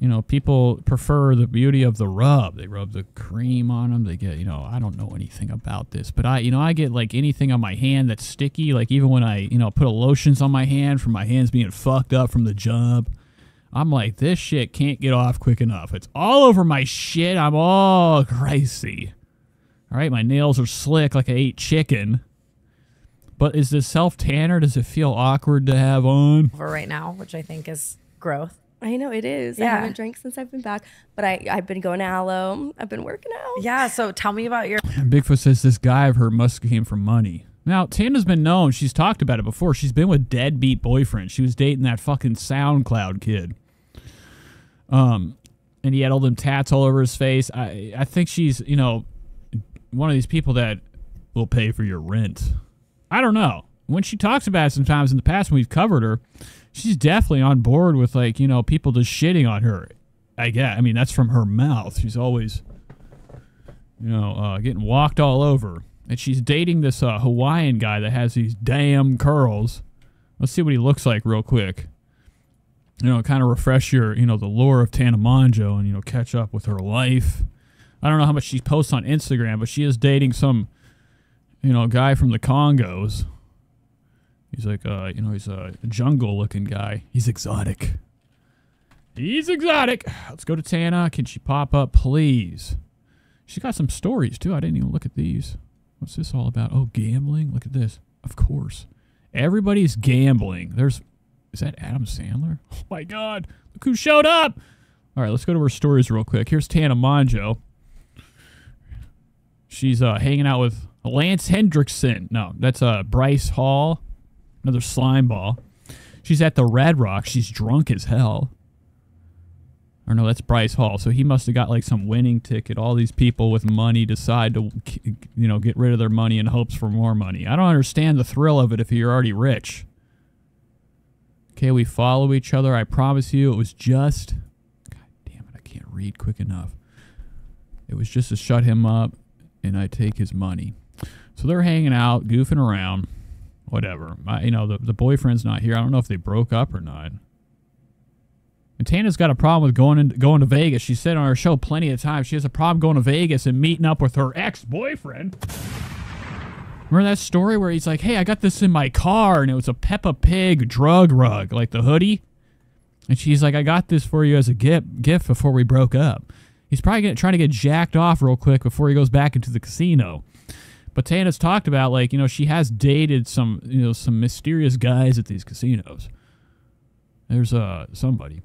S4: you know, people prefer the beauty of the rub. They rub the cream on them. They get, you know, I don't know anything about this, but I, you know, I get like anything on my hand that's sticky. Like even when I, you know, put a lotions on my hand from my hands being fucked up from the job. I'm like, this shit can't get off quick enough. It's all over my shit. I'm all greasy. All right, my nails are slick like I ate chicken. But is this self tanner? Does it feel awkward to have on?
S36: Over right now, which I think is growth.
S30: I know it is. I haven't drank since I've been back, but I I've been going to Aloe. I've been working out.
S36: Yeah. So tell me about your.
S4: Bigfoot says this guy of her must came from money. Now, Tana's been known. She's talked about it before. She's been with deadbeat boyfriends. She was dating that fucking SoundCloud kid. Um, and he had all them tats all over his face. I I think she's you know one of these people that will pay for your rent. I don't know. When she talks about it sometimes in the past when we've covered her, she's definitely on board with like you know people just shitting on her. I get. I mean that's from her mouth. She's always you know, uh, getting walked all over. And she's dating this uh, Hawaiian guy that has these damn curls. Let's see what he looks like real quick. You know, kind of refresh your, you know, the lore of Tana Tanamanjo and, you know, catch up with her life. I don't know how much she posts on Instagram, but she is dating some, you know, guy from the Congos. He's like, uh, you know, he's a jungle looking guy. He's exotic. He's exotic. Let's go to Tana. Can she pop up, please? She's got some stories too. I didn't even look at these. What's this all about? Oh, gambling. Look at this. Of course, everybody's gambling. There's, is that Adam Sandler? Oh my God! Look who showed up. All right, let's go to her stories real quick. Here's Tana Mongeau. She's uh, hanging out with Lance Hendrickson. No, that's uh, Bryce Hall, another slime ball. She's at the Red Rock. She's drunk as hell. Or no, that's Bryce Hall. So he must have got like some winning ticket. All these people with money decide to, you know, get rid of their money in hopes for more money. I don't understand the thrill of it if you're already rich. Okay, we follow each other. I promise you, it was just. God damn it, I can't read quick enough. It was just to shut him up, and I take his money. So they're hanging out, goofing around, whatever. I, you know, the, the boyfriend's not here. I don't know if they broke up or not. And Tana's got a problem with going in, going to Vegas. She said on her show plenty of times she has a problem going to Vegas and meeting up with her ex-boyfriend. Remember that story where he's like, "Hey, I got this in my car, and it was a Peppa Pig drug rug, like the hoodie." And she's like, "I got this for you as a gift, gift before we broke up." He's probably gonna, trying to get jacked off real quick before he goes back into the casino. But Tana's talked about like you know she has dated some you know some mysterious guys at these casinos. There's uh somebody,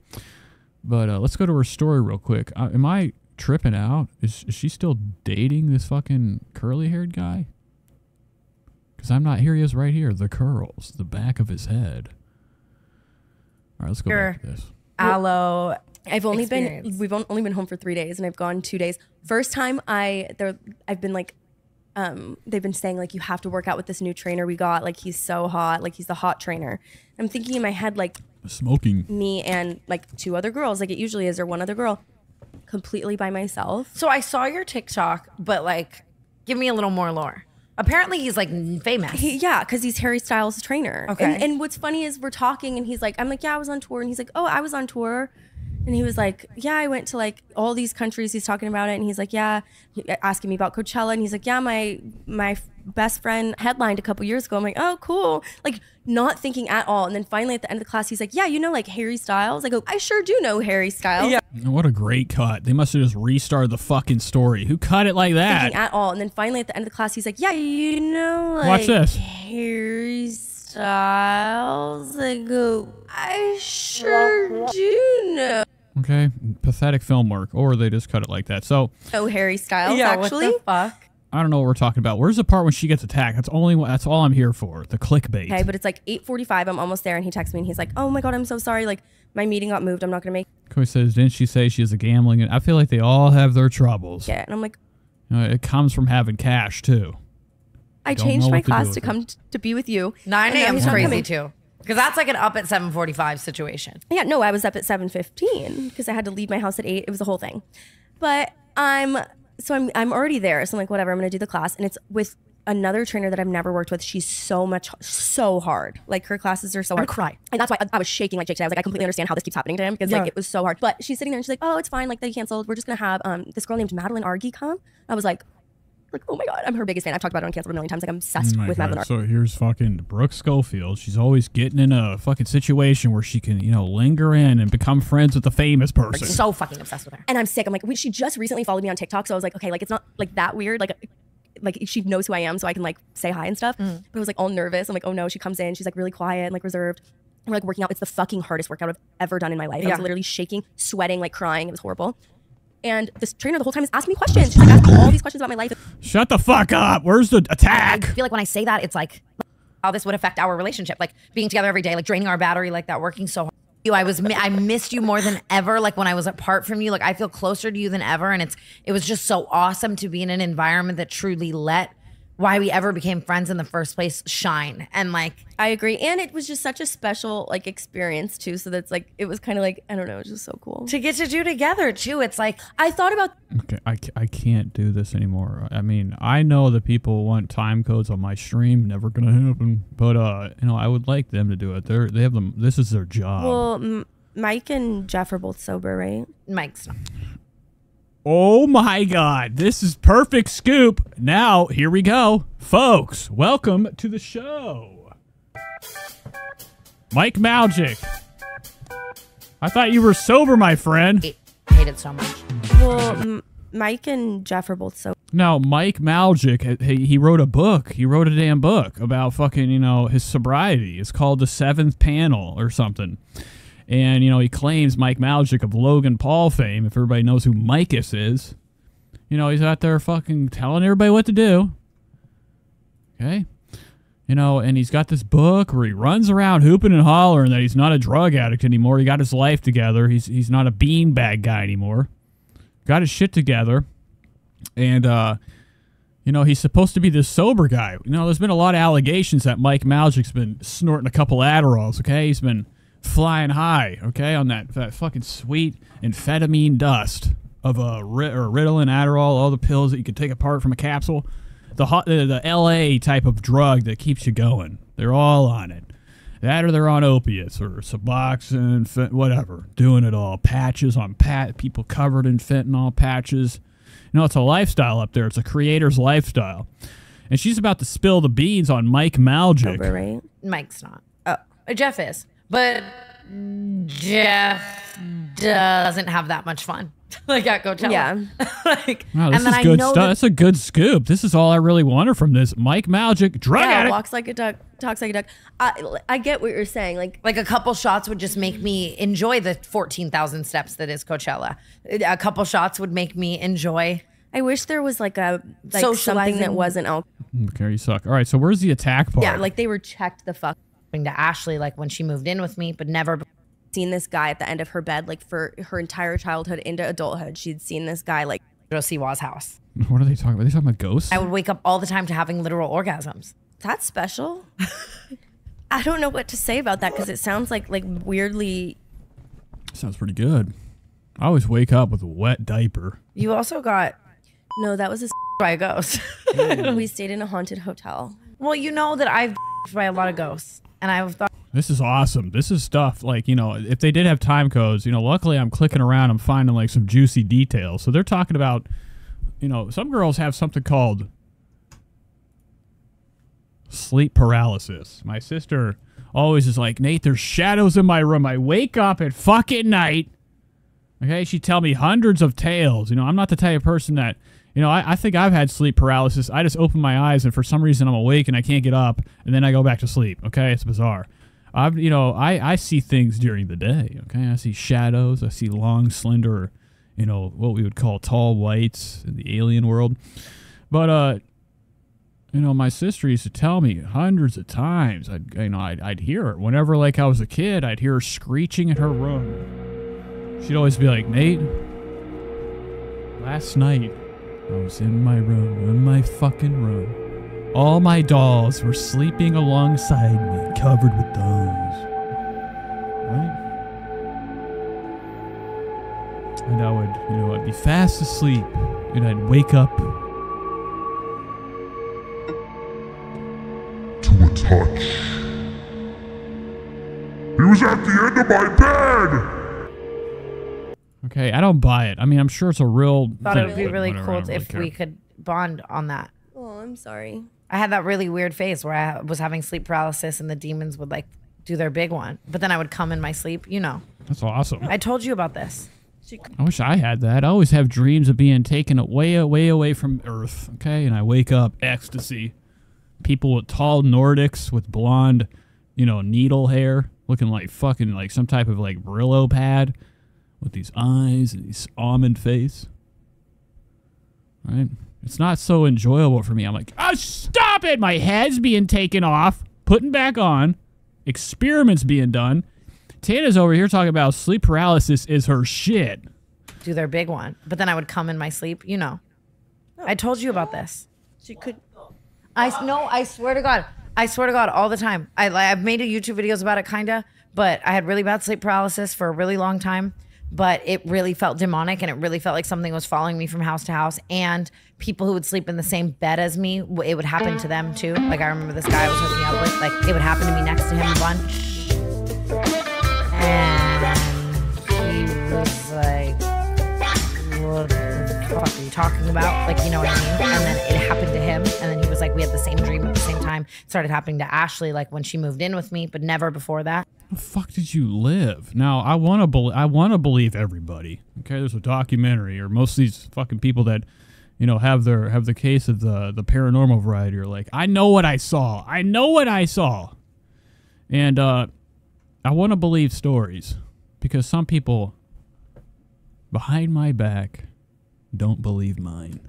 S4: but uh, let's go to her story real quick. Uh, am I tripping out? Is, is she still dating this fucking curly haired guy? Because I'm not. Here he is, right here. The curls, the back of his head. All right, let's go
S37: Sure.
S4: back to this.
S37: aloe. I've only
S36: experience.
S37: been we've only been home for three days, and I've gone two days. First time I there I've been like, um, they've been saying like you have to work out with this new trainer we got. Like he's so hot, like he's the hot trainer. I'm thinking in my head like
S4: Smoking.
S37: me and like two other girls, like it usually is, or one other girl, completely by myself.
S36: So I saw your TikTok, but like, give me a little more lore. Apparently, he's like famous.
S37: He, yeah, because he's Harry Styles' trainer.
S36: Okay.
S37: And, and what's funny is we're talking, and he's like, I'm like, yeah, I was on tour, and he's like, oh, I was on tour. And he was like, yeah, I went to like all these countries. He's talking about it, and he's like, yeah, he- uh, asking me about Coachella, and he's like, yeah, my my best friend headlined a couple years ago. I'm like, oh, cool. Like not thinking at all. And then finally at the end of the class, he's like, yeah, you know, like Harry Styles. I go, I sure do know Harry Styles. Yeah.
S4: What a great cut. They must have just restarted the fucking story. Who cut it like that?
S37: Thinking at all. And then finally at the end of the class, he's like, yeah, you know, like
S4: Watch this.
S37: Harry Styles. I go, I sure do know.
S4: Okay, pathetic film work, or they just cut it like that. So
S37: know Harry Styles,
S36: Yeah, what
S37: actually.
S36: the fuck?
S4: I don't know what we're talking about. Where's the part when she gets attacked? That's only that's all I'm here for. The clickbait.
S37: Okay, but it's like 8:45. I'm almost there, and he texts me, and he's like, "Oh my god, I'm so sorry. Like my meeting got moved. I'm not gonna make
S4: Coach says, didn't she say she has a gambling? And I feel like they all have their troubles.
S37: Yeah, And I'm like,
S4: You know, it comes from having cash too.
S37: "I
S4: Don't
S37: changed my
S4: to
S37: class to come t- to be with you.
S36: 9 a.m.
S37: he's
S36: is crazy too. Because that's like an up at 745 situation.
S37: Yeah, no, I was up at 7:15 because I had to leave my house at 8. It was a whole thing. But I'm so I'm I'm already there. So I'm like whatever, I'm going to do the class and it's with another trainer that I've never worked with. She's so much so hard. Like her classes are so hard.
S36: I cry.
S37: And that's why I, I was shaking like Jake today. I was like I completely understand how this keeps happening to him because
S36: Yeah.
S37: like it was so hard. But she's sitting there and she's like, "Oh, it's fine. Like they canceled. We're just going to have um this girl named Madeline Argy come." I was like like, "Oh my god, I'm her biggest fan. I've talked about it on Canceled a million times. Like I'm obsessed
S4: Oh
S37: with
S4: God.
S37: Madeline
S4: So here's fucking Brooke Schofield. She's always getting in a fucking situation where she can, you know, linger in and become friends with a famous person.
S36: So fucking obsessed with her.
S37: and I'm sick. I'm like, wait, she just recently followed me on TikTok, so I was like, okay, like it's not like that weird. Like, like she knows who I am, so I can like say hi and stuff.
S36: Mm.
S37: But I was like all nervous. I'm like, oh no, she comes in, she's like really quiet and like reserved. And we're like working out. It's the fucking hardest workout I've ever done in my life. I was literally shaking, sweating, like crying. It was horrible. And this trainer the whole time is asking me questions. She's like asking all these questions about my life.
S4: Shut the fuck up. Where's the attack?
S36: I feel like when I say that, it's like how this would affect our relationship, like being together every day, like draining our battery like that, working so hard. You, I was, I missed you more than ever. Like when I was apart from you, like I feel closer to you than ever, and it's, it was just so awesome to be in an environment that truly let why we ever became friends in the first place shine. And like,
S37: I agree. And it was just such a special like experience too. So that's like it was kind of like I don't know, it was just so cool
S36: to get to do together too. It's like
S37: I thought about
S4: Okay, I, I can't do this anymore. I mean, I know that people want time codes on my stream. Never gonna happen. But uh, you know, I would like them to do it. They're they have them. This is their job.
S37: well, M- Mike and Jeff are both sober, right?
S36: Mike's not.
S4: Oh my God, this is perfect scoop. Now, here we go. Folks, welcome to the show. Mike Majlak. I thought you were sober, my friend.
S36: hate it so much.
S37: Well, M- Mike and Jeff are both sober.
S4: No, Mike Majlak, he, he wrote a book. He wrote a damn book about fucking, you know, his sobriety. It's called The Seventh Panel or something. And, you know, he claims Mike Majlak of Logan Paul fame, if everybody knows who Micus is. You know, he's out there fucking telling everybody what to do. Okay? You know, and he's got this book where he runs around hooping and hollering that he's not a drug addict anymore. He got his life together. He's he's not a beanbag guy anymore. Got his shit together. And uh you know, he's supposed to be this sober guy. You know, there's been a lot of allegations that Mike Majlak's been snorting a couple Adderalls, okay? He's been flying high, okay, on that, that fucking sweet amphetamine dust of a Ri- or Ritalin, Adderall, all the pills that you could take apart from a capsule. the hot, the, the L.A. type of drug that keeps you going. They're all on it. That or they're on opiates or Suboxone, fent- whatever, doing it all. Patches on pat, people covered in fentanyl patches. You know, it's a lifestyle up there. It's a creator's lifestyle. And she's about to spill the beans on Mike Majlak.
S37: right?
S36: Mike's not. Oh, Jeff is, but Jeff doesn't have that much fun. like at Coachella.
S37: Yeah.
S36: like,
S4: Wow, this
S36: and
S4: is
S36: I
S4: good stuff.
S36: that
S4: That's a good scoop. This is all I really wanted from this. Mike Majlak, drug
S37: yeah,
S4: addict.
S37: walks like a duck, talks like a duck. I, I get what you're saying. Like,
S36: like a couple shots would just make me enjoy the 14,000 steps that is Coachella. A couple shots would make me enjoy.
S37: I wish there was like a like something
S36: Socializing.
S37: that wasn't alcohol.
S4: Okay, you suck. All right, so where's the attack part?
S37: Yeah, like they were checked the fuck.
S36: To Ashley, like when she moved in with me, but never
S37: seen this guy at the end of her bed, like for her entire childhood into adulthood. She'd seen this guy like
S36: Joe Siwa's house.
S4: What are they talking about? Are they talking about ghosts?
S36: I would wake up all the time to having literal orgasms.
S37: That's special. I don't know what to say about that because it sounds like like weirdly.
S4: Sounds pretty good. I always wake up with a wet diaper.
S36: You also got
S37: no, that was a
S36: by a ghost.
S37: we stayed in a haunted hotel.
S36: Well, you know that I've by a lot of ghosts, and I've thought
S4: This is awesome. This is stuff like, you know, if they did have time codes, you know, luckily I'm clicking around, I'm finding like some juicy details. So they're talking about, you know, some girls have something called sleep paralysis. My sister always is like, Nate, there's shadows in my room. I wake up at fucking night. Okay, she tell me hundreds of tales. You know, I'm not the type of person that, you know, I, I think I've had sleep paralysis. I just open my eyes and for some reason I'm awake and I can't get up and then I go back to sleep. Okay, it's bizarre. I've, you know, I, I see things during the day. Okay, I see shadows. I see long, slender, you know, what we would call tall whites in the alien world. But uh, you know, my sister used to tell me hundreds of times. I'd, you know, I'd, I'd hear her whenever, like, I was a kid. I'd hear her screeching in her room. She'd always be like, Nate, last night I was in my room, in my fucking room. All my dolls were sleeping alongside me, covered with those. Right? And I would, you know, I'd be fast asleep, and I'd wake up
S33: to a touch. He was at the end of my bed!
S4: Okay, I don't buy it. I mean, I'm sure it's a real.
S36: thought it would be really
S4: whatever,
S36: cool
S4: don't really
S36: if
S4: care.
S36: we could bond on that.
S37: Oh, I'm sorry.
S36: I had that really weird phase where I was having sleep paralysis and the demons would like do their big one, but then I would come in my sleep. You know,
S4: That's awesome.
S36: I told you about this.
S4: I wish I had that. I always have dreams of being taken away, way away from Earth. Okay, and I wake up ecstasy. People with tall Nordics with blonde, you know, needle hair, looking like fucking like some type of like Brillo pad, with these eyes and these almond face. Right? It's not so enjoyable for me. I'm like, oh, stop it! My head's being taken off, putting back on, experiments being done. Tana's over here talking about sleep paralysis is her shit.
S36: Do their big one, but then I would come in my sleep. You know, I told you about this.
S37: She could.
S36: I no, I swear to God, I swear to God, all the time. I I've made a YouTube videos about it, kinda, but I had really bad sleep paralysis for a really long time. But it really felt demonic, and it really felt like something was following me from house to house. And people who would sleep in the same bed as me, it would happen to them too. Like I remember this guy I was hooking up with, like it would happen to me next to him a bunch. And he was like, what the fuck are you talking about? Like, you know what I mean? And then it happened to him. And then he like, we had the same dream at the same time. It started happening to Ashley, like when she moved in with me, but never before that.
S4: the fuck did you live? Now I want to believe. I want to believe everybody. Okay, there's a documentary, or most of these fucking people that, you know, have their have the case of the the paranormal variety. Are like, I know what I saw. I know what I saw, and uh, I want to believe stories because some people behind my back don't believe mine.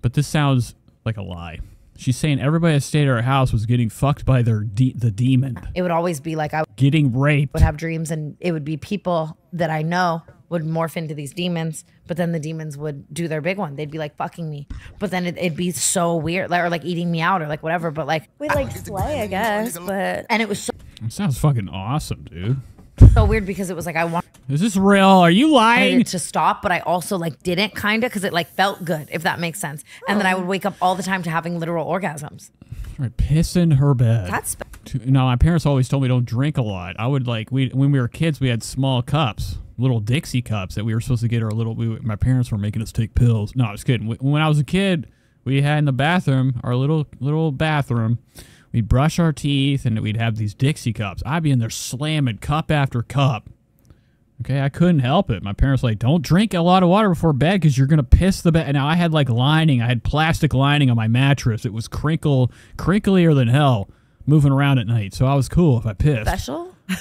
S4: But this sounds like a lie. She's saying everybody that stayed at her house was getting fucked by their de- the demon,
S36: It would always be like I
S4: getting raped.
S36: would have dreams, and it would be people that I know would morph into these demons, but then the demons would do their big one. They'd be like fucking me, but then it, it'd be so weird, like, or like eating me out, or like whatever. But like
S37: We like slay, I guess, but
S36: and it was so
S4: It sounds fucking awesome, dude.
S36: So weird because it was like I want.
S4: Is this real? Are you lying?
S36: to stop, but I also like didn't kind of because it like felt good, if that makes sense. And then I would wake up all the time to having literal orgasms.
S4: Right, pissing her bed.
S36: That's
S4: To- No, my parents always told me don't drink a lot. I would like we when we were kids, we had small cups, little Dixie cups that we were supposed to get our little. We, my parents were making us take pills. No, I was kidding. When I was a kid, we had in the bathroom our little little bathroom. We'd brush our teeth and we'd have these Dixie cups. I'd be in there slamming cup after cup. Okay, I couldn't help it. My parents were like, don't drink a lot of water before bed because you're gonna piss the bed. Now I had like lining. I had plastic lining on my mattress. It was crinkle, crinklier than hell, moving around at night. So I was cool if I pissed.
S37: Special?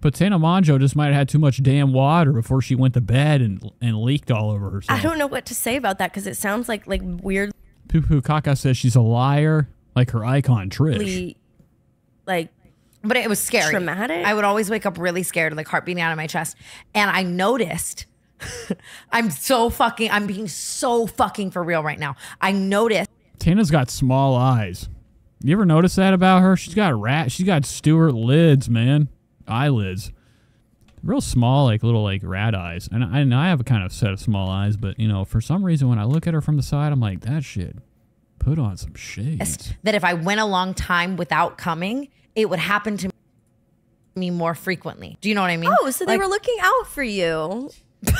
S4: But Tana Mongeau just might have had too much damn water before she went to bed and and leaked all over herself.
S37: I don't know what to say about that because it sounds like like weird,
S4: Poo Poo Kaka says she's a liar, like her icon Trish.
S37: like
S36: But it was scary.
S37: Traumatic?
S36: I would always wake up really scared, like heart beating out of my chest. And I noticed, I'm so fucking, I'm being so fucking for real right now. I noticed
S4: Tana's got small eyes. You ever notice that about her? She's got rat. She's got Stuart lids, man, eyelids, real small, like little like rat eyes. And I, and I have a kind of set of small eyes, but you know, for some reason, when I look at her from the side, I'm like, that shit. Put on some shades.
S36: that if I went a long time without coming, it would happen to me more frequently. Do you know what I mean?
S37: oh, so they
S36: Like-
S37: were looking out for you.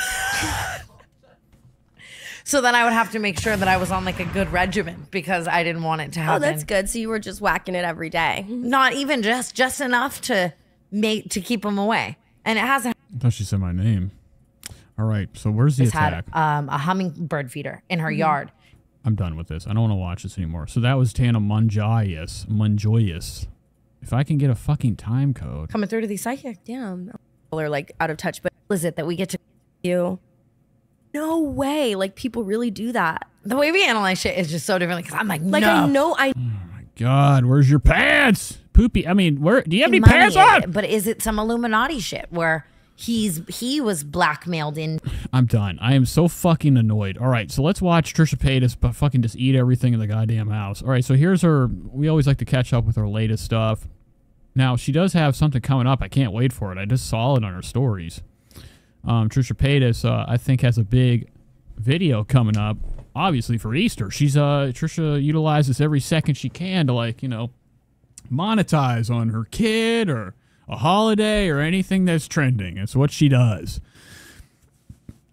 S36: So then I would have to make sure that I was on like a good regimen because I didn't want it to happen.
S37: Oh, that's good. So you were just whacking it every day.
S36: Not even just just enough to make to keep them away. And it hasn't
S4: I thought she said my name. All right, so where's the
S36: just had
S4: attack?
S36: um, a hummingbird feeder in her
S37: Mm-hmm.
S36: yard.
S4: I'm done with this. I don't want to watch this anymore. So that was Tana Munjoyous. Munjoyous. If I can get a fucking time code.
S36: Coming through to these psychic.
S37: Damn. People are like out of touch, but
S36: is it that we get to
S37: you? No way. Like people really do that.
S36: The way we analyze shit is just so different. Because I'm like,
S37: Like
S36: no.
S37: I know I Oh my
S4: God, where's your pants? Poopy. I mean, where do you have any
S36: Money,
S4: pants on?
S36: But is it some Illuminati shit where he's he was blackmailed in
S4: I'm done. I am so fucking annoyed. All right, so let's watch Trisha Paytas but fucking just eat everything in the goddamn house. All right, so here's her. We always like to catch up with her latest stuff. Now she does have something coming up. I can't wait for it. I just saw it on her stories. Um, Trisha Paytas, uh, I think, has a big video coming up. Obviously for Easter, she's uh Trisha utilizes every second she can to like you know monetize on her kid or a holiday or anything that's trending. It's what she does.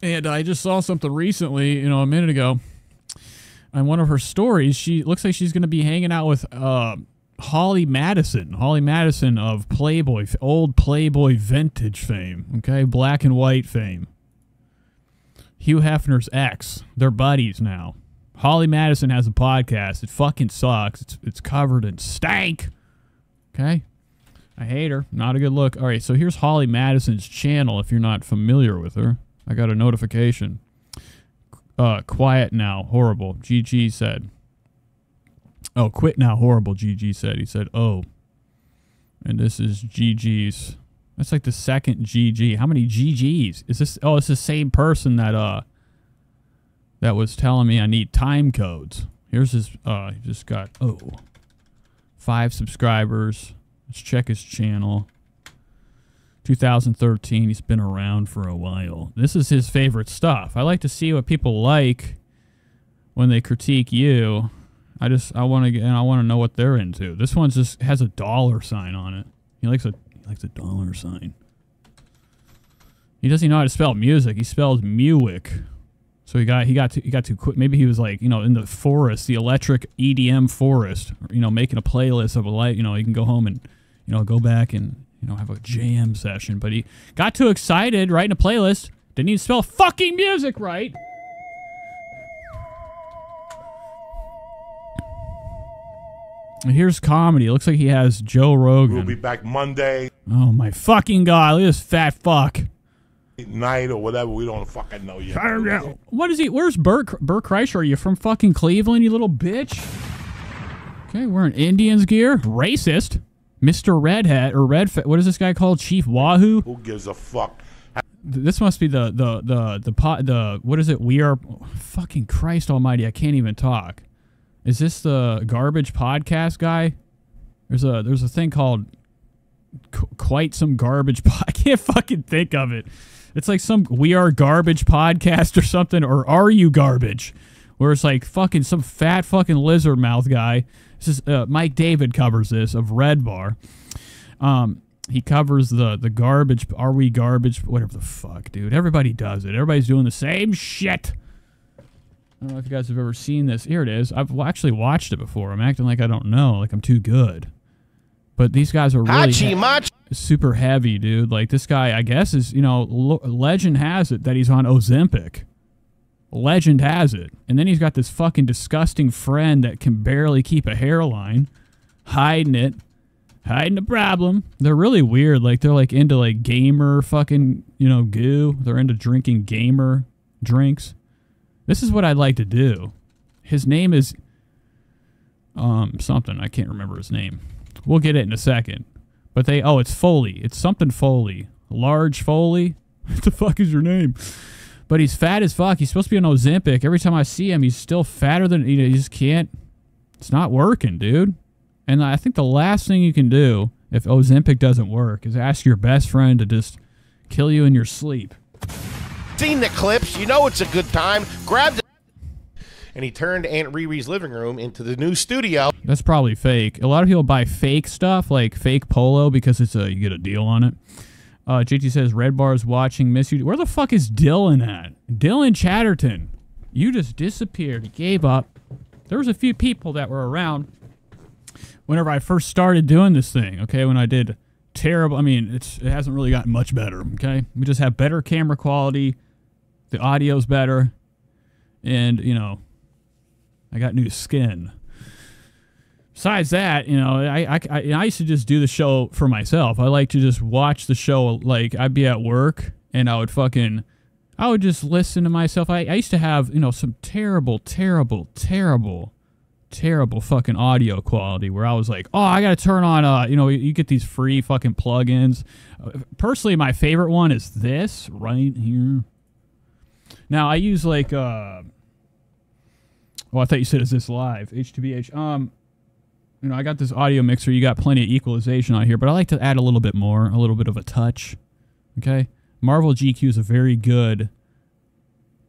S4: And I just saw something recently, you know, a minute ago. On one of her stories, she looks like she's going to be hanging out with uh, Holly Madison. Holly Madison of Playboy, old Playboy vintage fame, okay? Black and white fame. Hugh Hefner's ex. They're buddies now. Holly Madison has a podcast. It fucking sucks. It's, it's covered in stank. Okay? I hate her. Not a good look. All right, so here's Holly Madison's channel if you're not familiar with her. I got a notification. Uh, quiet now. Horrible. GG said. Oh, quit now. Horrible. GG said. He said, oh. And this is GG's. That's like the second GG. How many GGs? Is this? Oh, it's the same person that, uh, that was telling me I need time codes. Here's his, uh, he just got, oh, five subscribers. Let's check his channel. 2013. He's been around for a while. This is his favorite stuff. I like to see what people like when they critique you. I just I want to get and I want to know what they're into. This one just has a dollar sign on it. He likes a he likes a dollar sign. He doesn't know how to spell music. He spells Muick. So he got he got too, he got too quick. Maybe he was like you know in the forest, the electric EDM forest. You know, making a playlist of a light. You know, he can go home and you know go back and you know have a jam session. But he got too excited writing a playlist. Didn't even spell fucking music right. And here's comedy. It looks like he has Joe Rogan.
S33: We'll be back Monday
S4: Oh my fucking god! Look at this fat fuck.
S33: night or whatever. We don't fucking know yet.
S4: What is he? Where's Bert? Bert Kreischer? Are you from fucking Cleveland, you little bitch? Okay, wearing Indians gear. Racist. Mr. Redhead or Red. What is this guy called? Chief Wahoo.
S33: Who gives a fuck?
S4: This must be the the the the pot the what is it? We are fucking Christ Almighty! I can't even talk. Is this the garbage podcast guy? There's a there's a thing called qu- quite some garbage I can't fucking think of it. It's like some We Are Garbage podcast or something, or Are You Garbage? Where it's like fucking some fat fucking lizard mouth guy. This is uh, Mike David covers this of Red Bar. Um, he covers the the garbage. Are we garbage? Whatever the fuck, dude. Everybody does it. Everybody's doing the same shit. I don't know if you guys have ever seen this. Here it is. I've actually watched it before. I'm acting like I don't know, like I'm too good. But these guys are really he- super heavy, dude. Like this guy, I guess is you know, legend has it that he's on Ozempic. Legend has it, and then he's got this fucking disgusting friend that can barely keep a hairline, hiding it, hiding the problem. They're really weird. Like they're like into like gamer fucking you know goo. They're into drinking gamer drinks. This is what I'd like to do. His name is um something. I can't remember his name. We'll get it in a second. But they oh, it's Foley. It's something Foley. Large Foley. What the fuck is your name? But he's fat as fuck. He's supposed to be on Ozempic. Every time I see him, he's still fatter than you know, he just can't it's not working, dude. And I think the last thing you can do if Ozempic doesn't work is ask your best friend to just kill you in your sleep.
S38: Seen the clips, you know it's a good time. Grab the. And he turned Aunt Riri's living room into the new studio.
S4: That's probably fake. A lot of people buy fake stuff, like fake polo, because it's a you get a deal on it. Uh, JT says Red Bar's watching. Miss you. Where the fuck is Dylan at? Dylan Chatterton, you just disappeared. He gave up. There was a few people that were around whenever I first started doing this thing. Okay, when I did terrible. I mean, it's it hasn't really gotten much better. Okay, we just have better camera quality. The audio's better, and you know, I got new skin. Besides that, you know, I, I, I, I used to just do the show for myself. I like to just watch the show. Like I'd be at work and I would fucking, I would just listen to myself. I, I used to have, you know, some terrible, terrible, terrible, terrible fucking audio quality where I was like, oh, I got to turn on, uh, you know, you get these free fucking plugins. Uh, Personally, my favorite one is this right here. Now I use like, uh, well, I thought you said is this live H2BH. Um, you know, I got this audio mixer. You got plenty of equalization on here, but I like to add a little bit more, a little bit of a touch. Okay, Marvel GEQ is a very good.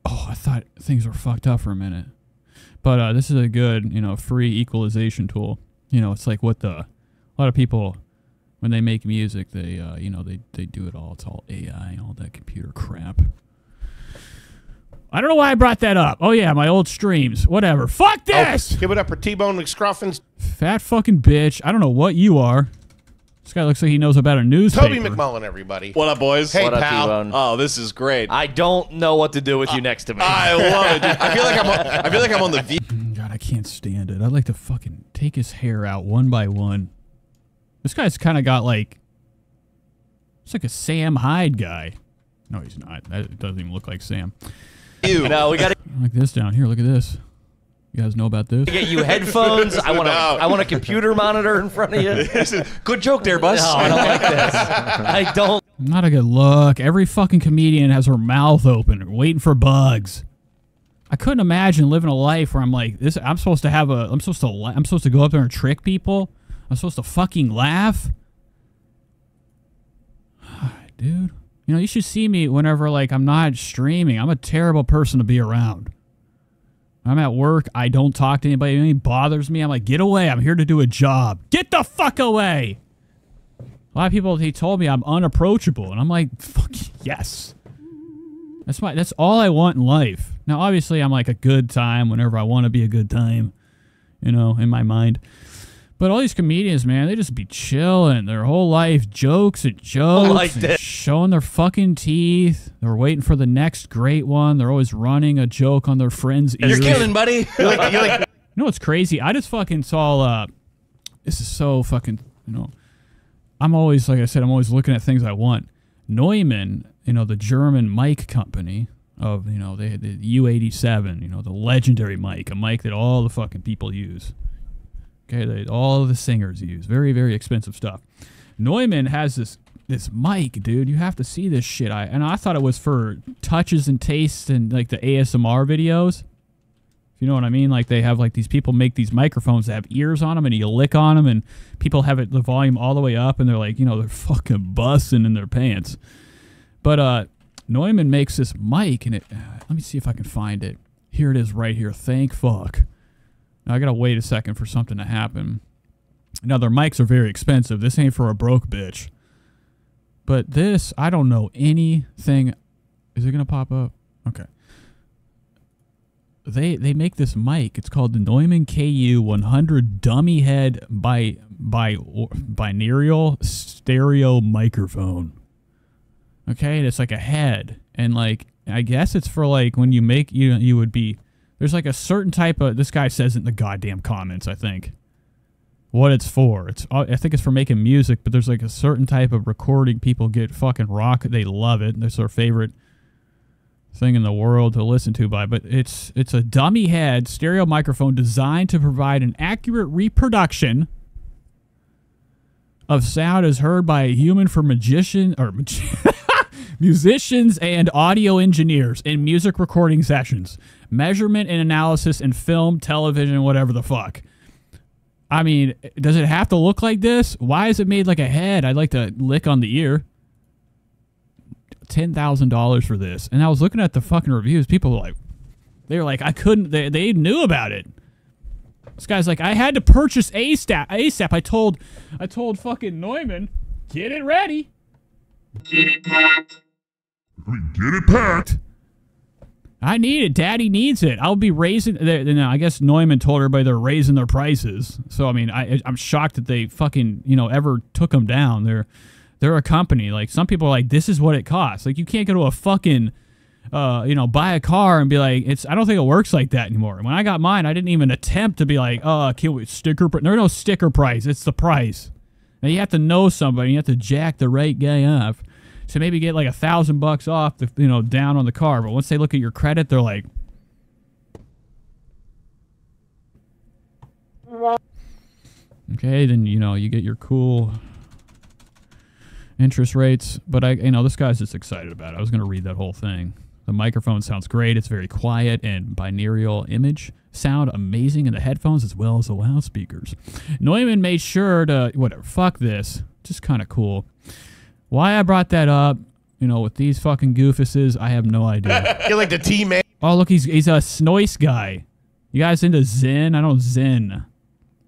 S4: Oh, I thought things were fucked up for a minute, but uh, this is a good, you know, free equalization tool. You know, it's like what the a lot of people when they make music, they uh, you know they they do it all. It's all AI, all that computer crap. I don't know why I brought that up. Oh yeah, my old streams. Whatever. Fuck oh, this.
S38: Oh, give it up for T-Bone McScruffins.
S4: Fat fucking bitch. I don't know what you are. This guy looks like he knows about a newspaper.
S38: Toby McMullen, everybody.
S34: What up, boys?
S38: Hey, pal.
S34: Oh, this is great.
S39: I don't know what to do with you next to me.
S34: I love it. dude. I feel like I'm. On, I feel like I'm on the V.
S4: Mm, God, I can't stand it. I'd like to fucking take his hair out one by one. This guy's kind of got like. It's like a Sam Hyde guy. No, he's not. That doesn't even look like Sam.
S39: You. No, we gotta
S4: Like this down here. Look at this. You guys know about this?
S39: get you headphones. I want to. I want a computer monitor in front of you.
S34: Good joke there, Buzz.
S39: No, I don't like this. I don't.
S4: Not a good look. Every fucking comedian has her mouth open, waiting for bugs. I couldn't imagine living a life where I'm like this. I'm supposed to have a. I'm supposed to. la- I'm supposed to go up there and trick people. I'm supposed to fucking laugh. Dude, you know you should see me whenever like I'm not streaming. I'm a terrible person to be around. I'm at work. I don't talk to anybody. Anybody bothers me. I'm like, get away. I'm here to do a job. Get the fuck away. A lot of people they told me I'm unapproachable, and I'm like, fuck yes. That's my that's all I want in life. Now obviously I'm like a good time whenever I want to be a good time, you know, in my mind. But all these comedians, man, they just be chilling their whole life, jokes and jokes,
S39: like
S4: and
S39: that.
S4: showing their fucking teeth. They're waiting for the next great one. They're always running a joke on their friends'
S34: You're killing, buddy. You're like, you're like,
S4: You know what's crazy? I just fucking saw. Uh, this is so fucking. You know, I'm always like I said. I'm always looking at things I want. Neumann, you know, the German mic company of you know they the U87, you know, the legendary mic, a mic that all the fucking people use. Okay, they, all the singers use. Very very expensive stuff. Neumann has this this mic, dude. You have to see this shit. I and I thought it was for touches and tastes and like the ASMR videos. you know what I mean? Like they have like these people make these microphones that have ears on them, and you lick on them, and people have it the volume all the way up, and they're like, you know, they're fucking busting in their pants. But uh, Neumann makes this mic, and it. Uh, let me see if I can find it. Here it is, right here. Thank fuck. Now I gotta wait a second for something to happen. Now their mics are very expensive. This ain't for a broke bitch. But this, I don't know anything. Is it gonna pop up? Okay. They they make this mic. It's called the Neumann KU 100 dummy head by by binaural stereo microphone. Okay, and it's like a head, and like I guess it's for like when you make you you would be there's like a certain type of this guy says it in the goddamn comments. I think what it's for. It's uh, I think it's for making music, but there's like a certain type of recording people get fucking rock. They love it. It's their favorite thing in the world to listen to by. But it's it's a dummy head stereo microphone designed to provide an accurate reproduction of sound as heard by a human for magician or musicians and audio engineers in music recording sessions, measurement and analysis in film, television, whatever the fuck. I mean, does it have to look like this? Why is it made like a head? I'd like to lick on the ear. Ten thousand dollars for this, and I was looking at the fucking reviews. People were like, they were like, I couldn't. They they knew about it. This guy's like, I had to purchase ASAP. ASAP. I told, I told fucking Neumann, get it ready. Get it packed. Get it packed. I need it. Daddy needs it. I'll be raising. I guess Neumann told everybody they're raising their prices. So I mean, I, I'm shocked that they fucking you know ever took them down. They're they're a company. Like some people are like, this is what it costs. Like you can't go to a fucking uh, you know, buy a car and be like, it's. I don't think it works like that anymore. When I got mine, I didn't even attempt to be like, oh, can we sticker? Pr-? There's no sticker price. It's the price. Now you have to know somebody. You have to jack the right guy up. So maybe get like a thousand bucks off, the, you know, down on the car. But once they look at your credit, they're like, okay, then you know you get your cool interest rates. But I, you know, this guy's just excited about it. I was going to read that whole thing. The microphone sounds great. It's very quiet and binaural image sound amazing in the headphones as well as the loudspeakers. Neumann made sure to whatever. Fuck this. Just kind of cool. Why I brought that up, you know, with these fucking goofuses, I have no idea.
S38: You're like the team man.
S4: Oh, look, he's he's a Snoice guy. You guys into Zyn? I don't Zyn.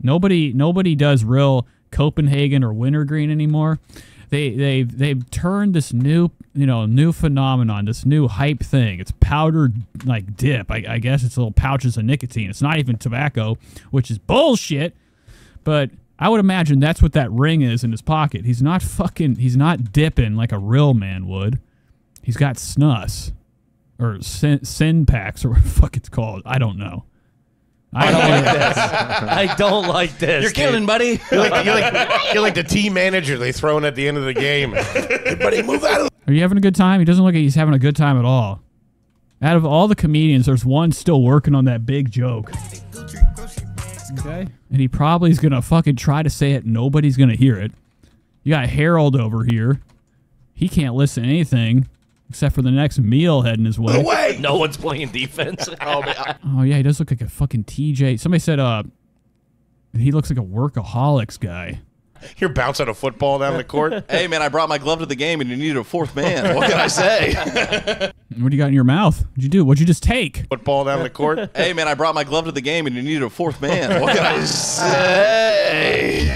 S4: Nobody nobody does real Copenhagen or wintergreen anymore. They they they've turned this new you know new phenomenon, this new hype thing. It's powdered like dip. I, I guess it's little pouches of nicotine. It's not even tobacco, which is bullshit. But I would imagine that's what that ring is in his pocket. He's not fucking. He's not dipping like a real man would. He's got snus or sin, sin packs or what the fuck it's called. I don't know.
S39: I don't like this. I don't like this.
S38: You're killing, buddy. You're like, you're like, you're like the team manager they throw in at the end of the game. Hey, buddy, move out of
S4: Are you having a good time? He doesn't look like he's having a good time at all. Out of all the comedians, there's one still working on that big joke. Okay? And he probably is going to fucking try to say it. Nobody's going to hear it. You got Harold over here. He can't listen to anything except for the next meal heading his way.
S39: No way. No one's playing defense. oh,
S4: Oh, yeah, he does look like a fucking TJ. Somebody said uh, he looks like a workaholics guy.
S38: You're bouncing a football down the court.
S34: hey man, I brought my glove to the game and you needed a fourth man. What can I say?
S4: What do you got in your mouth? What'd you do? What'd you just take?
S38: Football down the court.
S34: hey man, I brought my glove to the game and you needed a fourth man. What can I say?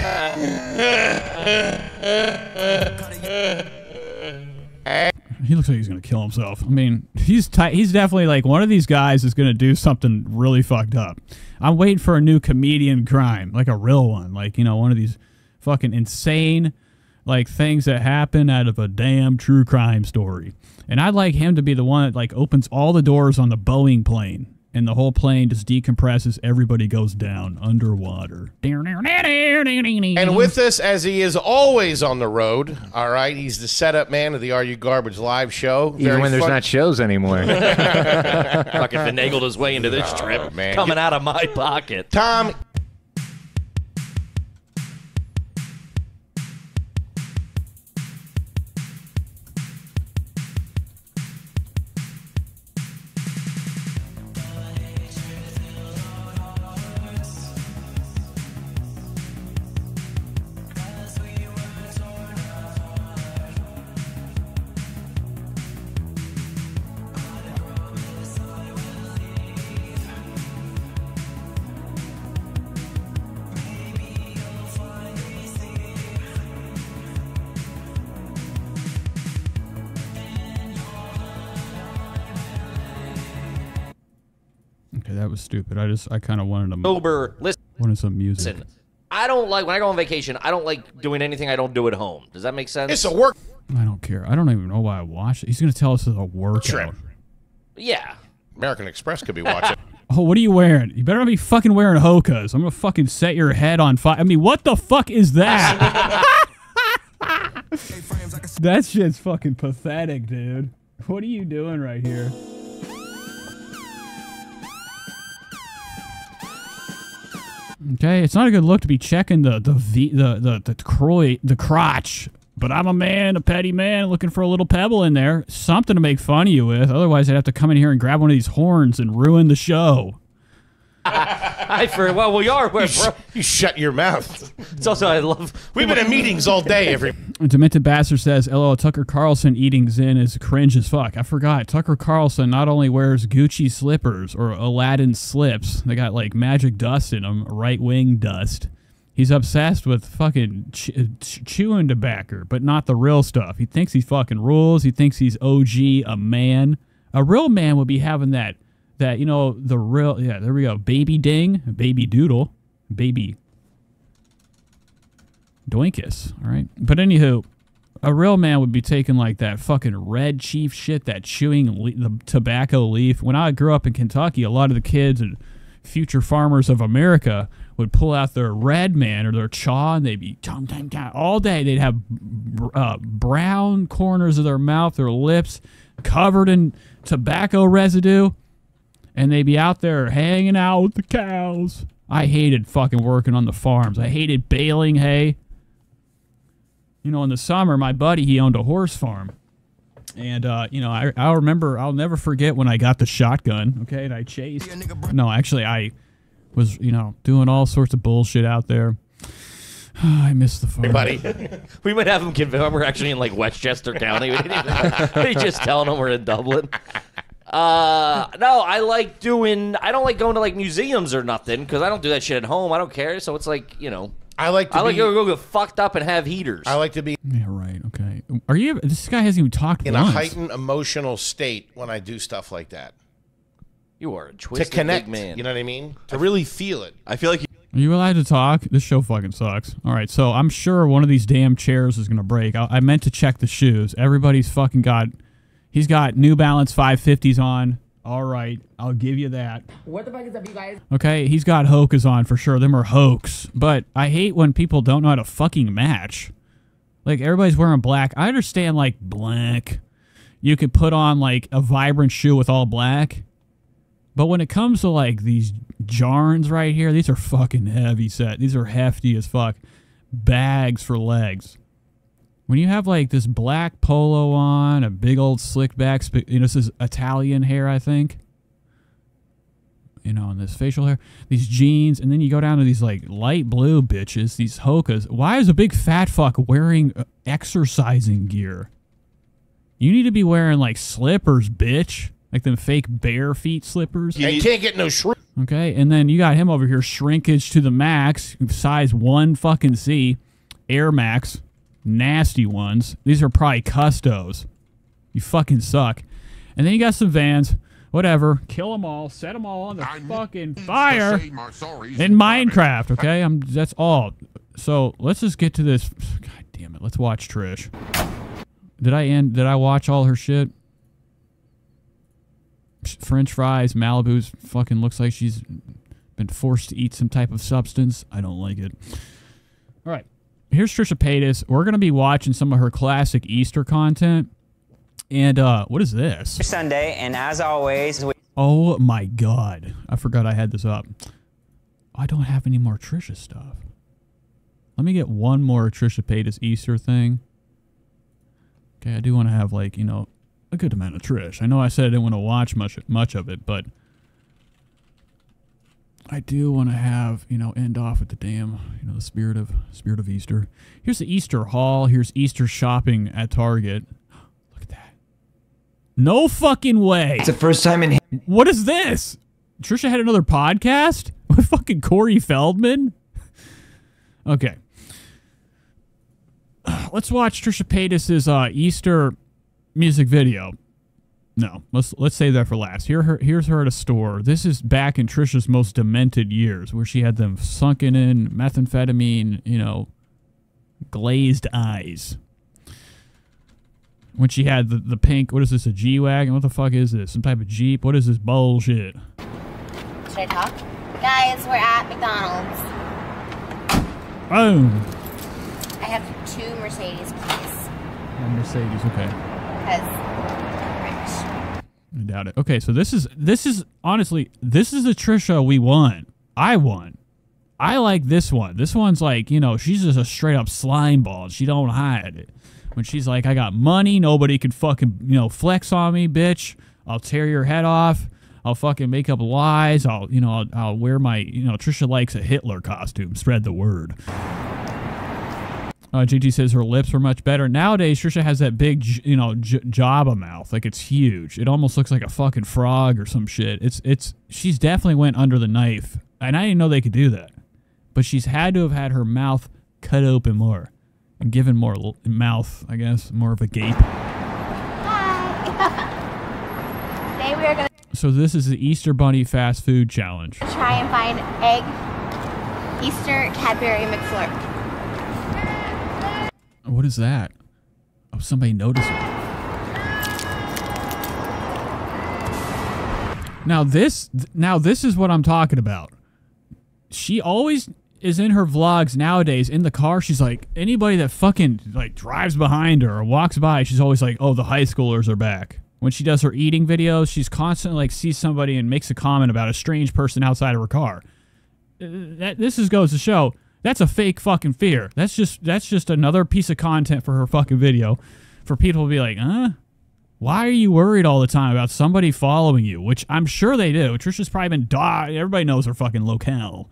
S4: He looks like he's gonna kill himself. I mean, he's ti he's definitely like one of these guys is gonna do something really fucked up. I'm waiting for a new comedian crime, like a real one, like you know, one of these fucking insane like things that happen out of a damn true crime story. And I'd like him to be the one that like opens all the doors on the Boeing plane. And the whole plane just decompresses. Everybody goes down underwater.
S38: And with us, as he is always on the road, all right, he's the setup man of the Are You Garbage live show.
S40: Even when there's not shows anymore.
S39: Fucking finagled his way into this oh, trip,
S38: man.
S39: coming out of my pocket.
S38: Tom,
S4: that stupid. I just I kind of wanted to
S39: Sober. Listen,
S4: wanted some music.
S39: listen. I don't like when I go on vacation. I don't like doing anything I don't do at home. Does that make sense?
S38: It's a work.
S4: I don't care. I don't even know why I watched it. He's gonna tell us it's a workout.
S38: Trip.
S39: Yeah.
S38: American Express could be watching.
S4: Oh, what are you wearing? You better not be fucking wearing hokas. I'm gonna fucking set your head on fire. I mean, what the fuck is that? that shit's fucking pathetic, dude. What are you doing right here? Okay, it's not a good look to be checking the the v, the the the, croy, the crotch. But I'm a man, a petty man, looking for a little pebble in there, something to make fun of you with. Otherwise, I'd have to come in here and grab one of these horns and ruin the show.
S39: I for well, we are. We're, bro.
S38: You shut your mouth.
S39: It's also I love.
S38: We've been in meetings all day. Every
S4: Demented Bastard says, "LOL, Tucker Carlson eating Zyn is cringe as fuck." I forgot. Tucker Carlson not only wears Gucci slippers or Aladdin slips, they got like magic dust in them, right wing dust. He's obsessed with fucking ch- ch- chewing tobacco, but not the real stuff. He thinks he fucking rules. He thinks he's OG, a man. A real man would be having that, that you know, the real. Yeah, there we go. Baby ding, baby doodle, baby doinkus. All right, but anywho, a real man would be taking like that fucking red chief shit, that chewing le- the tobacco leaf. When I grew up in Kentucky, a lot of the kids and future farmers of America would pull out their red man or their chaw and they'd be tum tum tum all day. They'd have uh, brown corners of their mouth, their lips covered in tobacco residue, and they'd be out there hanging out with the cows. I hated fucking working on the farms. I hated baling hay. You know, in the summer, my buddy he owned a horse farm. And uh, you know, I I remember I'll never forget when I got the shotgun. Okay, and I chased. No, actually, I was you know doing all sorts of bullshit out there. I miss the farm.
S39: buddy. we might have him convinced we're actually in like Westchester County. We didn't we just telling him we're in Dublin. Uh, no, I like doing. I don't like going to like museums or nothing because I don't do that shit at home. I don't care. So it's like you know.
S38: I like to
S39: I like
S38: be-
S39: to go get fucked up and have heaters.
S38: I like to be
S4: Yeah, right. Okay. Are you? This guy hasn't even talked
S38: in a heightened emotional state when I do stuff like that.
S39: You are a
S38: To connect,
S39: big man.
S38: you know what I mean? To really feel it.
S34: I feel like
S4: Are you allowed to talk? This show fucking sucks. All right, so I'm sure one of these damn chairs is gonna break. I, I meant to check the shoes. Everybody's fucking got. He's got New Balance 550s on. All right, I'll give you that.
S41: What the fuck is up, you guys?
S4: Okay, he's got Hokas on for sure. Them are hoax. But I hate when people don't know how to fucking match. Like everybody's wearing black. I understand like black. You could put on like a vibrant shoe with all black. But when it comes to like these jarns right here, these are fucking heavy set. These are hefty as fuck. Bags for legs. When you have like this black polo on, a big old slick back, sp- you know, this is Italian hair, I think you know, and this facial hair, these jeans, and then you go down to these like light blue bitches, these hokas. Why is a big fat fuck wearing uh, exercising gear? You need to be wearing like slippers, bitch, like them fake bare feet slippers.
S38: I can't get no shrink.
S4: Okay, and then you got him over here, shrinkage to the max, size one fucking C, Air Max, nasty ones. These are probably custos. You fucking suck. And then you got some Vans, whatever. Kill them all, set them all on the fucking fire in Minecraft. Okay, I'm. That's all. So let's just get to this. God damn it. Let's watch Trish. Did I end? Did I watch all her shit? French fries, Malibu's fucking looks like she's been forced to eat some type of substance. I don't like it. All right. Here's Trisha Paytas. We're going to be watching some of her classic Easter content. And uh what is this?
S42: Sunday, and as always, we
S4: Oh my god. I forgot I had this up. I don't have any more Trisha stuff. Let me get one more Trisha Paytas Easter thing. Okay, I do want to have like, you know, a good amount of Trish. I know I said I didn't want to watch much much of it, but I do want to have, you know, end off with the damn, you know, the spirit of spirit of Easter. Here's the Easter haul. Here's Easter shopping at Target. Look at that. No fucking way. It's
S43: the first time in.
S4: What is this? Trisha had another podcast with fucking Corey Feldman. Okay. Let's watch Trisha Paytas's uh, Easter music video. No, let's let's save that for last. Here, her, here's her at a store. This is back in Trisha's most demented years, where she had them sunken in methamphetamine, you know, glazed eyes. When she had the, the pink, what is this, a G wagon? What the fuck is this? Some type of Jeep? What is this bullshit?
S10: Should I talk? Guys, we're at McDonald's.
S4: Boom.
S10: I have two Mercedes keys
S4: Oh, Mercedes, okay.
S10: because
S4: I doubt it. Okay, so this is this is honestly this is the Trisha we want. I want. I like this one. This one's like you know she's just a straight up slime ball. She don't hide it. When she's like, I got money, nobody can fucking you know flex on me, bitch. I'll tear your head off. I'll fucking make up lies. I'll you know I'll, I'll wear my you know Trisha likes a Hitler costume. Spread the word. Uh, JT says her lips were much better. Nowadays, Trisha has that big, you know, j- Jabba mouth. Like it's huge. It almost looks like a fucking frog or some shit. It's it's. She's definitely went under the knife, and I didn't know they could do that. But she's had to have had her mouth cut open more and given more l- mouth, I guess, more of a gape.
S10: today we are gonna
S4: So this is the Easter Bunny fast food challenge.
S10: try and find egg Easter Cadbury McFlurry.
S4: What is that? Oh, somebody noticed it. Now this, now this is what I'm talking about. She always is in her vlogs nowadays in the car. She's like anybody that fucking like drives behind her or walks by. She's always like, "Oh, the high schoolers are back." When she does her eating videos, she's constantly like sees somebody and makes a comment about a strange person outside of her car. Uh, That this is goes to show that's a fake fucking fear. That's just that's just another piece of content for her fucking video, for people to be like, "Huh." Why are you worried all the time about somebody following you? Which I'm sure they do. Trisha's probably been die. Everybody knows her fucking locale.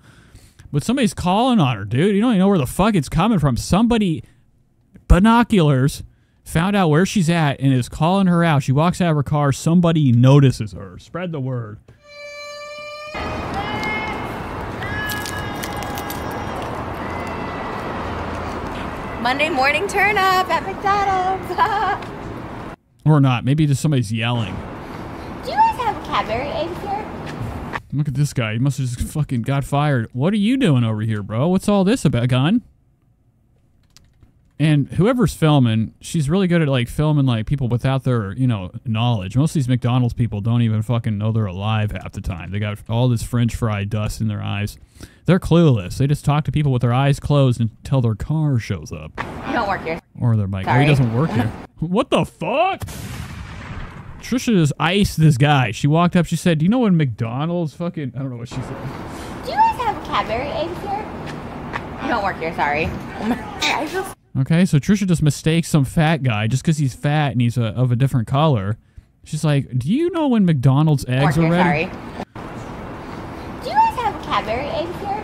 S4: But somebody's calling on her, dude. You don't even know where the fuck it's coming from. Somebody, binoculars, found out where she's at and is calling her out. She walks out of her car. Somebody notices her. Spread the word.
S10: Monday morning turn up at McDonald's.
S4: Or not. Maybe just somebody's yelling.
S10: Do you guys have Cadbury eggs here?
S4: Look at this guy. He must have just fucking got fired. What are you doing over here, bro? What's all this about, gun? And whoever's filming, she's really good at like filming like people without their, you know, knowledge. Most of these McDonald's people don't even fucking know they're alive half the time. They got all this French fry dust in their eyes. They're clueless. They just talk to people with their eyes closed until their car shows up
S10: You don't work here.
S4: or their bike. Oh,
S10: Sorry.
S4: he doesn't work here. What the fuck? Trisha just iced this guy. She walked up. She said, "Do you know when McDonald's fucking? I don't know what she said."
S10: Do you guys have Cadbury eggs here? You don't work here, sorry. I feel
S4: Okay, so Trisha just mistakes some fat guy just because he's fat and he's a, of a different color. She's like, "Do you know when McDonald's eggs
S10: work
S4: are ready?"
S10: sorry. Do you guys have Cadbury eggs here?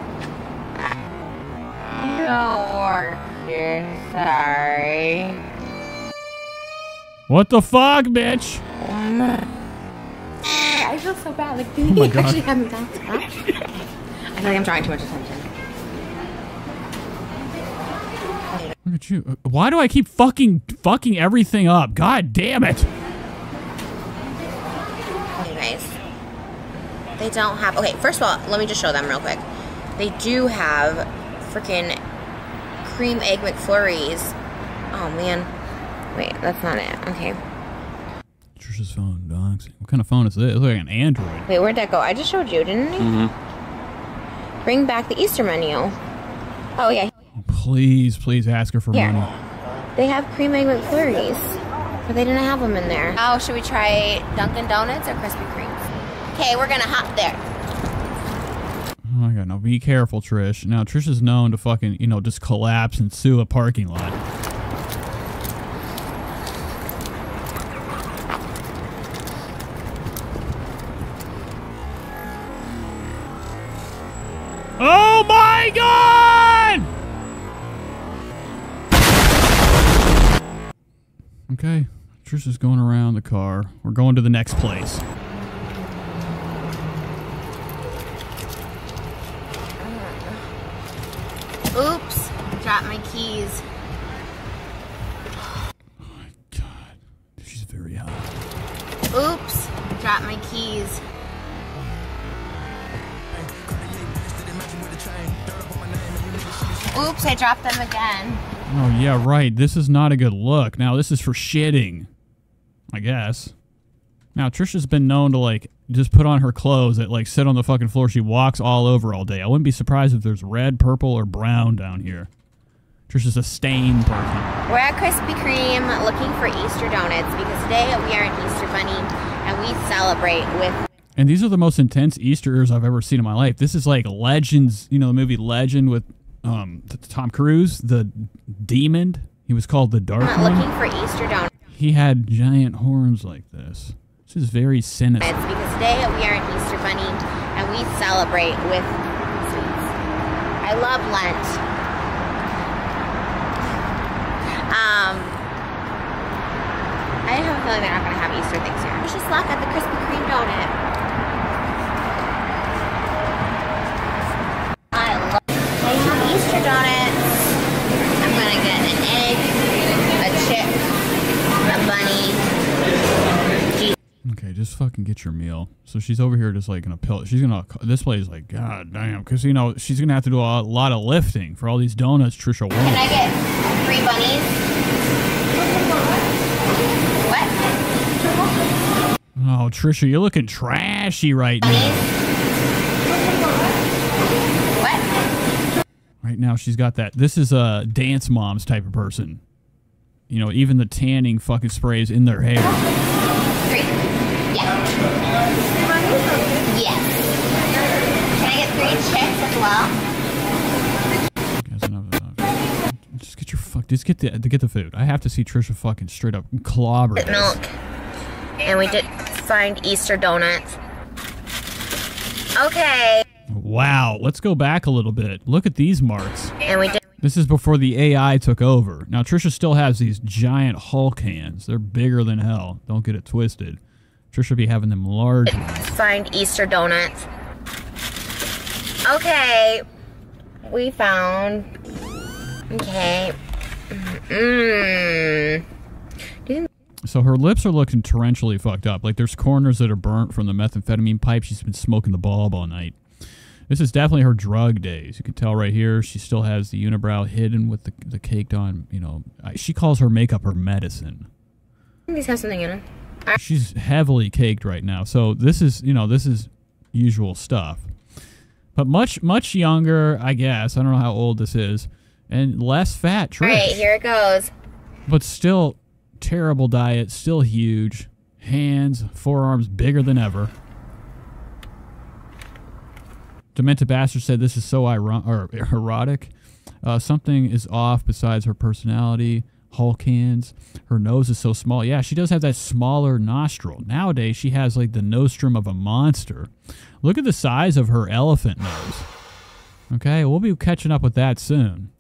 S10: You don't work here, sorry.
S4: What the fuck, bitch?
S10: I feel so bad. Like, do
S4: Oh
S10: you
S4: my
S10: actually have McDonald's? Huh? I feel like I'm drawing too much attention.
S4: Look at you. Uh, Why do I keep fucking fucking everything up? God damn it!
S10: Anyways, they don't have. Okay, first of all, let me just show them real quick. They do have freaking cream egg McFlurries. Oh man, wait, that's not it. Okay,
S4: Trisha's phone, dogs. What kind of phone is this? It looks like an Android.
S10: wait, where'd that go? I just showed you, didn't I?
S4: Mm-hmm.
S10: Bring back the Easter menu. Oh yeah,
S4: Please, please ask her for
S10: Here.
S4: money.
S10: they have cream egg McFlurries, but they didn't have them in there. Oh, should we try Dunkin' Donuts or Krispy Kremes? Okay, we're gonna hop there.
S4: Oh my god, now be careful, Trish. Now Trish is known to fucking, you know, just collapse and sue a parking lot. Okay, Trish is going around the car. We're going to the next place.
S10: Oops, dropped my keys.
S4: Oh my god, she's very hot.
S41: Oops, dropped my keys. Oops, I dropped them again.
S4: Oh yeah, right. This is not a good look. Now this is for shitting. I guess. Now Trisha's been known to like just put on her clothes that like sit on the fucking floor. She walks all over all day. I wouldn't be surprised if there's red, purple, or brown down here. Trisha's a stain person.
S41: We're at Krispy Kreme looking for Easter donuts because today we are an Easter bunny and we celebrate with
S4: And these are the most intense Easter eggs I've ever seen in my life. This is like Legends, you know, the movie Legend with um, Tom Cruise, the demon. He was called the Dark
S41: I'm
S4: One.
S41: looking for Easter donuts
S4: He had giant horns like this. This is very sinister.
S41: because today we are an Easter bunny and we celebrate with sweets. I love Lent. Um, I have a feeling they're not going to have Easter things here. Wish us luck at the Krispy Kreme donut. I love. They have Easter donuts. I'm gonna get an egg, a chip, a bunny. Cheese.
S4: Okay, just fucking get your meal. So she's over here just like in a pill. She's gonna. This place is like god damn, because you know she's gonna have to do a lot of lifting for all these donuts. Trisha
S41: Can. I get three bunnies? What?
S4: Oh, Trisha, you're looking trashy right now.
S41: What?
S4: Right now, she's got that. This is a dance moms type of person. You know, even the tanning fucking sprays in their hair. Just get your fuck. Just get the to get the food. I have to see Trisha fucking straight up clobber.
S41: Milk. And we did find Easter donuts. Okay.
S4: Wow, let's go back a little bit. Look at these marks.
S41: And we did
S4: This is before the AI took over. Now Trisha still has these giant Hulk hands. They're bigger than hell. Don't get it twisted. Trisha be having them large.
S41: find Easter donuts. Okay. We found. Okay. Mmm.
S4: So her lips are looking torrentially fucked up. Like there's corners that are burnt from the methamphetamine pipe. She's been smoking the bulb all night. This is definitely her drug days. You can tell right here. She still has the unibrow hidden with the, the caked on. You know, she calls her makeup her medicine.
S41: These have something in them.
S4: She's heavily caked right now. So this is, you know, this is usual stuff. But much, much younger, I guess. I don't know how old this is. And less fat, Trish.
S41: Alright, here it goes.
S4: But still, terrible diet, still huge. Hands, forearms bigger than ever. Demented Bastard said this is so iron- or erotic. Uh, something is off besides her personality. Hulk hands. Her nose is so small. Yeah, she does have that smaller nostril. Nowadays, she has like the nostrum of a monster. Look at the size of her elephant nose. Okay, we'll be catching up with that soon.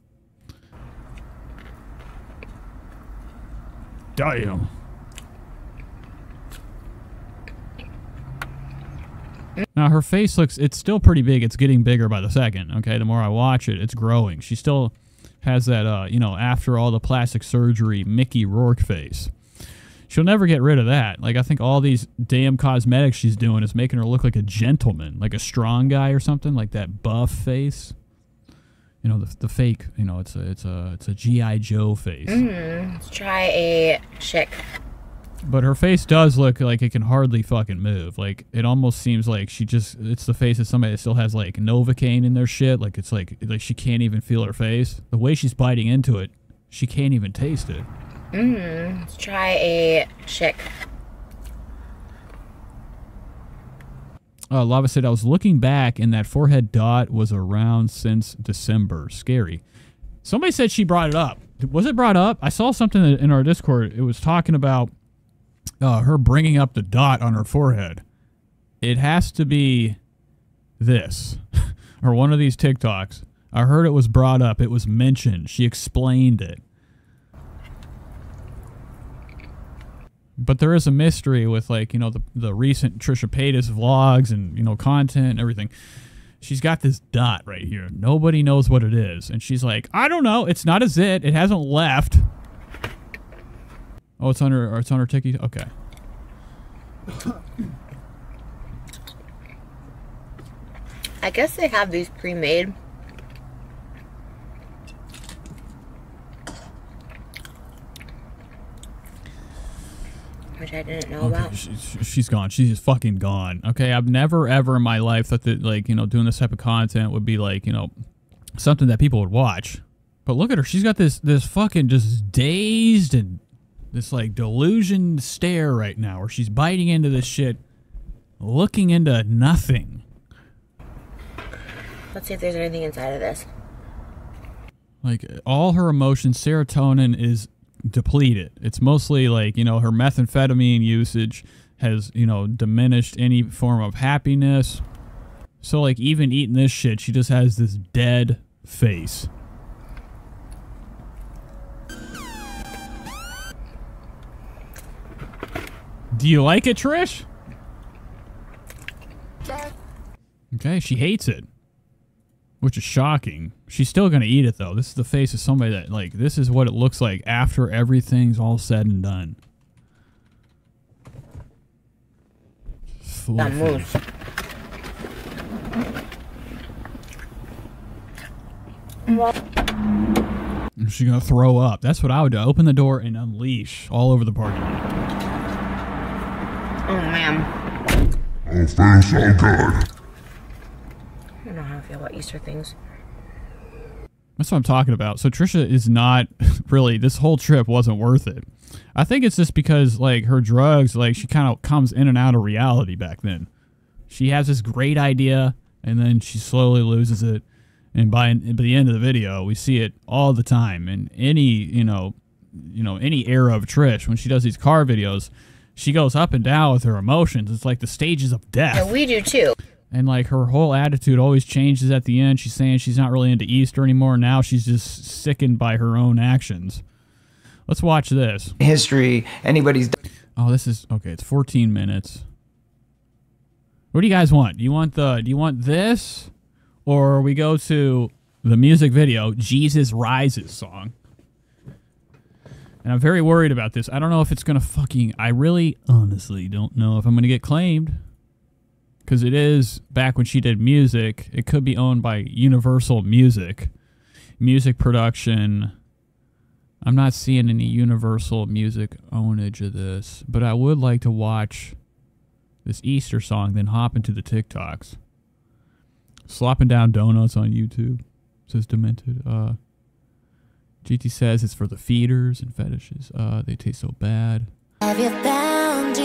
S4: Damn. Now her face looks it's still pretty big. It's getting bigger by the second, okay? The more I watch it, it's growing. She still has that uh, you know, after all the plastic surgery Mickey Rourke face. She'll never get rid of that. Like I think all these damn cosmetics she's doing is making her look like a gentleman, like a strong guy or something, like that buff face. You know, the, the fake, you know, it's a it's a it's a GI Joe face.
S41: Mm, let's try a chick.
S4: But her face does look like it can hardly fucking move. Like it almost seems like she just it's the face of somebody that still has like Novocaine in their shit. Like it's like like she can't even feel her face. The way she's biting into it, she can't even taste it.
S41: Mm, let's try a chick.
S4: Uh, Lava said I was looking back and that forehead dot was around since December. Scary. Somebody said she brought it up. Was it brought up? I saw something in our Discord. It was talking about uh, her bringing up the dot on her forehead. It has to be this or one of these TikToks. I heard it was brought up. It was mentioned. She explained it. But there is a mystery with like, you know, the the recent Trisha Paytas vlogs and, you know, content and everything. She's got this dot right here. Nobody knows what it is. And she's like, I don't know. It's not a zit. It hasn't left. Oh, it's on her it's on her ticky. Okay.
S41: I guess they have these pre-made. Which I didn't know about.
S4: She- she's gone. She's just fucking gone. Okay, I've never ever in my life thought that like you know doing this type of content would be like you know something that people would watch. But look at her. She's got this this fucking just dazed and this like delusion stare right now, where she's biting into this shit, looking into nothing.
S41: Let's see if there's anything inside of this.
S4: Like all her emotions, serotonin is depleted. It's mostly like, you know, her methamphetamine usage has, you know, diminished any form of happiness. So like even eating this shit, she just has this dead face. Do you like it, Trish? Okay, she hates it. Which is shocking. She's still gonna eat it though. This is the face of somebody that like this is what it looks like after everything's all said and done.
S41: That moves.
S4: She's gonna throw up. That's what I would do. Open the door and unleash all over the party.
S41: Oh man.
S33: Oh, feels so good.
S41: I don't know how I feel about Easter things.
S4: That's what I'm talking about. So Trisha is not really. This whole trip wasn't worth it. I think it's just because like her drugs, like she kind of comes in and out of reality back then. She has this great idea, and then she slowly loses it. And by, by the end of the video, we see it all the time. And any you know, you know, any era of Trish when she does these car videos, she goes up and down with her emotions. It's like the stages of death.
S41: Yeah, we do too.
S4: And like her whole attitude always changes at the end. She's saying she's not really into Easter anymore. Now she's just sickened by her own actions. Let's watch this.
S43: history anybody's
S4: Oh, this is okay. It's 14 minutes. What do you guys want? Do you want the? Do you want this, or we go to the music video "Jesus Rises" song? And I'm very worried about this. I don't know if it's gonna fucking. I really, honestly, don't know if I'm gonna get claimed. Because it is back when she did music. It could be owned by Universal Music, music production. I'm not seeing any Universal Music ownage of this, but I would like to watch this Easter song, then hop into the TikToks. Slopping down donuts on YouTube, says Demented. Uh, GT says it's for the feeders and fetishes. Uh, they taste so bad.
S44: Have you found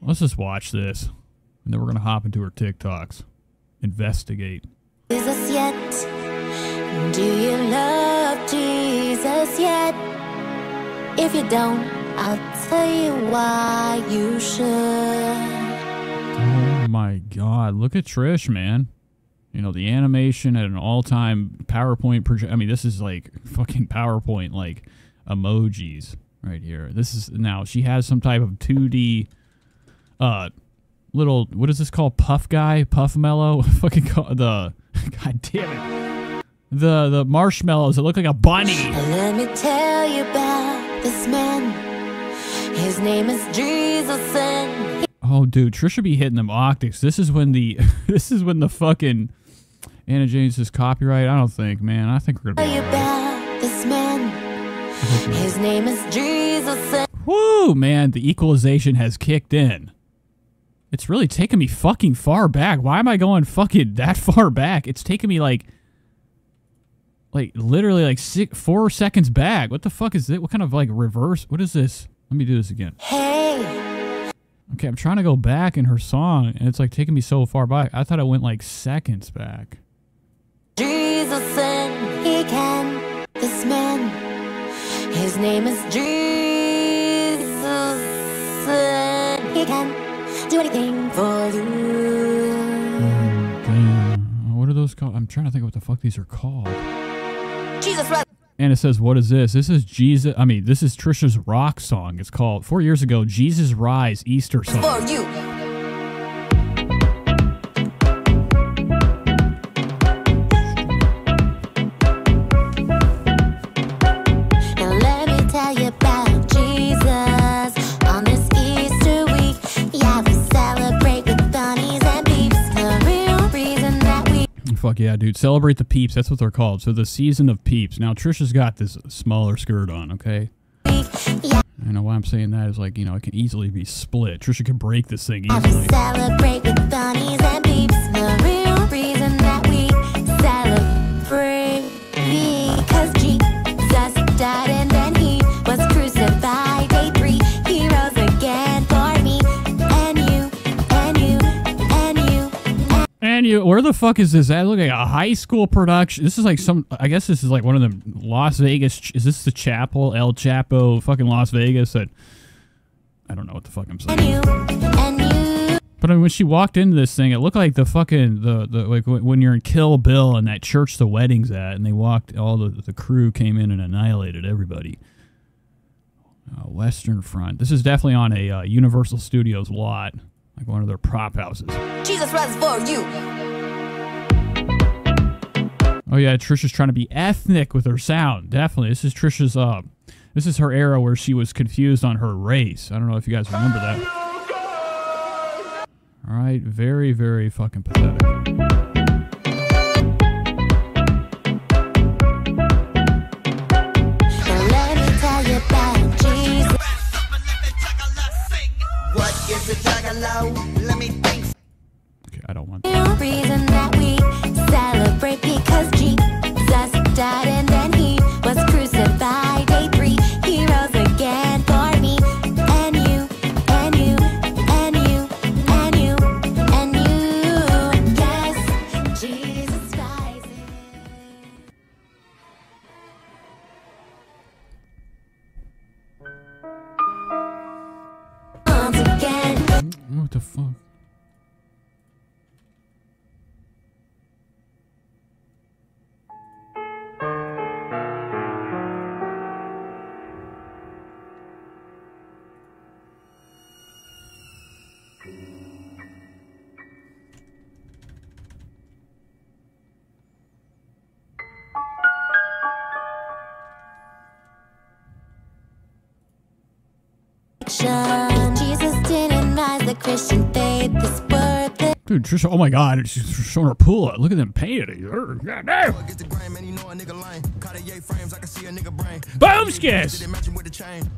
S4: Let's just watch this, and then we're gonna hop into her TikToks, investigate.
S44: Jesus yet? Do you love Jesus yet? If you don't, I'll tell you why you should.
S4: Oh my god, look at Trish, man. You know, the animation at an all-time PowerPoint project. I mean, this is like fucking PowerPoint like emojis right here. This is now she has some type of 2D uh little what is this called? Puff guy, Puff mellow, fucking call, the god damn it. The the marshmallows that look like a bunny.
S44: Let me tell you about this man. His name is Jesus and
S4: Oh, dude, Trisha be hitting them octaves. This is when the this is when the fucking Anna James is copyright. I don't think, man. I think we're gonna be.
S44: about this man. His name is Jesus
S4: Woo, man! The equalization has kicked in. It's really taking me fucking far back. Why am I going fucking that far back? It's taking me like, like literally like six, four seconds back. What the fuck is it? What kind of like reverse? What is this? Let me do this again.
S44: Hey,
S4: Okay, I'm trying to go back in her song, and it's like taking me so far back. I thought I went like seconds back.
S44: Jesus and he can. This man, his name is Jesus and he can do anything for you.
S4: Damn. What are those called? I'm trying to think of what the fuck these are called.
S44: Jesus right.
S4: And it says, "What is this? This is Jesus. I mean, this is Trisha's rock song. It's called four years ago, Jesus Rise Easter song."
S44: for you.
S4: Fuck yeah, dude. Celebrate the peeps. That's what they're called. So the season of peeps. Now Trisha's got this smaller skirt on, okay? I know why I'm saying that is like, you know, it can easily be split. Trisha can break this thing easily.
S44: Celebrate with bunnies and peeps. The real reason that we celebrate
S4: Where the fuck is this? That look like a high school production. This is like some. I guess this is like one of the Las Vegas. Is this the Chapel El Chapo, fucking Las Vegas? That I don't know what the fuck I'm saying. But I mean, when she walked into this thing, it looked like the fucking the the like when when you're in Kill Bill and that church the wedding's at, and they walked. All the the crew came in and annihilated everybody. Uh, Western Front. This is definitely on a uh, Universal Studios lot, like one of their prop houses.
S44: Jesus was for you.
S4: Oh yeah, Trisha's trying to be ethnic with her sound. Definitely, this is Trisha's. Uh, this is her era where she was confused on her race. I don't know if you guys remember that. All right, very, very fucking pathetic.
S43: What is it, Juggalo? Let me think.
S4: Okay, I don't want.
S44: Real reason that Christian faith is worth it.
S4: Dude, Trisha, oh my god, she's showing her pull up. Look at them panties. God damn. Boomskis!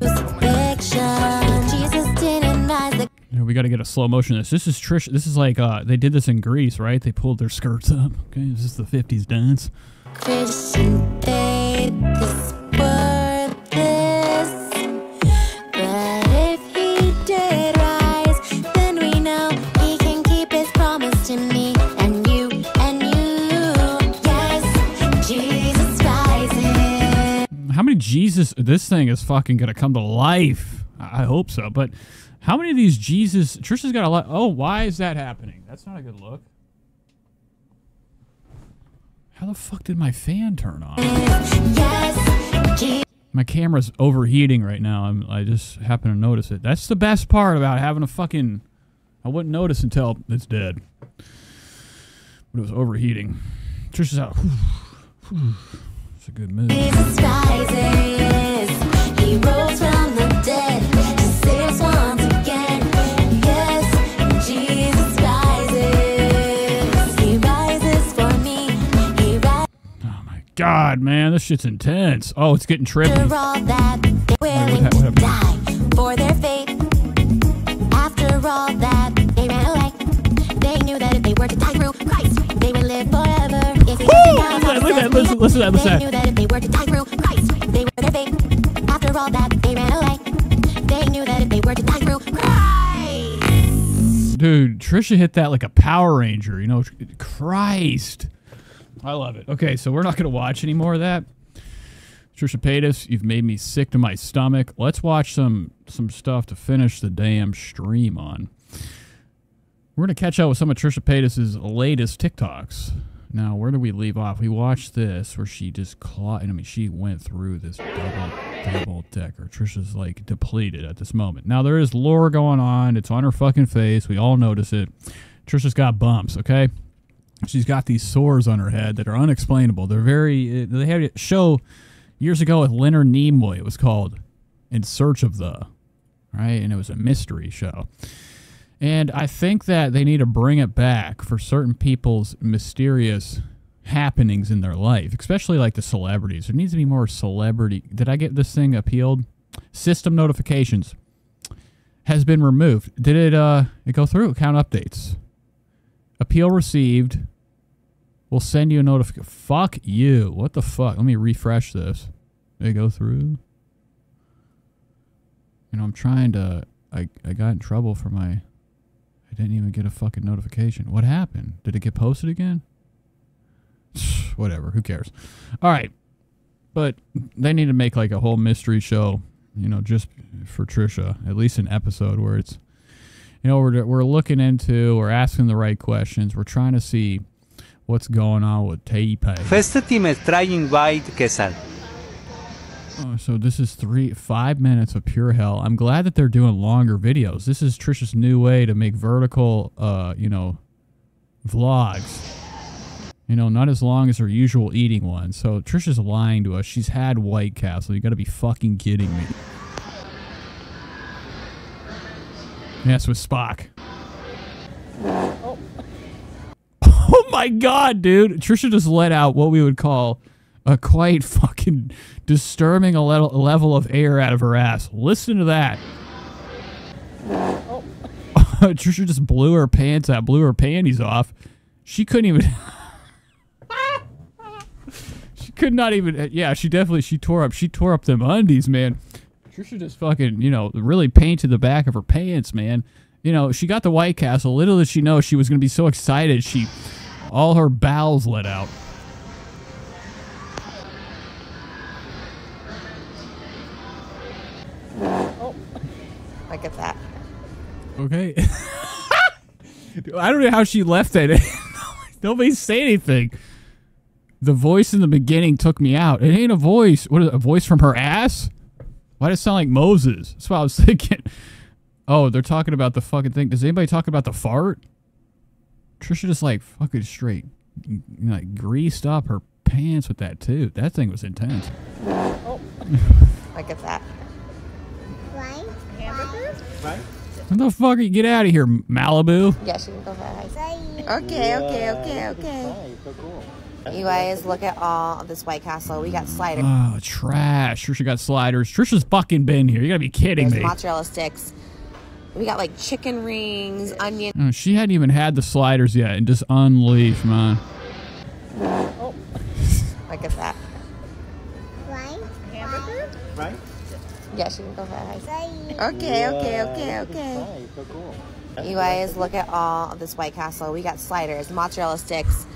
S44: Crucifixion. Jesus didn't rise the
S4: You know, we got to get a slow motion of this. This is Trish. This is like uh, they did this in Greece, right? They pulled their skirts up. Okay, this is the '50s dance.
S44: Christian faith Jesus?
S4: This thing is fucking gonna come to life. I hope so. But how many of these Jesus? Trisha's got a lot. Oh, why is that happening? That's not a good look. How the fuck did my fan turn on? My camera's overheating right now. I'm, I just happen to notice it. That's the best part about having a fucking. I wouldn't notice until it's dead. But it was overheating. Trisha's out. A good move.
S44: Jesus rises. He rose from the dead to save us once again. Yes, Jesus rises. He rises for me. He rises.
S4: Oh God, man, this shit's intense. Oh, it's getting trippy.
S44: After all that, willing
S4: what
S44: to
S4: happened?
S44: die for their faith. After all that, they ran away. They knew that if they were to die through Christ, they would live forever.
S4: That,
S44: they were to die they were. After all that, they ran away. They knew that if they were to die.
S4: Dude, Trisha hit that like a Power Ranger. You know, Christ. I love it. Okay, so we're not going to watch any more of that. Trisha Paytas, you've made me sick to my stomach. Let's watch some some stuff to finish the damn stream on. We're going to catch up with some of Trisha Paytas' latest TikToks. Now, where do we leave off? We watched this where she just clawed. I mean, she went through this double double decker. Trisha's like depleted at this moment. Now there is lore going on. It's on her fucking face. We all notice it. Trisha's got bumps. Okay, she's got these sores on her head that are unexplainable. They're very. uh, They had a show years ago with Leonard Nimoy. It was called "In Search of the," right, and it was a mystery show. And I think that they need to bring it back for certain people's mysterious happenings in their life, especially like the celebrities. There needs to be more celebrity. Did I get this thing appealed? System notifications has been removed. Did it uh it go through? Account updates. Appeal received. We'll send you a notification. Fuck you. What the fuck? Let me refresh this. Did it go through? You know, I'm trying to I I got in trouble for my I didn't even get a fucking notification. What happened? Did it get posted again? Whatever, who cares? All right. But they need to make like a whole mystery show, you know, just for Trisha, at least an episode where it's you know, we're we're looking into, we're asking the right questions, we're trying to see what's going on with Tay-Pay.
S45: Festati me trying White Castle.
S4: Oh, so this is three five minutes of pure hell. I'm glad that they're doing longer videos. This is Trisha's new way to make vertical, uh, you know, vlogs. You know, not as long as her usual eating ones. So Trisha's lying to us. She's had White Castle. You got to be fucking kidding me. Yes, with Spock. Oh my god, dude! Trisha just let out what we would call a quite fucking disturbing a level, level of air out of her ass. Listen to that. Trisha just blew her pants out, blew her panties off. She couldn't even. she could not even. Uh, yeah, she definitely she tore up. She tore up them undies, man. Trisha just fucking, you know, really painted the back of her pants, man. You know, she got the White Castle. Little did she know she was to be so excited. She, all her bowels let out.
S41: Oh, look at that.
S4: Okay. I don't know how she left it. Nobody say anything. The voice in the beginning took me out. It ain't a voice. What is it, a voice from her ass? Why does it sound like Moses? That's what I was thinking. Oh, they're talking about the fucking thing. Does anybody talk about the fart? Trisha just like fucking straight, like greased up her pants with that too. That thing was intense.
S41: Oh, look at that.
S46: Right?
S4: What the fuck? Are you get out of here, Malibu?
S41: Yeah, she can go ahead. Okay, okay, okay, okay. You guys, look at all of this White Castle. We got sliders.
S4: Oh, trash. Trisha got sliders. Trisha's fucking been here. You gotta be kidding
S41: There's
S4: me.
S41: mozzarella sticks. We got like chicken rings, onion.
S4: Oh, she hadn't even had the sliders yet and just unleashed, man.
S41: Oh. Look at that.
S46: Right? Hamburgers?
S27: Right?
S41: Yeah, she can go for ahead. Okay, okay, okay, okay. You guys, look at all of this White Castle. We got sliders, mozzarella sticks.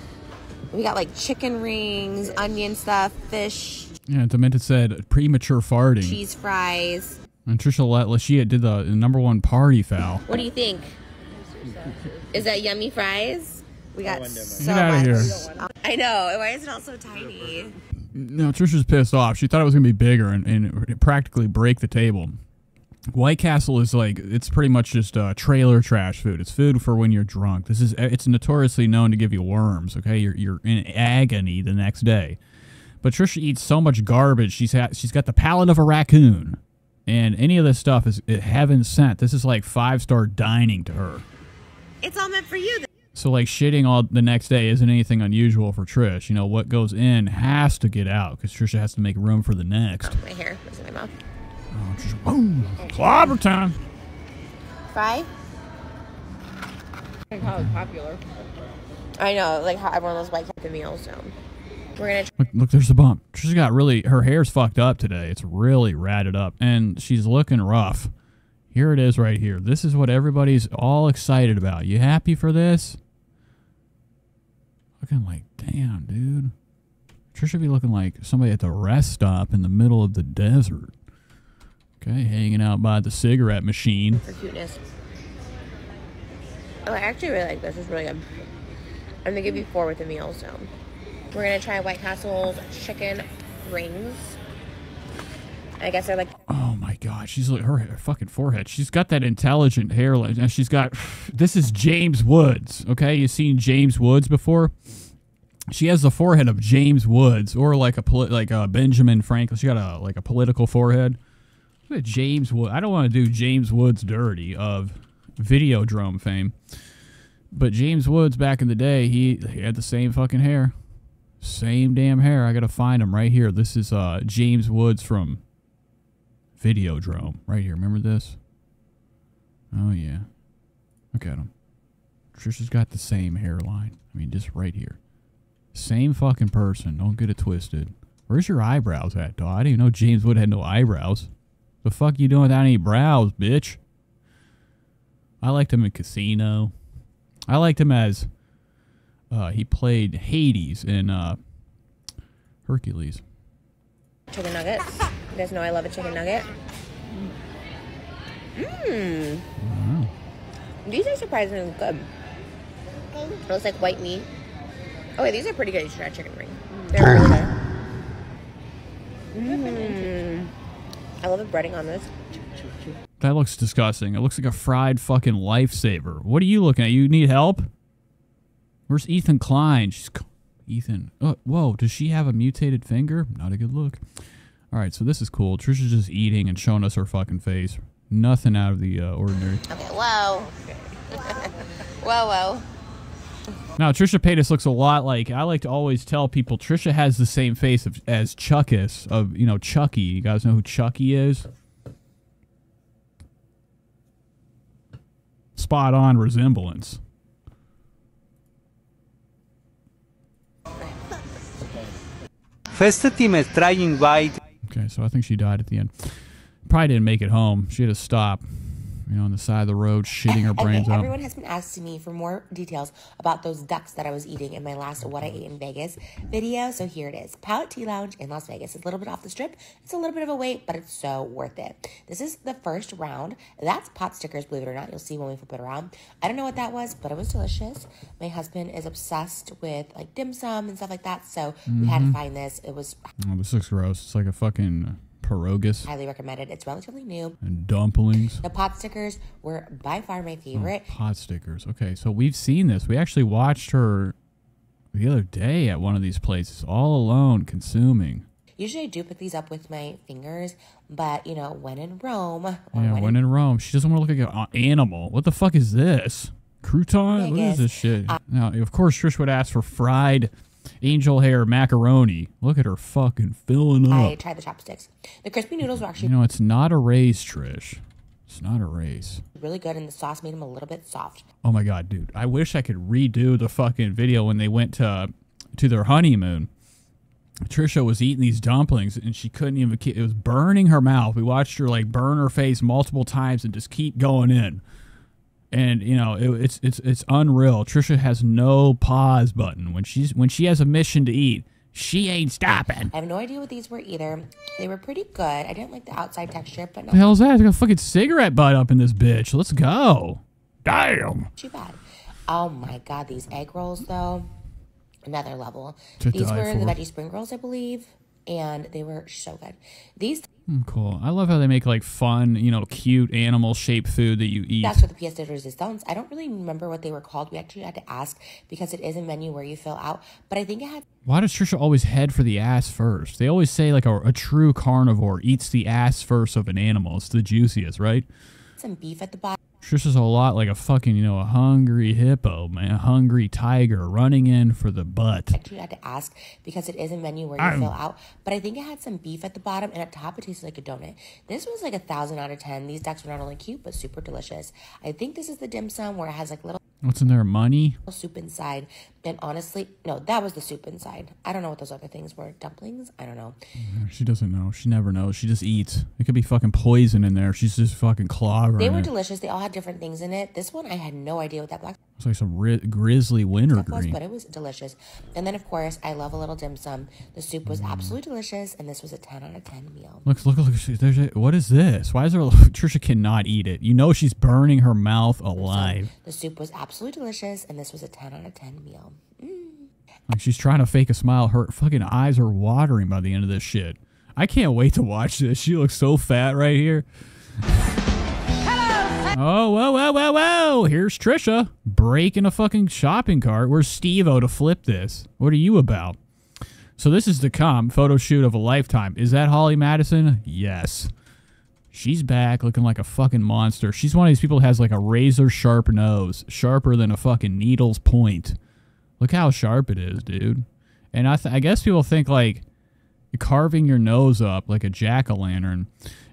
S41: We got like chicken rings, onion stuff, fish,
S4: Yeah, Demented said premature farting.
S41: cheese fries.
S4: And Trisha let Lashia did the, the number one party foul.
S41: What do you think? Is that yummy fries? We got so
S4: Get outta
S41: much.
S4: here.
S41: I know. Why is it all so tiny?
S4: No, Trisha's pissed off. She thought it was gonna be bigger and, and practically break the table. White Castle is like it's pretty much just uh, trailer trash food. It's food for when you're drunk. This is it's notoriously known to give you worms. Okay, you're you're in agony the next day. But Trisha eats so much garbage. She's ha- she's got the palate of a raccoon, and any of this stuff is heaven sent. This is like five star dining to her.
S41: It's all meant for you. Then.
S4: So like shitting all the next day isn't anything unusual for Trish. You know what goes in has to get out because Trisha has to make room for the next.
S41: My hair was in my mouth.
S4: Oh, Trisha, boom, clobber time.
S41: Fry?
S46: How it's popular.
S41: I know, like how everyone loves white Happy meals. So we're gonna.
S4: Look, look, there's a bump. She's got really, her hair's fucked up today. It's really ratted up, and she's looking rough. Here it is right here. This is what everybody's all excited about. You happy for this? Looking like, damn, dude. Trisha be looking like somebody at the rest stop in the middle of the desert. Okay, hanging out by the cigarette machine.
S41: For cuteness. Oh, I actually really like this. It's really good. I'm gonna give you four with the meal. So we're gonna try White Castle's chicken rings. I guess they're like
S4: Oh my god, she's like her, her fucking forehead. She's got that intelligent hairline. And she's got this is James Woods. Okay, you seen James Woods before? She has the forehead of James Woods, or like a like a Benjamin Franklin. She got a like a political forehead. James Wood. I don't want to do James Woods dirty of Videodrome fame, but James Woods back in the day, he, he had the same fucking hair. Same damn hair. I gotta find him right here. This is uh James Woods from Videodrome. Right here. Remember this? Oh yeah. Look at him. Trisha's got the same hairline. I mean, just right here. Same fucking person. Don't get it twisted. Where's your eyebrows at, dog? I didn't even know James Wood had no eyebrows. The fuck you doing without any brows, bitch? I liked him in Casino. I liked him as uh, he played Hades in uh, Hercules.
S41: Chicken nuggets. You guys know I love a chicken nugget. Mmm.
S4: Wow.
S41: These are surprisingly good. It looks like white meat. Oh, wait, these are pretty good. You should try chicken ring. They're really good. Mmm. I love the breading on this.
S4: That looks disgusting. It looks like a fried fucking lifesaver. What are you looking at? You need help? Where's Ethan Klein? She's c- Ethan. Oh, whoa, does she have a mutated finger? Not a good look. All right, so this is cool. Trisha's just eating and showing us her fucking face. Nothing out of the uh, ordinary.
S41: Okay, whoa. whoa, whoa.
S4: Now, Trisha Paytas looks a lot like I like to always tell people. Trisha has the same face of, as Chuckus of you know Chucky. You guys know who Chucky is? Spot on resemblance.
S45: Team is trying white.
S4: Okay, so I think she died at the end. Probably didn't make it home. She had to stop, you know, on the side of the road, shitting her brains
S41: okay,
S4: out.
S41: everyone has been asking me for more details about those ducks that I was eating in my last What I Ate in Vegas video. So here it is. Palette Tea Lounge in Las Vegas. It's a little bit off the strip. It's a little bit of a wait, but it's so worth it. This is the first round. That's pot stickers, believe it or not. You'll see when we flip it around. I don't know what that was, but it was delicious. My husband is obsessed with like dim sum and stuff like that. So we had to
S4: Mhm.
S41: find this. It was
S4: Oh, this looks gross. It's like a fucking pierogies
S41: highly recommended. It's relatively new.
S4: and dumplings.
S41: The pot stickers were by far my oh, favorite.
S4: Oh, pot stickers. Okay, so we've seen this. We actually watched her the other day at one of these places, all alone, consuming.
S41: Usually I do pick these up with my fingers, but you know, when in Rome,
S4: Yeah,
S41: when
S4: when in Rome, she doesn't want to look like an animal. What the fuck is this? Crouton? What is this shit? Uh, now, of course, Trish would ask for fried angel hair macaroni. Look at her fucking filling up.
S41: I tried the chopsticks. The crispy noodles were actually
S4: You know, it's not a race, Trish. It's not a race.
S41: really good, and the sauce made them a little bit soft.
S4: Oh my god, dude! I wish I could redo the fucking video when they went to to their honeymoon. Trisha was eating these dumplings and she couldn't even keep. It was burning her mouth. We watched her like burn her face multiple times and just keep going in. And you know it, it's it's it's unreal. Trisha has no pause button when she's when she has a mission to eat. She ain't stopping.
S41: I have no idea what these were either. They were pretty good. I didn't like the outside texture, but
S4: no.
S41: The
S4: hell's that? I got a fucking cigarette butt up in this bitch. Let's go. Damn.
S41: too bad. Oh my god, these egg rolls though, another level.
S4: To
S41: these were the veggie spring rolls, I believe, and they were so good. These
S4: Mm, cool. I love how they make like fun, you know, cute animal shaped food that you eat.
S41: That's what the pièce de resistance. I don't really remember what they were called. We actually had to ask because it is a menu where you fill out. But I think it had
S4: Why does Trisha always head for the ass first? They always say like a, a true carnivore eats the ass first of an animal. It's the juiciest, right?
S41: Some beef at the bottom.
S4: Trisha's a lot like a fucking, you know, a hungry hippo, man, a hungry tiger running in for the butt.
S41: Actually, had to ask because it is a menu where you
S4: I'm-
S41: fill out. But I think it had some beef at the bottom, and at top it tasted like a donut. This was like a thousand out of ten. These ducks were not only cute but super delicious. I think this is the dim sum where it has like little
S4: What's in there? Money?
S41: soup inside. And honestly, no, that was the soup inside. I don't know what those other things were. Dumplings? I don't know.
S4: Mm, she doesn't know. She never knows. She just eats. It could be fucking poison in there. She's just fucking clobbering
S41: They were
S4: it.
S41: delicious. They all had different things in it. This one, I had no idea what that black
S4: It's like some ri- grizzly winter
S41: stuff was,
S4: green.
S41: but it was delicious. And then, of course, I love a little dim sum. The soup
S4: Mm.
S41: was absolutely delicious, and this was a 10 out of 10 meal.
S4: Look, look, look. There's a, what is this? Why is there? A, Trisha cannot eat it. You know she's burning her mouth alive.
S41: The soup was absolutely delicious, and this was a 10 out of 10 meal.
S4: Like she's trying to fake a smile. Her fucking eyes are watering by the end of this shit. I can't wait to watch this. She looks so fat right here. Oh, whoa, whoa, whoa, whoa. Here's Trisha breaking a fucking shopping cart. Where's Steve-O to flip this? What are you about? So this is the come photo shoot of a lifetime. Is that Holly Madison? Yes. She's back looking like a fucking monster. She's one of these people has like a razor sharp nose, sharper than a fucking needle's point. Look how sharp it is, dude. And I, I guess people think like carving your nose up like a jack o' lantern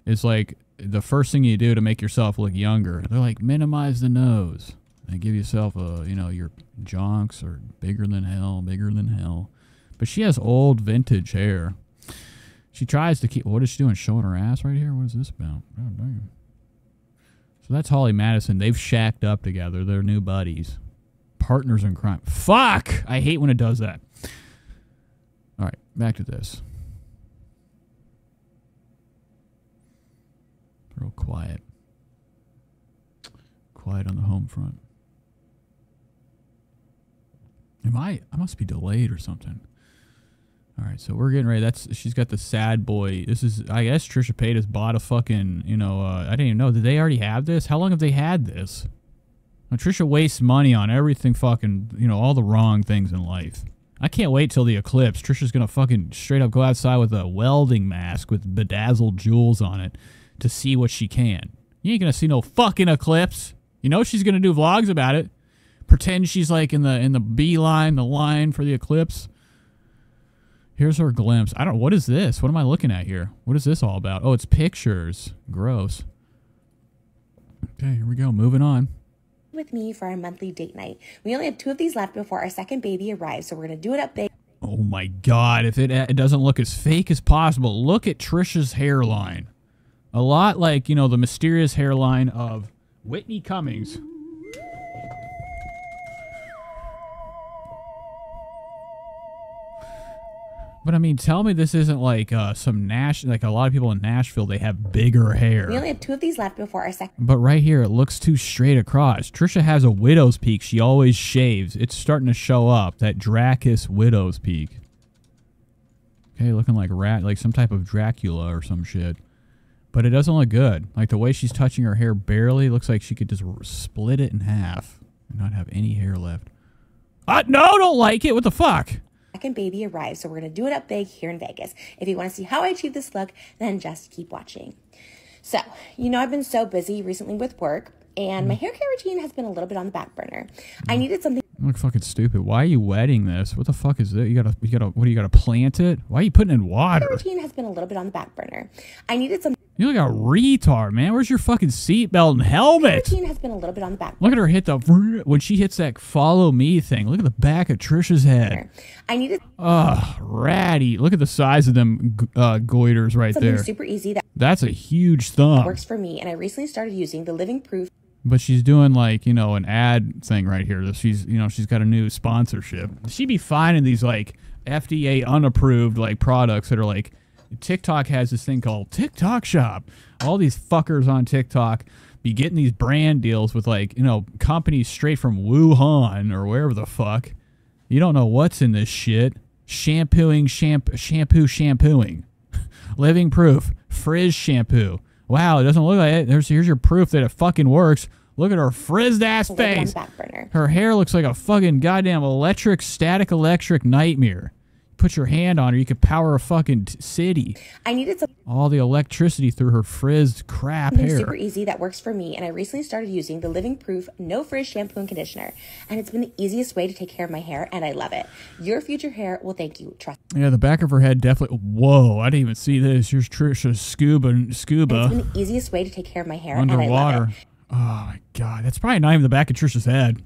S4: is like the first thing you do to make yourself look younger. They're like minimize the nose and give yourself a you know your jonks are bigger than hell, bigger than hell. But she has old vintage hair. She tries to keep. What is she doing? Showing her ass right here? What is this about? God damn. So that's Holly Madison. They've shacked up together. They're new buddies, partners in crime. Fuck! I hate when it does that. All right, back to this. Real quiet. Quiet on the home front. Am I? I must be delayed or something. All right, so we're getting ready. That's she's got the sad boy. This is I guess Trisha Paytas bought a fucking you know uh, I didn't even know. Did they already have this? How long have they had this? Now, Trisha wastes money on everything fucking you know all the wrong things in life. I can't wait till the eclipse. Trisha's gonna fucking straight up go outside with a welding mask with bedazzled jewels on it to see what she can. You ain't gonna see no fucking eclipse. You know she's gonna do vlogs about it. Pretend she's like in the in the B line, the line for the eclipse. Here's her glimpse. I don't. What is this? What am I looking at here? What is this all about? Oh, it's pictures. Gross. Okay, here we go. Moving on.
S47: with me for our monthly date night. We only have two of these left before our second baby arrives, so we're gonna do it up big.
S4: Oh my god! If it it doesn't look as fake as possible, look at Trisha's hairline. A lot like you know the mysterious hairline of Whitney Cummings. But I mean, tell me this isn't like uh, some Nash. Like a lot of people in Nashville, they have bigger hair.
S47: We only have two of these left before our second.
S4: But right here, it looks too straight across. Trisha has a widow's peak. She always shaves. It's starting to show up. That Dracus widow's peak. Okay, looking like rat, like some type of Dracula or some shit. But it doesn't look good. Like the way she's touching her hair barely looks like she could just r- split it in half and not have any hair left. Uh, no, don't like it. What the fuck?
S47: Second baby arrives, so we're gonna do it up big here in Vegas. If you want to see how I achieve this look, then just keep watching. So, you know, I've been so busy recently with work, and my hair care routine has been a little bit on the back burner. I needed something
S4: You look fucking stupid. Why are you wetting this? What the fuck is this? You gotta, you gotta, what do you gotta plant it? Why are you putting in water?
S47: routine has been a little bit on the back burner. I needed some
S4: You look like a retard, man. Where's your fucking seatbelt and helmet?
S47: routine has been a little bit on the back.
S4: Look at her hit the when she hits that follow me thing. Look at the back of Trisha's head.
S47: I needed
S4: Ugh, ratty. Look at the size of them uh, goiters right
S47: something
S4: there.
S47: super easy that
S4: That's a huge thumb.
S47: works for me, and I recently started using the Living Proof
S4: But she's doing like you know an ad thing right here. She's you know she's got a new sponsorship. She'd be finding these like FDA unapproved like products that are like TikTok has this thing called TikTok Shop. All these fuckers on TikTok be getting these brand deals with like you know companies straight from Wuhan or wherever the fuck. You don't know what's in this shit. Shampooing, shampoo, shampoo, shampooing. Living proof. Frizz shampoo. Wow, it doesn't look like it. There's here's your proof that it fucking works. Look at her frizzed ass
S47: Hold it on the
S4: face. Her hair looks like a fucking goddamn electric, static electric nightmare. Put your hand on her, you could power a fucking t- city.
S47: I needed something
S4: All the electricity through her frizzed crap hair.
S47: super easy that works for me, and I recently started using the Living Proof No Frizz shampoo and conditioner, and it's been the easiest way to take care of my hair, and I love it. Your future hair will thank you. Trust.
S4: Yeah, the back of her head definitely. Whoa, I didn't even see this. Here's Trisha's scuba
S47: And it's
S4: scuba
S47: been the easiest way to take care of my hair, and I love
S4: underwater. Oh my god, that's probably not even the back of Trisha's head.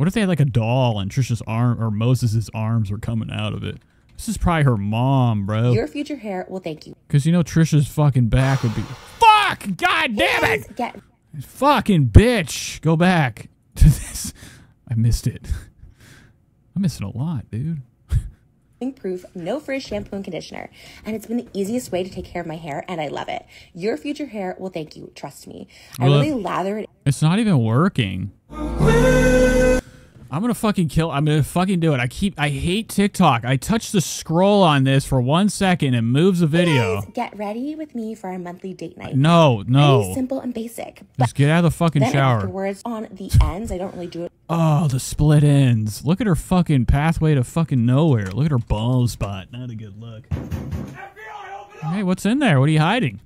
S4: What if they had like a doll and Trisha's arm or Moses's arms were coming out of it? This is probably her mom, bro.
S47: Your future hair will thank you.
S4: Because you know Trisha's fucking back would be. Fuck! God damn it!
S47: Get
S4: Fucking bitch! Go back to this. I missed it. I'm missing a lot, dude.
S47: Living Proof No Frizz shampoo and conditioner, and it's been the easiest way to take care of my hair, and I love it. Your future hair will thank you. Trust me. I
S4: Well,
S47: really lather it
S4: It's not even working. I'm gonna fucking kill. I'm gonna fucking do it. I keep. I hate TikTok. I touch the scroll on this for one second and moves the video.
S47: Get ready with me for our monthly date night.
S4: No,
S47: Very
S4: no.
S47: simple and basic.
S4: Just get out of the fucking
S47: then
S4: shower.
S47: afterwards, on the ends, I don't really do it.
S4: Oh, the split ends. Look at her fucking pathway to fucking nowhere. Look at her ball spot. Not a good look. Hey, what's in there? What are you hiding?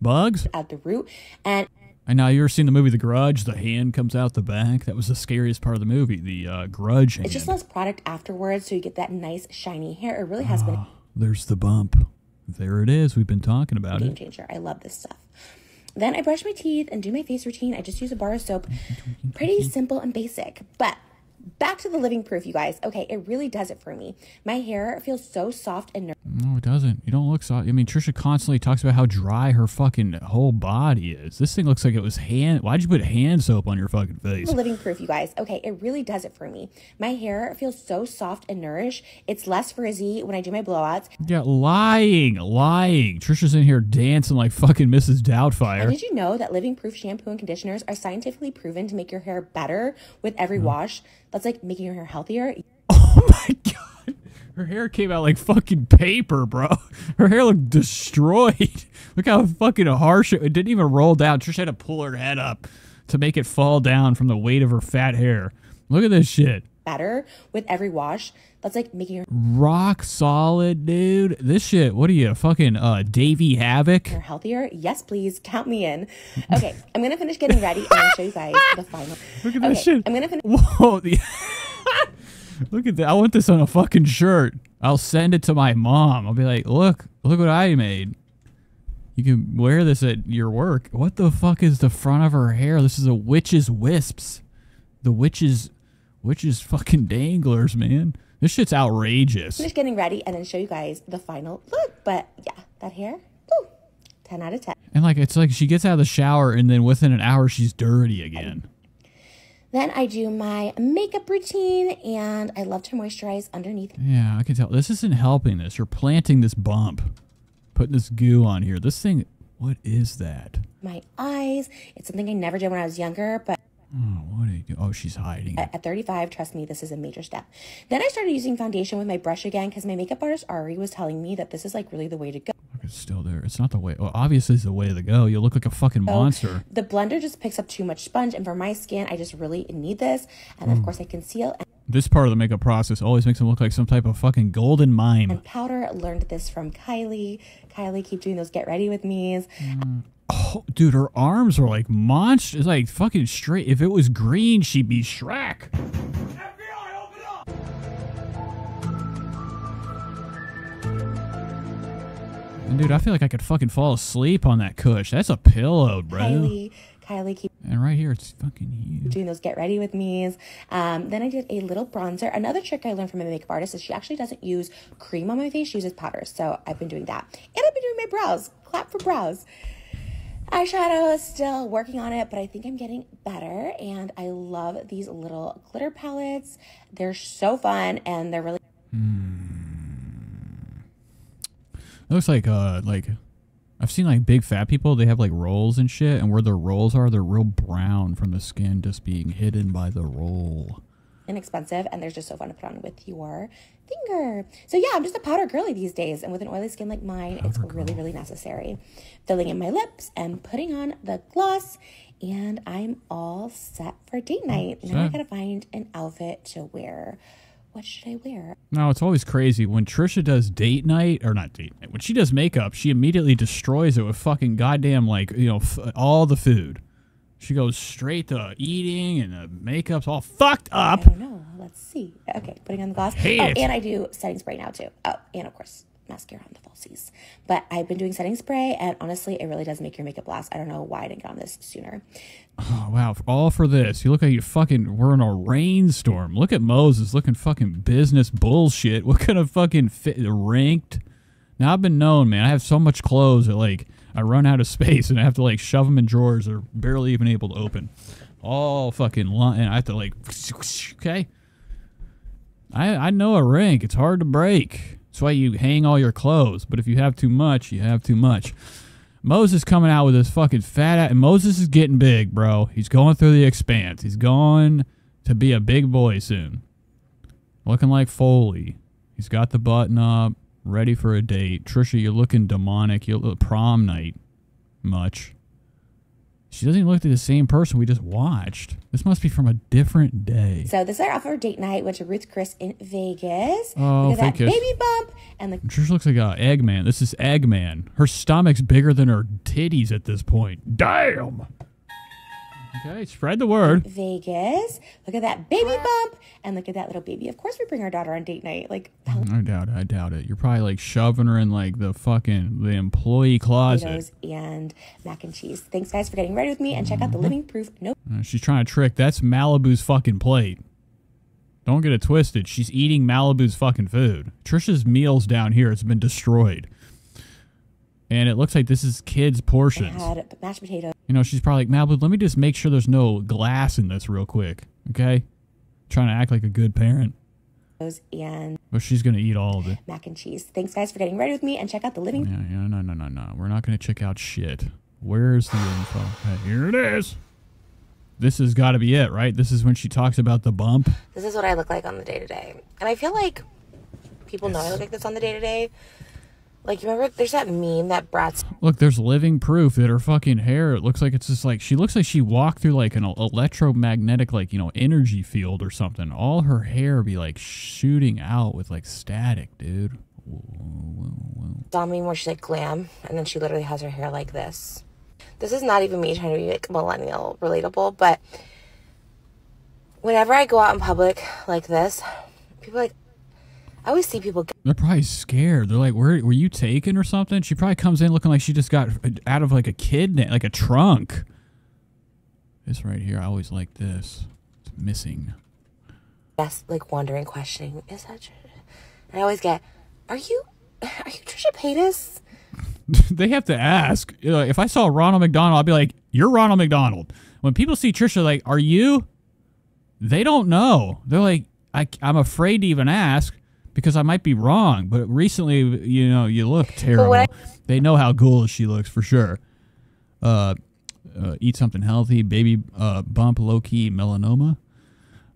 S4: Bugs?
S47: At the root, and
S4: And now you ever seen the movie The Grudge? The hand comes out the back. That was the scariest part of the movie. The uh, Grudge hand.
S47: It's just less product afterwards, so you get that nice shiny hair. It really has been
S4: There's the bump. There it is. We've been talking about
S47: game
S4: it.
S47: changer. I love this stuff. Then I brush my teeth and do my face routine. I just use a bar of soap. Pretty simple and basic. But back to the living proof, you guys. Okay, it really does it for me. My hair feels so soft and ner-
S4: No, it doesn't. You don't look soft. I mean, Trisha constantly talks about how dry her fucking whole body is. This thing looks like it was hand. Why'd you put hand soap on your fucking face?
S47: the living proof, you guys. Okay, it really does it for me. My hair feels so soft and nourished. It's less frizzy when I do my blowouts.
S4: Yeah, lying, lying. Trisha's in here dancing like fucking Mrs.
S47: And
S4: Doubtfire.
S47: did you know that living proof shampoo and conditioners are scientifically proven to make your hair better with every wash? That's like making your hair healthier. Oh my god.
S4: Her hair came out like fucking paper, bro. Her hair looked destroyed. Look how fucking harsh it, it didn't even roll down. Trisha had to pull her head up to make it fall down from the weight of her fat hair. Look at this shit.
S47: Better with every wash. That's like making your
S4: Rock solid, dude. This shit, what are you, fucking uh Davey Havok?
S47: hair healthier. Yes, please count me in. Okay, I'm gonna finish getting ready and then show you guys the final.
S4: Look at
S47: okay,
S4: this shit.
S47: I'm gonna finish.
S4: Whoa, the Look at that. I want this on a fucking shirt. I'll send it to my mom. I'll be like, look, look what I made. You can wear this at your work. What the fuck is the front of her hair? This is a witch's wisps. The witch's witch's fucking danglers, man. This shit's outrageous.
S47: Finish getting ready and then show you guys the final look. But yeah, that hair, woo, 10 out of 10.
S4: And like it's like she gets out of the shower and then within an hour she's dirty again.
S47: Then I do my makeup routine and I love to moisturize underneath.
S4: Yeah, I can tell. This isn't helping this. You're planting this bump. Putting this goo on here. This thing what is that?
S47: my eyes. It's something I never did when I was younger, but
S4: Oh, what are you doing? Oh, she's hiding.
S47: at, at 35, trust me, this is a major step. Then I started using foundation with my brush again because my makeup artist Ari was telling me that this is like really the way to go.
S4: Look, it's still there. It's not the way. Well, obviously, it's the way to go. You look like a fucking monster.
S47: The blender just picks up too much sponge, and for my skin, I just really need this. And of
S4: Mm.
S47: course, I conceal and
S4: This part of the makeup process always makes him look like some type of fucking golden mime.
S47: powder. Learned this from Kylie. Kylie, keep doing those get ready with me's.
S4: Oh, dude, her arms are like monster. It's like fucking straight. If it was green, she'd be Shrek. And dude, I feel like I could fucking fall asleep on that cush. That's a pillow, bro.
S47: Kylie, Kylie, keep
S4: And right here, it's fucking huge.
S47: doing those get ready with me's. Um, then I did a little bronzer. Another trick I learned from a makeup artist is she actually doesn't use cream on my face; she uses powder. So I've been doing that, and I've been doing my brows. Clap for brows. Eyeshadow is still working on it, but I think I'm getting better. And I love these little glitter palettes. They're so fun, and they're really
S4: It looks like uh like I've seen like big fat people. They have like rolls and shit, and where the rolls are, they're real brown from the skin just being hidden by the roll.
S47: inexpensive, and they're just so fun to put on with your finger. So yeah, I'm just a powder girly these days, and with an oily skin like mine, it's really, really necessary. Filling in my lips and putting on the gloss, and I'm all set for date night. Now I gotta find an outfit to wear. What should I wear?
S4: No, it's always crazy when Trisha does date night or not date night. When she does makeup, she immediately destroys it with fucking goddamn like you know f- all the food. She goes straight to eating, and the makeup's all fucked up.
S47: I don't know. Let's see. Okay, putting on the gloss.
S4: Hate
S47: oh,
S4: it.
S47: and I do setting spray now too. Oh, and of course mascara on the falsies. But I've been doing setting spray, and honestly, it really does make your makeup last. I don't know why I didn't get on this sooner.
S4: Oh wow! All for this. You look like you fucking. We're in a rainstorm. Look at Moses looking fucking business bullshit. What kind of fucking fit ranked? Now I've been known, man. I have so much clothes that like I run out of space and I have to like shove them in drawers that are barely even able to open. All fucking. And I have to like. Okay. I I know a rank. It's hard to break. That's why you hang all your clothes. But if you have too much, you have too much. Moses coming out with his fucking fat ass. Moses is getting big, bro. He's going through the expanse. He's going to be a big boy soon. Looking like Foley. He's got the button up, ready for a date. Trisha, you're looking demonic. You look prom night much. She doesn't even look like the same person we just watched. This must be from a different day.
S47: So this is our offer date night. Went to Ruth Chris in Vegas.
S4: Oh,
S47: Look at that
S4: Vegas.
S47: baby bump and the
S4: Trish looks like a Eggman. This is Eggman. Her stomach's bigger than her titties at this point. Damn. Okay, spread the word.
S47: Vegas. Look at that baby bump. And look at that little baby. Of course, we bring our daughter on date night. Like,
S4: I doubt it. I doubt it. You're probably like shoving her in like the fucking the employee closet.
S47: potatoes and mac and cheese. Thanks, guys, for getting ready with me. And check out the living proof. Nope.
S4: Uh, she's trying to trick. That's Malibu's fucking plate. Don't get it twisted. She's eating Malibu's fucking food. Trisha's meals down here has been destroyed. And it looks like this is kids'
S47: I
S4: portions.
S47: had mashed potatoes.
S4: You know, she's probably like, Malibu, let me just make sure there's no glass in this real quick. Okay? Trying to act like a good parent.
S47: and
S4: But she's going to eat all of it.
S47: mac and cheese. Thanks, guys, for getting ready with me. And check out the living
S4: Yeah, yeah, no, no, no, no. We're not going to check out shit. Where's the info? Okay, here it is. This has got to be it, right? This is when she talks about the bump.
S41: This is what I look like on the day to day. And I feel like people know I look like this on the day to day. Like, you remember, there's that meme that Bratz
S4: Look, there's living proof that her fucking hair, it looks like it's just like, she looks like she walked through like an electromagnetic, like, you know, energy field or something. All her hair be like shooting out with like static, dude.
S41: saw me where she's like glam, and then she literally has her hair like this. This is not even me trying to be like millennial relatable, but whenever I go out in public like this, people are like, I always see people
S4: They're probably scared. They're like, "Where were you taken or something?" She probably comes in looking like she just got out of like a kid, like a trunk. This right here, I always like this. It's missing.
S41: guess like wondering, questioning, is that true? And I always get, are you, are you Trisha Paytas?
S4: they have to ask. You know, if I saw Ronald McDonald, I'd be like, "You're Ronald McDonald." When people see Trisha, like, "Are you?" They don't know. They're like, I, "I'm afraid to even ask because I might be wrong." But recently, you know, you look terrible.
S41: what
S4: they know how ghoulish she looks for sure. Uh, uh, eat something healthy, baby uh, bump, low key melanoma.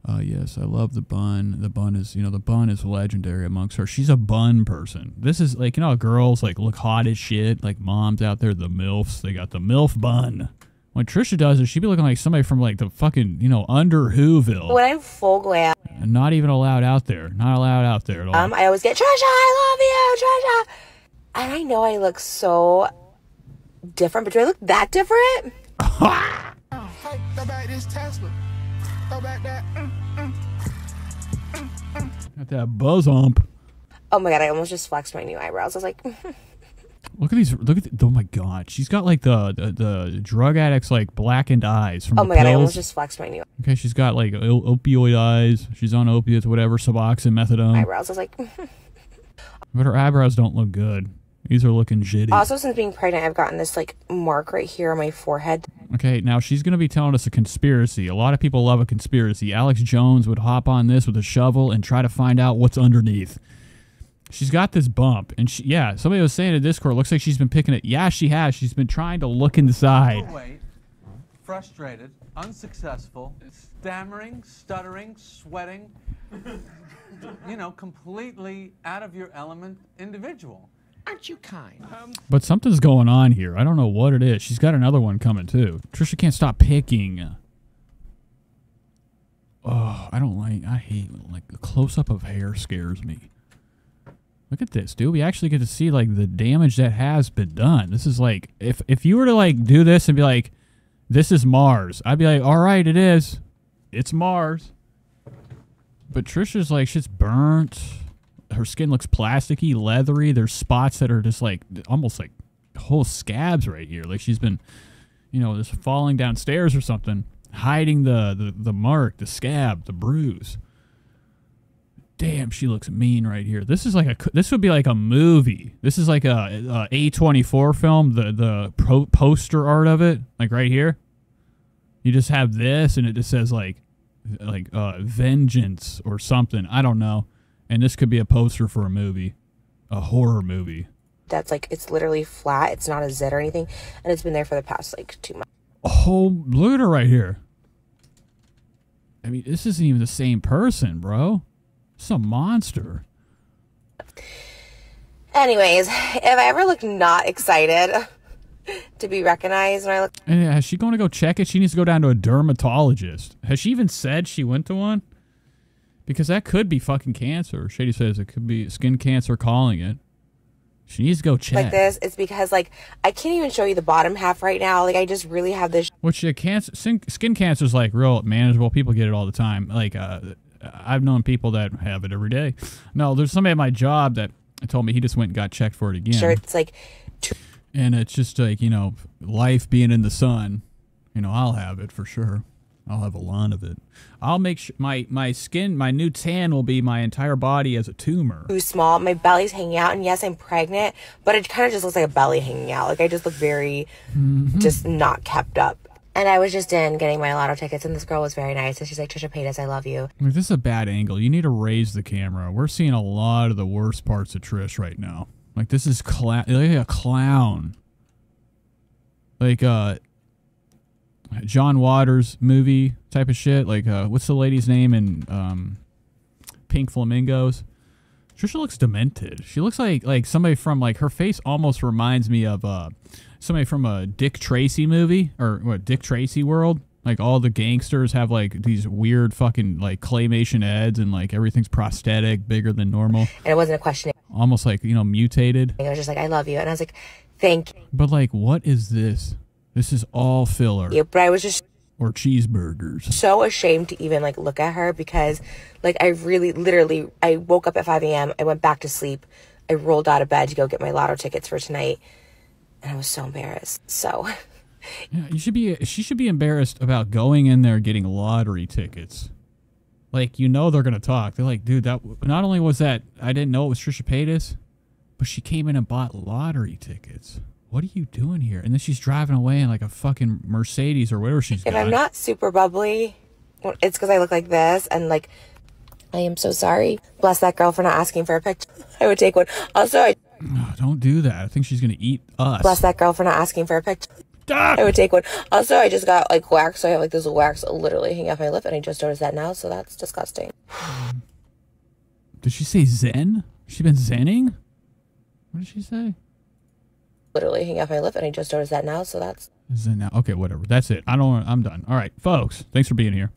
S4: Uh, yes, I love the bun. The bun is, you know, the bun is legendary amongst her. She's a bun person. This is like, you know, girls like look hot as shit. Like moms out there, the milfs, they got the milf bun. When Trisha does it, she'd be looking like somebody from like the fucking, you know, under Whoville.
S41: When I'm full glam,
S4: not even allowed out there. Not allowed out there at all.
S41: um, I always get Trisha, I love you, Trisha. And I know I look so different, but do I look that different?
S43: Throw back this Tesla. Throw back that. mm, mm.
S4: Got that buzz ump.
S41: Oh my god, I almost just flexed my new eyebrows. I was like,
S4: Look at these. Look at. The, oh my god, she's got like the, the the drug addicts like blackened eyes from
S41: oh
S4: the
S41: my god, I
S4: pills.
S41: almost just flexed my knee.
S4: Okay, she's got like o- opioid eyes. She's on opiates, whatever, Suboxone, methadone.
S41: eyebrows. I was like,
S4: But her eyebrows don't look good. These are looking shitty.
S41: also since being pregnant, I've gotten this like mark right here on my forehead.
S4: Okay, now she's gonna be telling us a conspiracy. A lot of people love a conspiracy. Alex Jones would hop on this with a shovel and try to find out what's underneath. She's got this bump, and she, yeah, somebody was saying in Discord, looks like she's been picking it. Yeah, she has. She's been trying to look inside.
S45: Overweight, frustrated, unsuccessful, stammering, stuttering, sweating, you know, completely out of your element individual.
S43: Aren't you kind?
S4: Um, but something's going on here. I don't know what it is. She's got another one coming too. Trisha can't stop picking. Oh, I don't like. I hate like a close up of hair scares me. Look at this, dude. We actually get to see like the damage that has been done. This is like if if you were to like do this and be like, this is Mars, I'd be like, all right, it is. It's Mars. But Trisha's like she's burnt. Her skin looks plasticky, leathery. There's spots that are just like almost like whole scabs right here. Like she's been, you know, just falling downstairs or something, hiding the the, the mark, the scab, the bruise. Damn, she looks mean right here. This is like a this would be like a movie. This is like a A24 film. The the pro, poster art of it, like right here. You just have this, and it just says like like uh, vengeance or something. I don't know. And this could be a poster for a movie, a horror movie.
S41: That's like it's literally flat. It's not a zit or anything, and it's been there for the past like two months.
S4: Oh, look at her right here. I mean, this isn't even the same person, bro. It's a monster.
S41: Anyways, if I ever look not excited to be recognized when I look,
S4: And has she going to go check it? She needs to go down to a dermatologist. Has she even said she went to one? Because that could be fucking cancer. Shady says it could be skin cancer calling it. She needs to go check.
S41: like this, it's because like I can't even show you the bottom half right now. Like I just really have this
S4: Which uh, cancer, skin, skin cancer is like real manageable. People get it all the time. Like uh, I've known people that have it every day. No, there's somebody at my job that told me he just went and got checked for it again.
S41: shirt. It's like
S4: And it's just like you know, life being in the sun. You know, I'll have it for sure. I'll have a lot of it. I'll make sure my my skin, my new tan will be my entire body as a tumor.
S41: too small. My belly's hanging out, and yes, I'm pregnant, but it kind of just looks like a belly hanging out. Like I just look very,
S4: Mm-hmm.
S41: just not kept up. And I was just in getting my lotto tickets, and this girl was very nice. And she's like, Trisha Paytas, I love you.
S4: Like, this is a bad angle. You need to raise the camera. We're seeing a lot of the worst parts of Trish right now. Like this is cla- like a clown. Like uh John Waters movie type of shit. Like uh what's the lady's name in um Pink Flamingos? Trisha looks demented. She looks like like somebody from like her face almost reminds me of uh somebody from a Dick Tracy movie or what Dick Tracy world. Like all the gangsters have like these weird fucking like claymation heads and like everything's prosthetic, bigger than normal.
S41: And it wasn't a question.
S4: Almost like, you know, mutated.
S41: I was just like, I love you. And I was like, thank you.
S4: But like what is this? This is all filler.
S41: you. But I was just
S4: Or cheeseburgers.
S41: so ashamed to even like look at her because like I really literally I woke up at 5 a.m. I went back to sleep. I rolled out of bed to go get my lotto tickets for tonight. And I was so embarrassed. So
S4: Yeah, you should be. She should be embarrassed about going in there getting lottery tickets. Like you know they're gonna talk. They're like, dude, that not only was that I didn't know it was Trisha Paytas, but she came in and bought lottery tickets. What are you doing here? And then she's driving away in like a fucking Mercedes or whatever she's
S41: if
S4: got.
S41: I'm not super bubbly, it's because I look like this and like I am so sorry. Bless that girl for not asking for a picture. I would take one. Also, I
S4: Don't do that. I think she's gonna eat us.
S41: bless that girl for not asking for a picture. Ah! I would take one. Also, I just got like wax, so I have like this wax literally hanging off my lip, and I just noticed that now, so that's disgusting.
S4: Did she say Zen? She been zenning? What did she say?
S41: Literally hanging off my lip, and I just noticed that now, so that's
S4: Zen now. Okay, whatever. That's it. I don't. I'm done. All right, folks. Thanks for being here.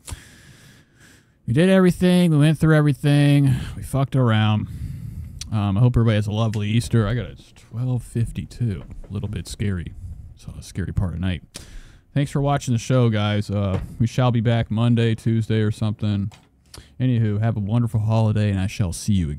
S4: We did everything. We went through everything. We fucked around. Um, I hope everybody has a lovely Easter. I got a 12:52. A little bit scary. So a scary part of night. Thanks for watching the show, guys. Uh, we shall be back Monday, Tuesday, or something. Anywho, have a wonderful holiday, and I shall see you again.